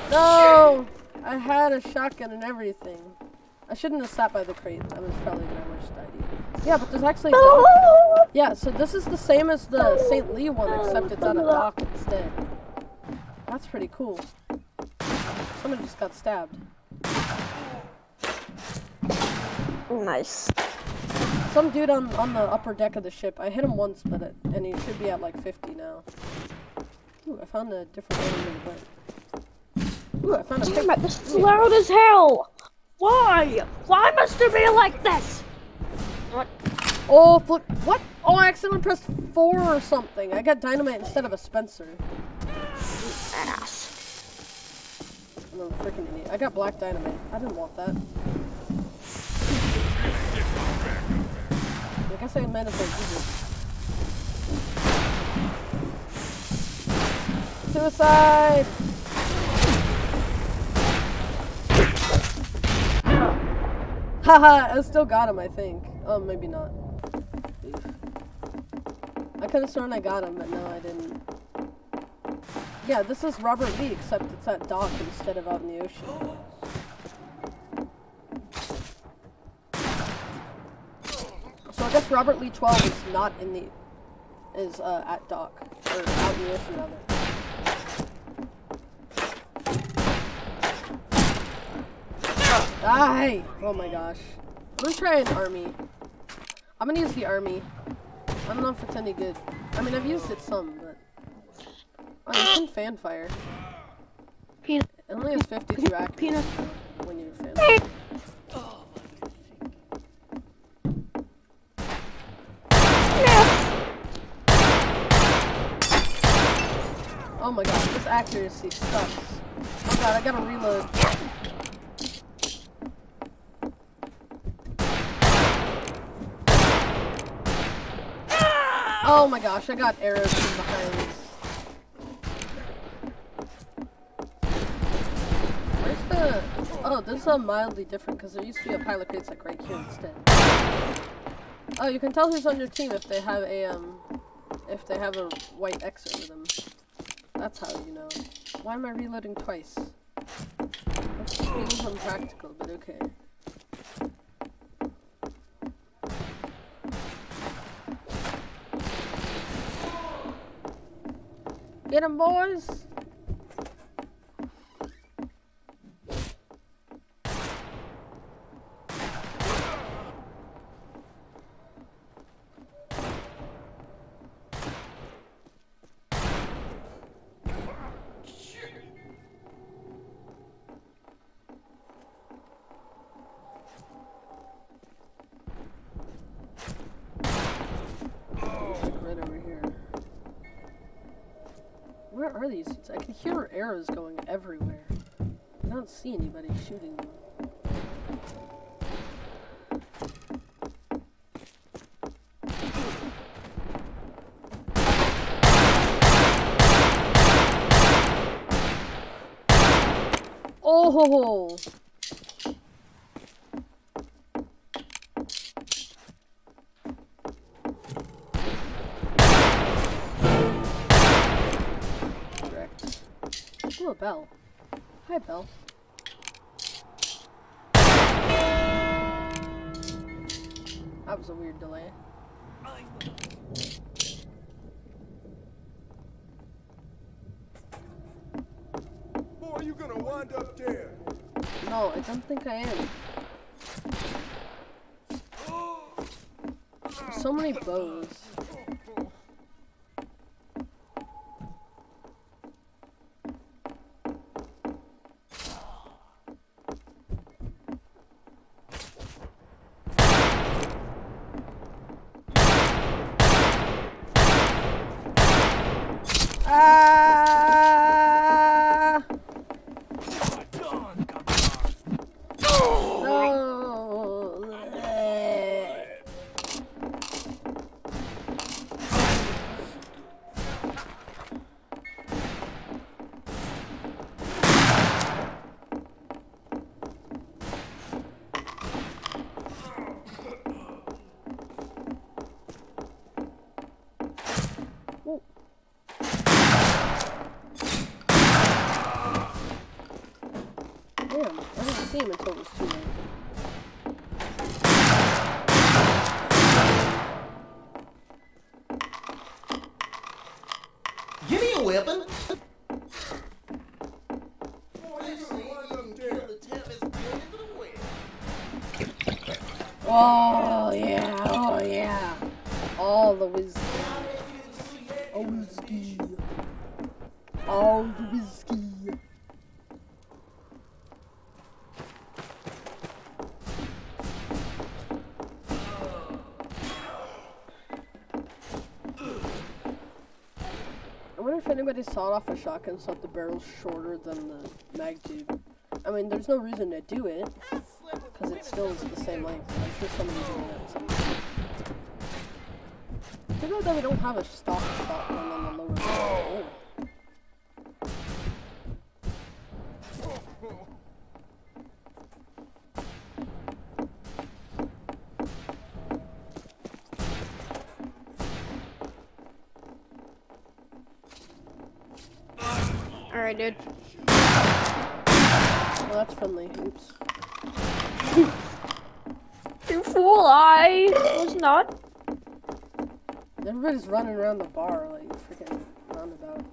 No! I had a shotgun and everything. I shouldn't have sat by the crate. That was probably my worst idea. Yeah, but there's actually. Yeah, so this is the same as the St. Lee one, except it's on a dock instead. That's pretty cool. Someone just got stabbed. Nice. Some dude on, on the upper deck of the ship. I hit him once, but it, and he should be at like 50 now. Ooh, I found a different the boat. Ooh, I found a Damn it, this is loud as hell. Why? Why must it be like this? What? Oh, flip. What? Oh, I accidentally pressed 4 or something. I got dynamite instead of a Spencer. Ass. I'm a freaking idiot. I got black dynamite. I didn't want that. I guess I might as well. Suicide! Haha, I still got him, I think. Oh, maybe not. Oof. I could have sworn I got him, but no, I didn't. Yeah, this is Robert Lee, except it's at dock instead of out in the ocean. So I guess Robert Lee 12 is not in the is uh, at dock or out in the ocean rather. Die! Oh my gosh. I'm gonna try an army. I'm gonna use the army. I don't know if it's any good. I mean, I've used it some, but. Oh, you can fan fire. Peanut. It only has 52 accuracy Peanut. when you fan fire. Oh my god, this accuracy sucks. Oh god, I gotta reload. Oh my gosh, I got arrows from behind. Where's the... Oh, this is uh, mildly different because there used to be a pile of crates like right here instead. Oh, you can tell who's on your team if they have a, um... If they have a white X over them. That's how you know. Why am I reloading twice? That's feels unpractical, but okay. Get 'em, boys! Like right over here. Where are these dudes? I can hear arrows going everywhere. I don't see anybody shooting them. Oh! Bell. Hi, Bell. That was a weird delay. Boy, you gonna wind up dead. No, I don't think I am. so many bows. Wonder sawed off a shotgun so that the barrel's shorter than the mag tube. I mean, there's no reason to do it, because it still is the same length. I'm sure somebody's doing that bad that we don't have a stock shotgun Oops. You fool, I was not. Everybody's running around the bar like freaking roundabout.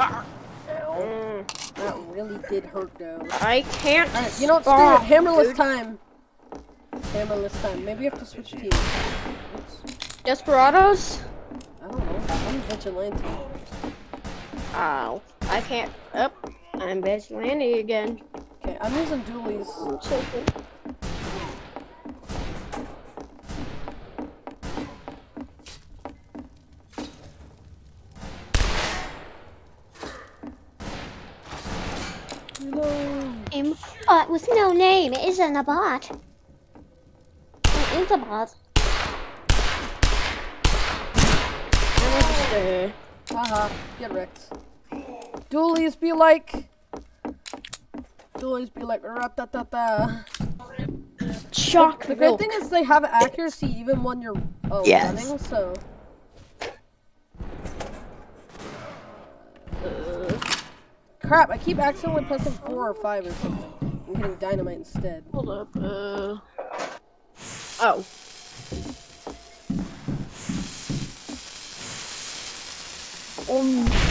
Ow. That really did hurt though. I can't. Alright, you know what? Screw stop. Hammerless dude. time. Hammerless time. Maybe you have to switch teams. Oops. Desperados? I don't know. I'm vigilante. Ow. I can't. I'm vigilante again. Okay, I'm using dualies. I'm name, but with no name. It isn't a bot. It is a bot. Uh, Haha, get wrecked. Dualies be like. Dualies be like ratatata. Shock The the great thing is they have accuracy even when you're oh, Yes. running, so. Crap, I keep accidentally pressing 4 or 5 or something. I'm getting dynamite instead. Hold up. Uh. Oh. Um.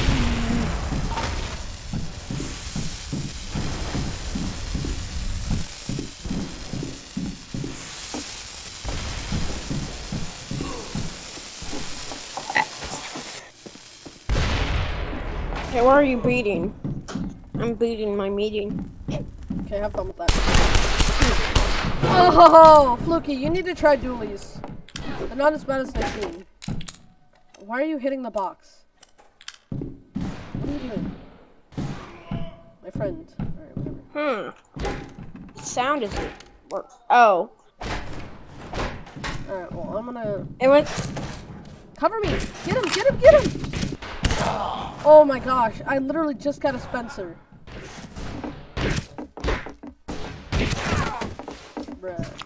Okay, where are you beating? I'm beating my meeting. Okay, have fun with that. Oh, Fluky, you need to try dualies. They're not as bad as they seem. Why are you hitting the box? What are you doing? My friend. Alright, whatever. Hmm. The sound isn't work. Oh. Alright, well, I'm gonna. It went. Cover me! Get him! Get him! Get him! Oh my gosh, I literally just got a Spencer.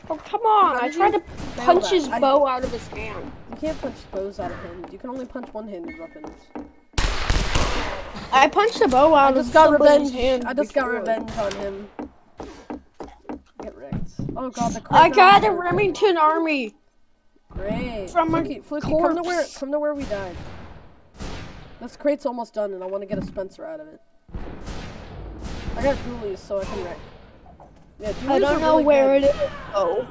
Oh, come on. I tried to punch that? his I- bow out of his hand. You can't punch bows out of hand. You can only punch one-handed weapons. I punched the bow out I of just got revenge. hand. I just got revenge on him. Get wrecked. Oh god, the I got a Remington army. Great. from a Fluky, Fluky, come to where come to where we died. This crate's almost done, and I want to get a Spencer out of it. I got dualies, so I can wreck. Yeah, dualies I don't know really where good. it is. Oh.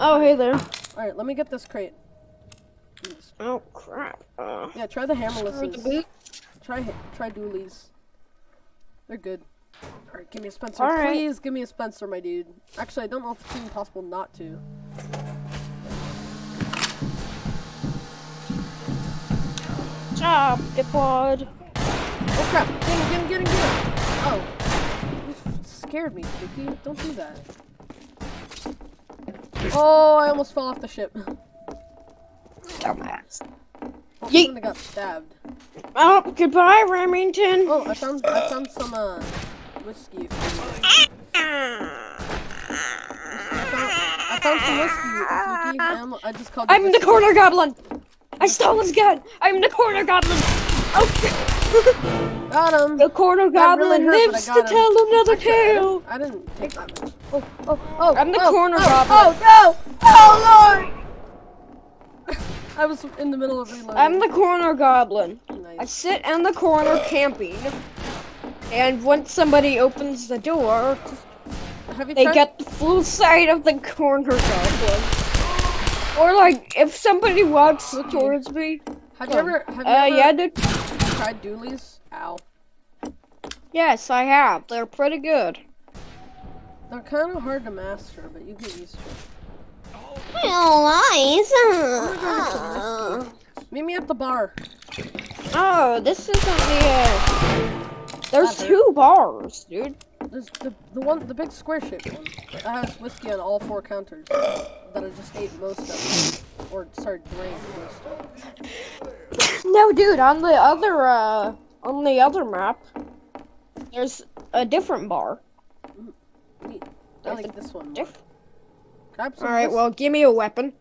Oh, hey there. Alright, let me get this crate. Oh crap. Uh, Yeah, try the the hammerlesses. boot. Try try dualies. They're good. Alright, give me a Spencer. All right. Please give me a Spencer, my dude. Actually, I don't know if it's even possible not to. Job, dipwad. Oh crap! Get him, get him, get him, get him! Oh. You scared me, Spooky. Don't do that. Oh, I almost fell off the ship. Dumbass. Oh, Yeet. someone got stabbed. Oh, goodbye, Remington. Oh, I found I found some uh whiskey. for you. I found, I found some whiskey, Spooky. and I just called you I'm the whiskey. corner goblin. I stole his gun. I'm the corner goblin. Okay. Got him. The corner really goblin hurt, I lives to him. tell another Actually, I tale. didn't, I didn't take that much. Oh, oh, oh. I'm the oh, corner oh, goblin. Oh, no! Oh, Lord! I was in the middle of reloading. I'm the corner goblin. I sit in the corner camping. And once somebody opens the door, they get the full sight of the corner goblin. Or like, if somebody walks Cookie. towards me, have you ever? Have you uh, ever yeah, dude. tried dualies? Ow. Yes, I have. They're pretty good. They're kind of hard to master, but you get used to it. Oh, lies. Meet me at the bar. Oh, this isn't the. Uh... There's That hurt. two bars, dude. There's the the one, the big square shaped one. That has whiskey on all four counters. That I just ate most of, or sorry, drank most of. No, dude. On the other, uh, on the other map, there's a different bar. Neat. I like this one. More. Diff- Grab some. All right. Well, give me a weapon.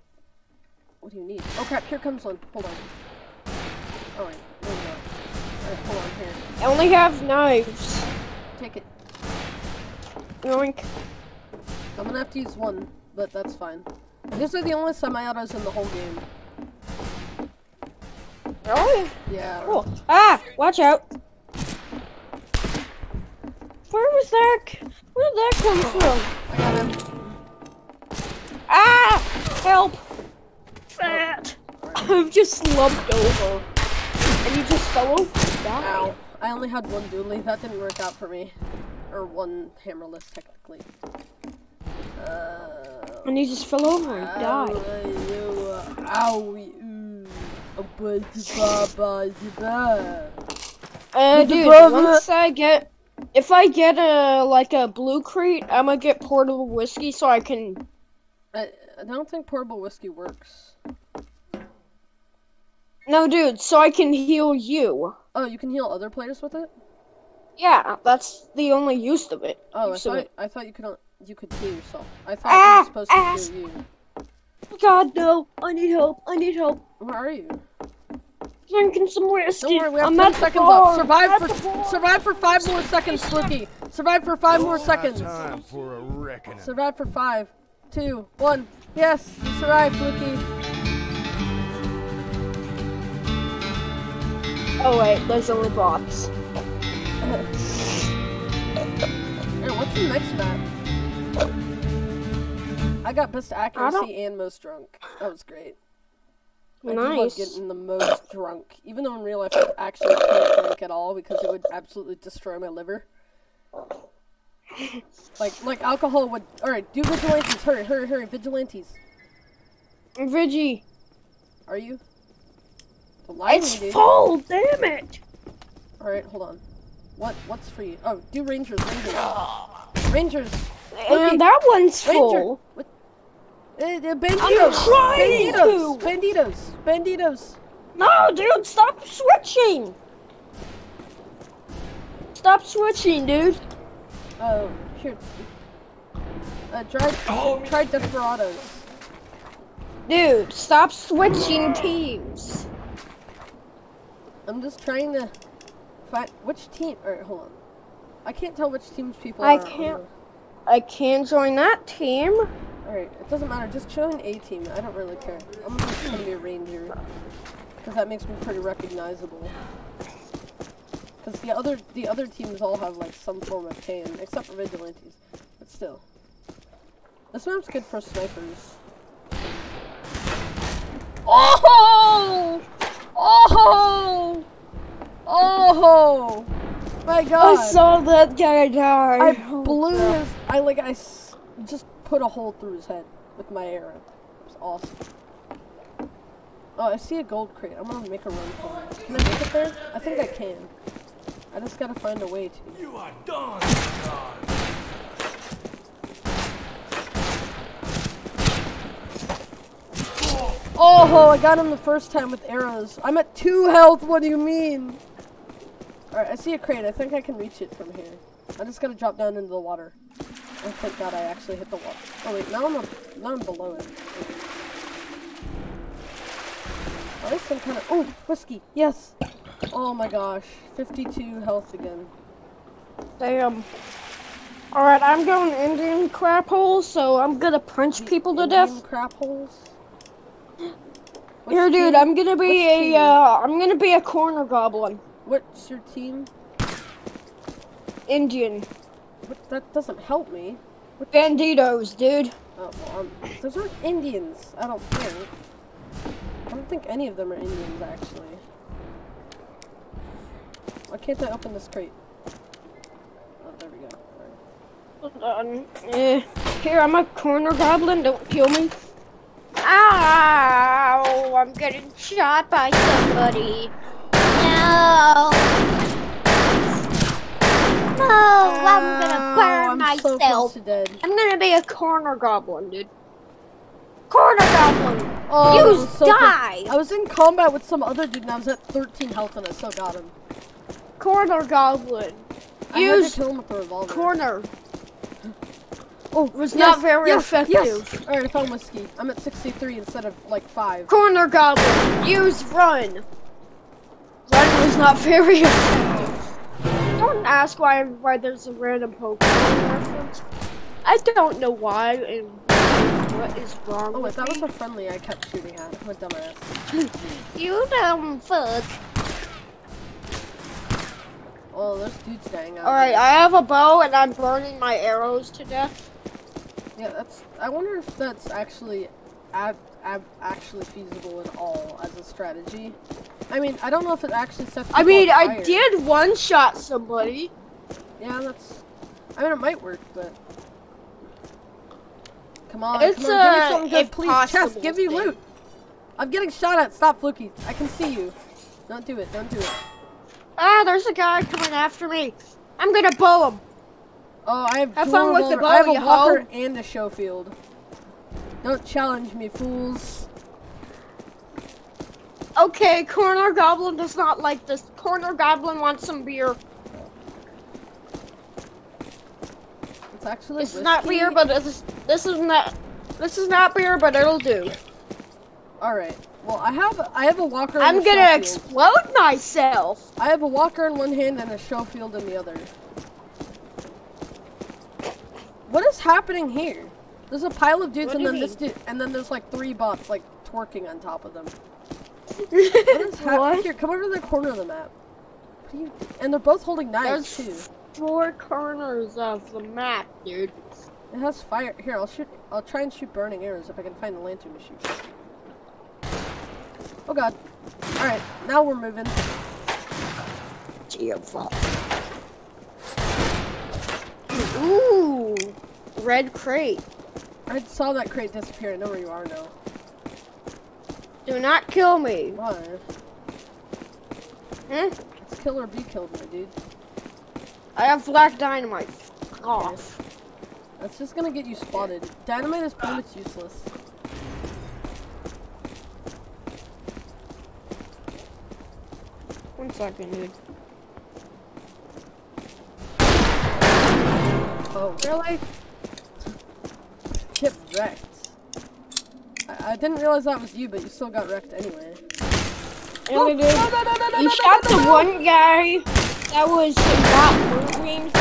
What do you need? Oh crap! Here comes one. Hold on. All right. There we go. All right. Hold on here. I only have knives. Take it. Yoink. I'm gonna have to use one, but that's fine. These are the only semi-autos in the whole game. Really? Yeah. Cool. Ah! Watch out. Where was that? Where did that come from? I got him. Ah! Help! Fat. I've just slumped over. And you just fell over. Ow. I only had one dually. That didn't work out for me. Or one hammerless, technically. Uh, And you just fell over and died. Uh, dude, once I get, if I get a like a blue crate, I'm gonna get portable whiskey so I can. I, I don't think portable whiskey works. No, dude, so I can heal you. Oh, you can heal other players with it? Yeah, that's the only use of it. Oh, I use of thought it. I thought you could on- you could heal yourself. I thought Ah, you were supposed to ass. heal you. God no! I need help! I need help! Where are you? Drinking some whiskey. Don't worry, we have I'm 10 at the seconds bar. left. Survive At for survive for five more seconds, Fluky. Survive for five more seconds. Time for a reckoning. Survive for five, two, one. Yes, you survived, Fluky. Oh wait, there's only bots. Hey, what's the next map? I got best accuracy and most drunk. That was great. I do love getting the most drunk, even though in real life I actually can't drink at all because it would absolutely destroy my liver. Like, like alcohol would. All right, do vigilantes. Hurry, hurry, hurry! Vigilantes. Vigi, Are you? It's me, full. Damn it! All right, hold on. What? What's free? Oh, do rangers. Rangers. Rangers. And that one's Ranger. full. What? Uh, uh, banditos. trying banditos. to. Banditos. Banditos. No, dude, stop switching. Stop switching, dude. Oh, shoot. Uh, try, Oh, try Desperados. Dude, stop switching teams. I'm just trying to find which team. Alright, hold on. I can't tell which teams people I are. can't- I can join that team. Alright, it doesn't matter. Just join a team. I don't really care. I'm just gonna be a ranger because that makes me pretty recognizable. Because the other the other teams all have like some form of tan, except for vigilantes. But still, this map's good for snipers. Oh! Oh! Oh! My God! I saw that guy die. I Oh, blew God. his. I like. I s- just put a hole through his head with my arrow. It was awesome. Oh, I see a gold crate. I'm gonna make a run for it. Can I make it there? I think I can. I just gotta find a way to. You are done, God. Oh, I got him the first time with arrows. I'm at two health. What do you mean? Alright, I see a crate. I think I can reach it from here. I'm just gotta drop down into the water. Oh, thank God I actually hit the water. Oh wait, now I'm up, now I'm below it. At least I'm kind of. Oh, whiskey. Yes. Oh my gosh, 52 health again. Damn. Alright, I'm going Indian crap holes, so I'm gonna punch people to Indian death. Crap holes. What's Here, dude. I'm gonna be a, uh, I'm gonna be a corner goblin. What's your team? Indian. What, that doesn't help me. Banditos, dude. Oh, well, um, those aren't Indians, I don't think. I don't think any of them are Indians, actually. Why can't I open this crate? Oh, there we go. Alright. Hold on. Eh. Here, I'm a corner goblin, don't kill me. Ow! I'm getting shot by somebody. No. No, I'm gonna ah, burn I'm so myself. to dead. I'm gonna be a corner goblin, dude. Corner goblin! Oh, You so die! I was in combat with some other dude and I was at 13 health and I still got him. Corner goblin. I Use kill him with the revolver. corner. Oh, was yes, not very yes, effective. Yes. Alright, I found whiskey. I'm at 63 instead of like 5. Corner goblin. Use run. Was not very effective. Don't ask why why there's a random Pokemon reference. I don't know why and what is wrong Oh, with that was a friendly I kept shooting at. I'm a dumbass. You dumb fuck. Oh, there's dudes dying out. Alright. I have a bow and I'm burning my arrows to death. Yeah, that's. I wonder if that's actually, ab, actually feasible at all as a strategy. I mean, I don't know if it actually sets. I mean, I did one shot somebody. Yeah, that's. I mean, it might work, but. Come on, It's, come on, give me something good, please. Chest, give me thing. loot. I'm getting shot at. Stop, Fluky. I can see you. Don't do it. Don't do it. Ah, there's a guy coming after me. I'm gonna bow him. Oh, I have. Have fun with the bow, I have a walker and a Schofield. Don't challenge me, fools. Okay, corner goblin does not like this. Corner goblin wants some beer. It's actually. It's not beer, but it's, this is not. This is not beer, but it'll do. All right. Well, I have I have a walker. I'm gonna Schofield. explode myself. I have a walker in one hand and a Schofield in the other. What is happening here? There's a pile of dudes What and then this dude, and then there's like three bots like twerking on top of them. What is happening What? here? Come over to the corner of the map. You? And they're both holding knives There's too. four corners of the map, dude. It has fire. Here, I'll shoot. I'll try and shoot burning arrows if I can find the lantern to shoot. Oh god. All right, now we're moving. Ooh, red crate. I saw that crate disappear. I know where you are now. Do not kill me. Why? Hmm? It's kill or be killed, my dude. I have black dynamite. Off. That's just gonna get you spotted. Dynamite is pretty much useless. One second, dude. Oh, really? Get wrecked. I, I didn't realize that was you, but you still got wrecked anyway. Dude. No, no, no, no, no, You no, shot no, the no, no. one guy that was not moving.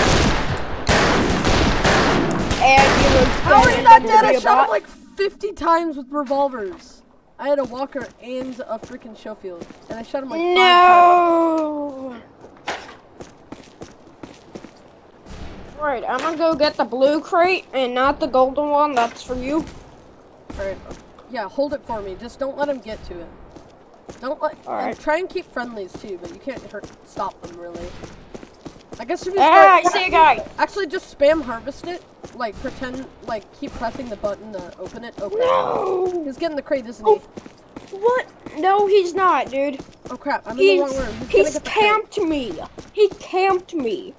And you was How are you not dead? I shot him like 50 times with revolvers. I had a walker and a freaking Schofield, and I shot him like five times. No. Alright, I'm gonna go get the blue crate and not the golden one. That's for you. Alright, Yeah, hold it for me. Just don't let him get to it. Don't let. Alright. try and keep friendlies too, but you can't hurt, stop them really. I guess if you Ah, I see a guy. actually just spam harvest it. Like pretend, like keep pressing the button to open it. Open it. No. He's getting the crate, isn't Oh. he? What? No, he's not, dude. Oh crap! I'm in the wrong room. He's, gonna he's get the crate. camped me. He camped me.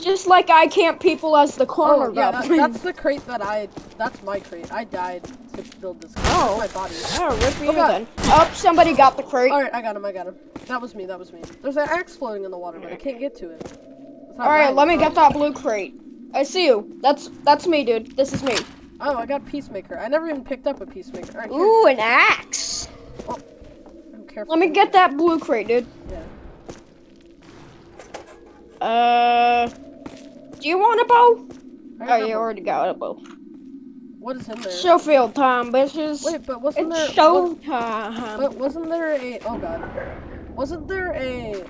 Just like I camp people as the oh, corner Oh yeah, that, that's the crate that I. That's my crate. I died to build this. Crate. Oh. That's my body. Oh, rip Oh, God. then. Oh, somebody got the crate. All right, I got him. I got him. That was me. That was me. There's an axe floating in the water, but I can't get to it. All right, mine, let me so- get that blue crate. I see you. That's that's me, dude. This is me. Oh, I got peacemaker. I never even picked up a peacemaker. Right. Ooh, an axe. Oh, I'm careful. Let me get that blue crate, dude. Yeah. Uh, do you want a bow? Oh, you already got a bow. What is in there? Schofield time, bitches. Wait, but wasn't there? it's show wa- time. But wasn't there a? Oh god. Wasn't there a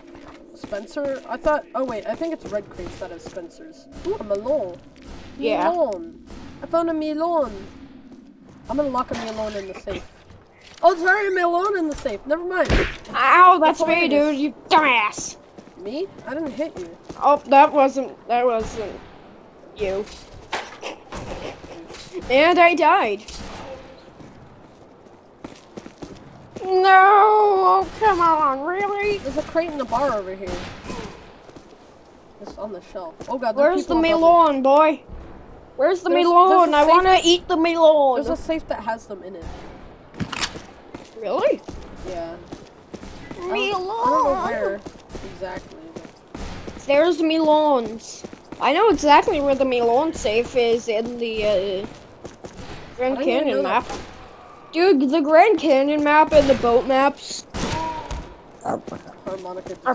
Spencer? I thought. Oh wait, I think it's red crates that have Spencers. Ooh, a melon. Yeah. Melon. I found a melon. I'm gonna lock a melon in the safe. Oh, sorry, a melon in the safe. Never mind. Ow, that's That's me, dude. You dumbass. Me? I didn't hit you. Oh, that wasn't. That wasn't you. And I died. No, oh, come on, really? There's a crate in the bar over here. It's on the shelf. Oh god, Where's the melon, boy? Where's the There's- melon? there's I want to eat the melon. There's a safe that has them in it. Really? Yeah. I don't, I don't know Melon. where exactly. There's melons. I know exactly where the melon safe is in the uh, Grand I Canyon map. Dude, the Grand Canyon map and the boat maps are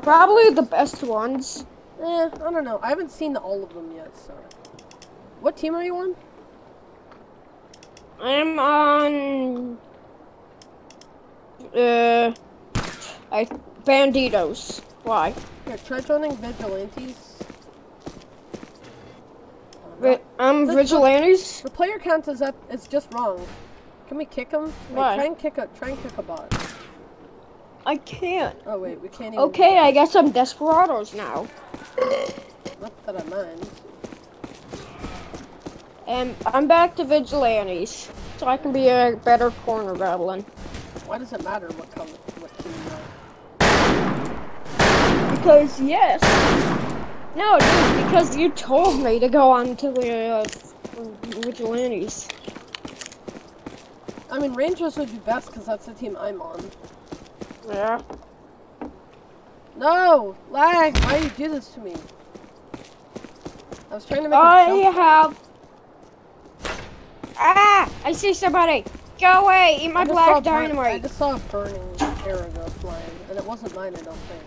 probably the best ones. Eh, I don't know. I haven't seen all of them yet, so. What team are you on? I'm on uh I Banditos. Why? Here, try joining Vigilantes. Uh, Vi- I'm The- the- Vigilantes. The player count is up. It's just wrong. Can we kick him? Wait, Why? Try and kick a. Try and kick a bot. I can't. Oh wait, we can't even. Okay, I guess I'm Desperados now. Not that I mind. And I'm back to Vigilantes. So I can be a better corner goblin. Why does it matter what color, what team you are? Because yes. No, dude, because you told me to go on to the uh, Vigilantes. I mean, Rangers would be best because that's the team I'm on. Yeah. No! Lag! Why do you do this to me? I was trying to make a I jump. have. Ah! I see somebody. Go away! Eat my black a burn- I just saw a burning arrow go flying, and it wasn't mine, I don't think.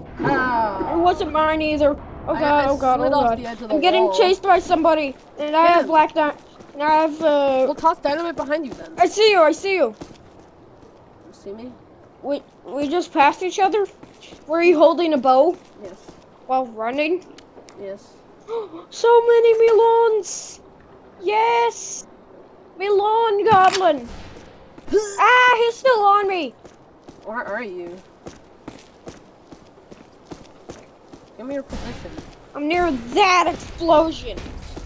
It Ah! wasn't mine either. Oh god! I oh god! Oh god! the edge of the I'm getting wall. chased by somebody, and I have black di- And I have. Uh, We'll toss dynamite behind you then. I see you. I see you. You see me? We we just passed each other. Were you holding a bow Yes. while running? Yes. so many melons. Yes. Melon goblin. Ah, he's still on me. Where are you? Give me your position. I'm near that explosion.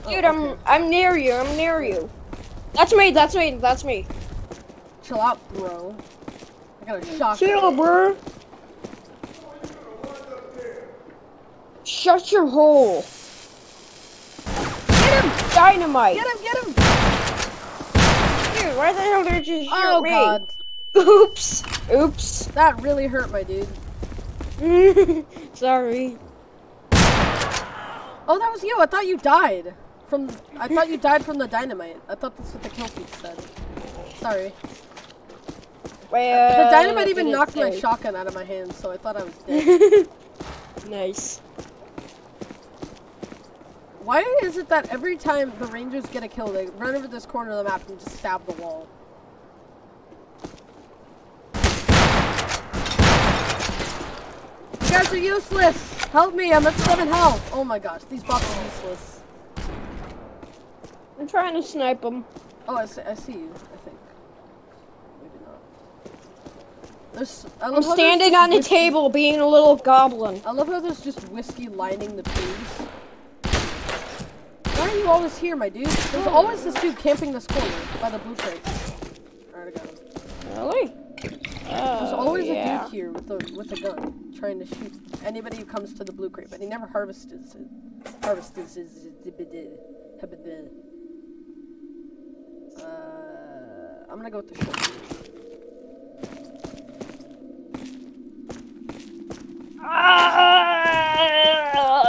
Oh, Dude, I'm. I'm near you. I'm near you. That's me. That's me. That's me. Chill out, bro. I got a shotgun. Chill, bro. Shut your hole. Get him! Dynamite. Get him! Get him! Dude, why the hell did you shoot Oh me? god, Oops. Oops. that really hurt my dude. Sorry. Oh, that was you. I thought you died from. I thought you died from the dynamite. I thought that's what the kill feed said. Sorry. Well, the dynamite even knocked my shotgun out of my hand, so I thought I was dead. nice. Why is it that every time the Rangers get a kill, they run over this corner of the map and just stab the wall? You guys are useless! Help me, I'm at 7 health! Oh my gosh, these bots are useless. I'm trying to snipe them. Oh, I see, I see you, I think. There's. I I'm love there's standing on a whiskey- table being a little goblin. I love how there's just whiskey lining the trees. Why are you always here, my dude? There's always this dude camping this corner by the blue crate. Alright, I got him. Really? There's Oh, always a dude here with a with a gun trying to shoot anybody who comes to the blue crate, but he never harvests it. Harvests his. Uh, I'm gonna go with the short.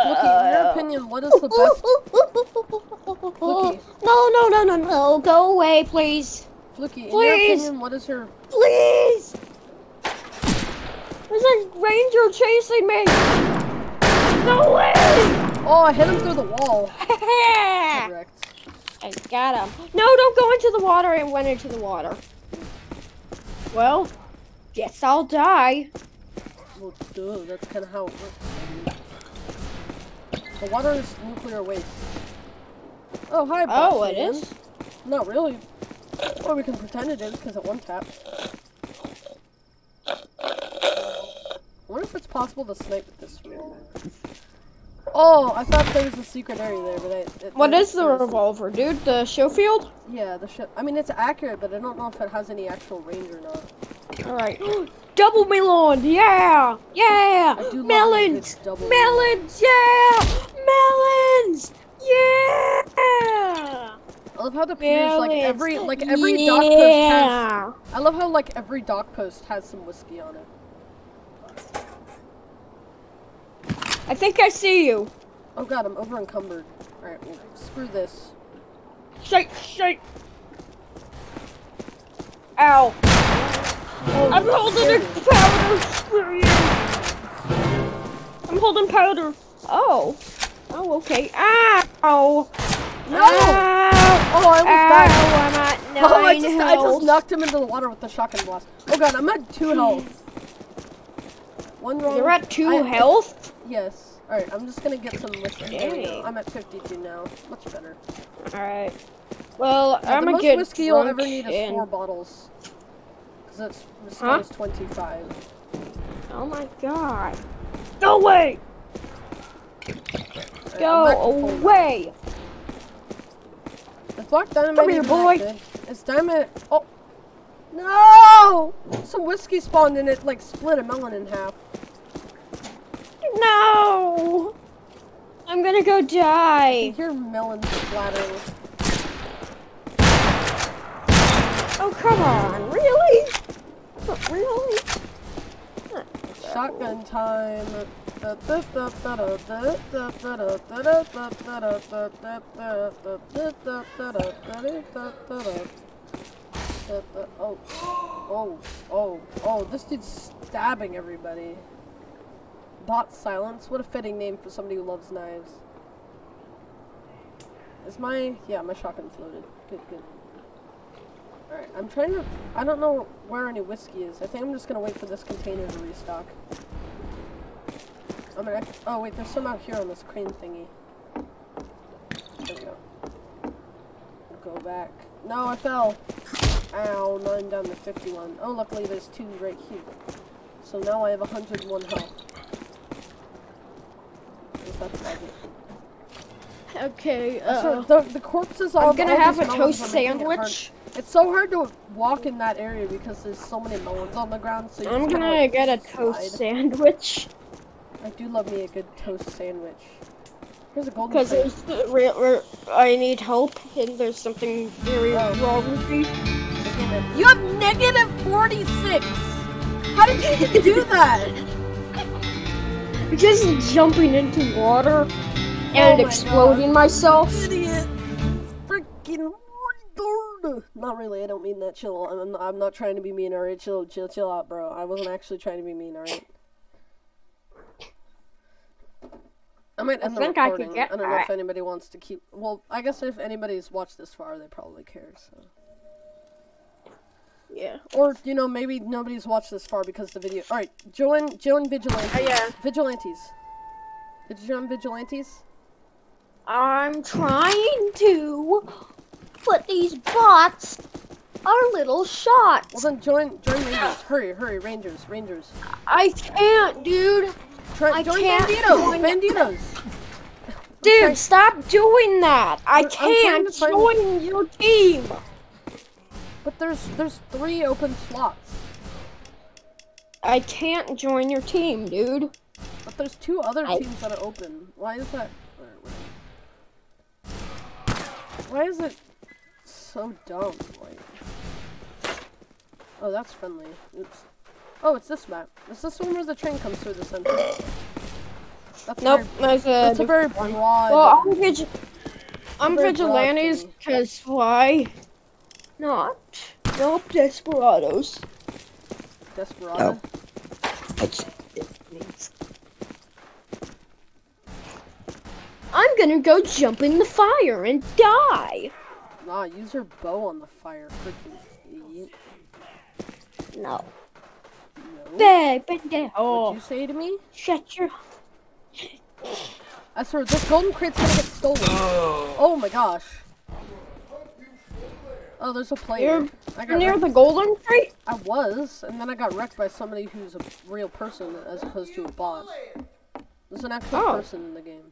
Look, in your opinion, what is the best? Fluky. No, no, no, no, no. Go away, please. Fluky, in your opinion, what is your Please! There's a ranger chasing me! Go away! Oh, I hit him through the wall. I got him. No, don't go into the water and went into the water. Well, guess I'll die. Well, duh, that's kind of how it works. The water is nuclear waste. Oh, hi, Oh, Boss it Man. is? Not really. Or we can pretend it is because it one tap. I wonder if it's possible to snipe with this revolver. Oh, I thought there was a secret area there, but I. It, What is the revolver, dude? The Schofield? Yeah, the ship. I mean, it's accurate, but I don't know if it has any actual range or not. Alright. Double melon! Yeah! Yeah! I do love Melons! a good double Melons! Yeah! Melons! Yeah! I love how the piers, like every, like every dock post has. I love how like every dock post has some whiskey on it. I think I see you. Oh god, I'm over encumbered. Alright, well, screw this. Shake, shake. Ow. Oh, I'm holding a powder. Screw you. I'm holding powder. Oh. Oh, okay. Ow. No! Ow. Oh, I almost died. Ow, I'm at nine Oh, I just, I just knocked him into the water with the shotgun blast. Oh god, I'm at two health. One wrong. You're at two I- health? Yes. Alright, I'm just gonna get some whiskey. There we go. Dang. I'm at 52 now. Much better. Alright. Well, Yeah, I'm the gonna most get whiskey you'll ever need is four bottles. Because that's as Huh? 25. Oh my god. Go away! Alright, Go I'm back to full. away! Is Black Dynamite Come here, boy. good? Is Oh! No! Some whiskey spawned and it like split a melon in half. No! I'm gonna go die. Your melons splattering. Oh, come on. Really? Really? Shotgun time. Oh, oh, oh, oh, this dude's stabbing everybody. Bot Silence, what a fitting name for somebody who loves knives. Is my, yeah, my shotgun's loaded. Good, good. Alright, I'm trying to, I don't know where any whiskey is. I think I'm just gonna wait for this container to restock. I'm gonna, oh wait, there's some out here on this crane thingy. There we go. Go back. No, I fell. Ow, now I'm down to 51. Oh, luckily there's two right here. So now I have 101 health. Is that faggot? Okay, So uh, the, the corpses all I'm gonna all have a toast it sandwich. It's so hard to walk in that area because there's so many melons on the ground. So you I'm gonna get a slide. toast sandwich. I do love me a good toast sandwich. Here's a golden Because the re- re- I need help and there's something very Oh. wrong with me. You have negative 46! How did you do that? Just jumping into water Oh and my exploding myself. Idiot! Freaking! Not really, I don't mean that. Chill. I'm, I'm, I'm not trying to be mean, alright? Chill, chill, chill out, bro. I wasn't actually trying to be mean, alright? I might I end the I could recording. get I don't know if anybody wants to keep. Well, I guess if anybody's watched this far, they probably care. So, Yeah. or you know, maybe nobody's watched this far because the video. All right, join, join vigilantes. Oh, yeah. Vigilantes. Did you join vigilantes? I'm trying to, but these bots our little shots. Well then join join Rangers. Hurry, hurry, Rangers, Rangers. I can't, dude. Try, I join can't Banditos, join- Banditos. Dude, stop doing that. I can't join your team. But there's there's three open slots. I can't join your team, dude. But there's two other I- teams that are open. Why is that? Why is it so dumb? Like, oh, that's friendly. Oops. Oh, it's this map. Is this one where the train comes through the center? That's Nope, Very, there's a. that's a very broad. well, I'm, vig- I'm very vigilantes because why not? Nope, desperados. Desperado. I'm gonna go jump in the fire and die. Nah, use your bow on the fire, freaking idiot. No. No. Pendejo. What'd you oh. say to me? Shut your. I swear, this golden crate's gonna get stolen. Oh. oh my gosh. Oh, there's a player. You're, you're near wrecked. the golden tree? I was, and then I got wrecked by somebody who's a real person as opposed to a bot. There's an actual Oh. person in the game.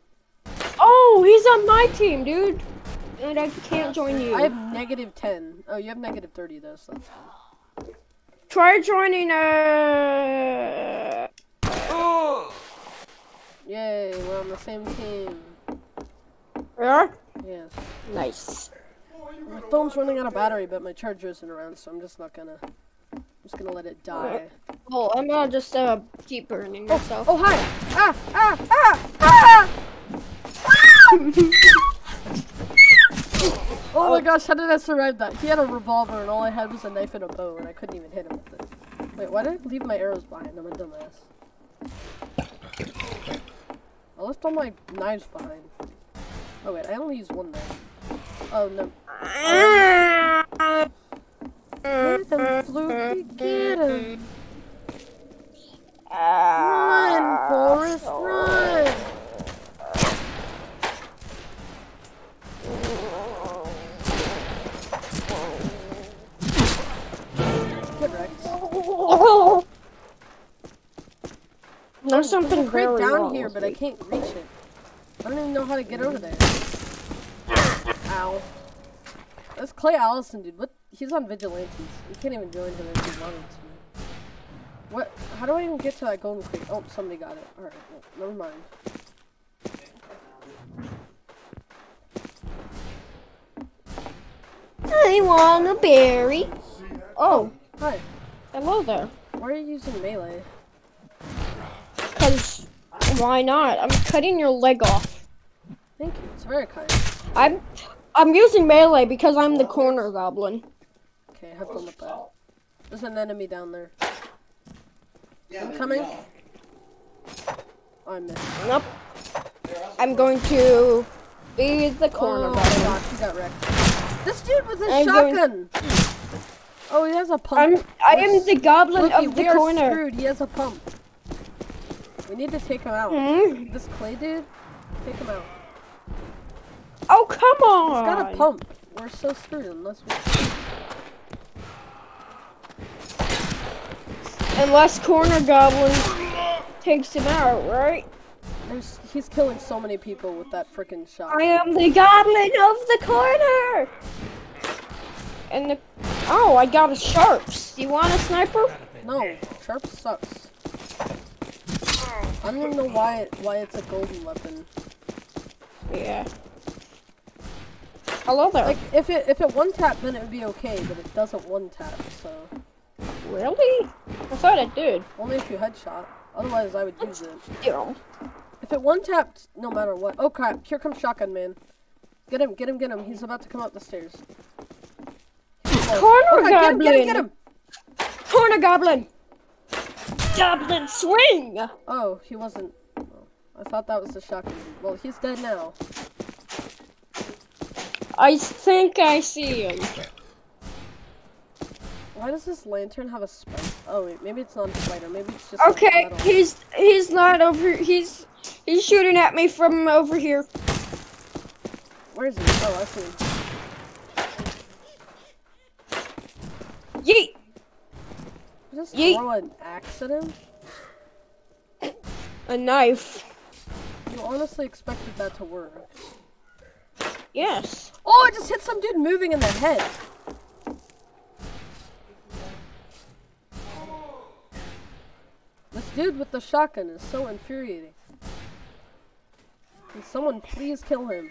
Oh, he's on my team, dude. And I can't join you. I have negative 10. Oh, you have negative 30 though, so that's fine. Try joining, uh. Yay, we're on the same team. Yeah? Yes. Nice. My phone's running out of battery, but my charger isn't around, so I'm just not gonna. I'm just gonna let it die. Well, I'm gonna just, uh, keep burning myself. Oh, hi! Ah! Ah! Ah! Ah! oh my oh. gosh, how did I survive that? He had a revolver and all I had was a knife and a bow and I couldn't even hit him with it. Wait, why did I leave my arrows behind? I'm a dumbass. I left all my knives behind. Oh wait, I only used one knife. Oh no. Get him, Fluky, get him! Run, Forrest, run! There's oh, something There's a down here, but I can't reach it. I don't even know how to get over there. Ow. That's Clay Allison, dude. What? He's on Vigilantes. You can't even join him if you wanted to. What? How do I even get to that golden crate? Oh, somebody got it. Alright, well, never mind. I want a berry. Oh, oh. Hi. Hello there. Why are you using melee? Cause why not? I'm cutting your leg off. Thank you. It's very kind. I'm I'm using melee because I'm the corner goblin. Okay, have fun with that. There's an enemy down there. I'm coming. I missed. Nope. I'm going to be the corner Oh my goblin. gosh, he got wrecked. This dude was his I'm going- shotgun! Oh, he has a pump. I'm I am the goblin Look, of the corner. screwed. He has a pump. We need to take him out. Hmm? This clay dude, take him out. Oh come on! He's got a pump. We're so screwed unless we. Unless corner goblin takes him out, right? There's, he's killing so many people with that freaking shot. I am the goblin of the corner. And the oh, I got a sharps. Do you want a sniper? No, sharp sucks. I don't even know why it, why it's a golden weapon. Yeah. Hello there. Like if it if it one tap then it would be okay, but it doesn't one tap. So really? I thought it did. only if you headshot. Otherwise, I would use it. Damn. If it one tapped, no matter what. Oh crap! Here comes shotgun man. Get him! Get him! Get him! He's about to come up the stairs. Corner oh, God, get him! Get him! Get goblin. him! Corner goblin. Goblin swing. Oh, he wasn't. oh, I thought that was the shotgun. Well, he's dead now. I think I see him. Why does this lantern have a spike? Oh wait, maybe it's not a spider. Maybe it's just. Okay, he's he's not over. He's he's shooting at me from over here. Where is he? Oh, I see. him. Yeet. throw an axe at him? A knife. You honestly expected that to work. Yes. Oh, I just hit some dude moving in the head. This dude with the shotgun is so infuriating. Can someone please kill him?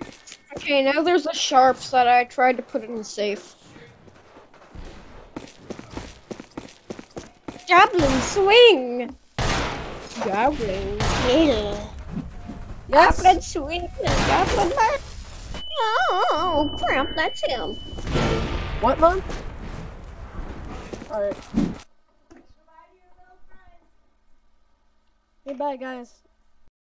Okay, now there's the sharps that I tried to put in the safe. Goblin swing! Goblin. Yeah. Yes! Goblin swing goblin back. Oh, crap, that's him. What, Mom? Alright. Hey, bye, guys.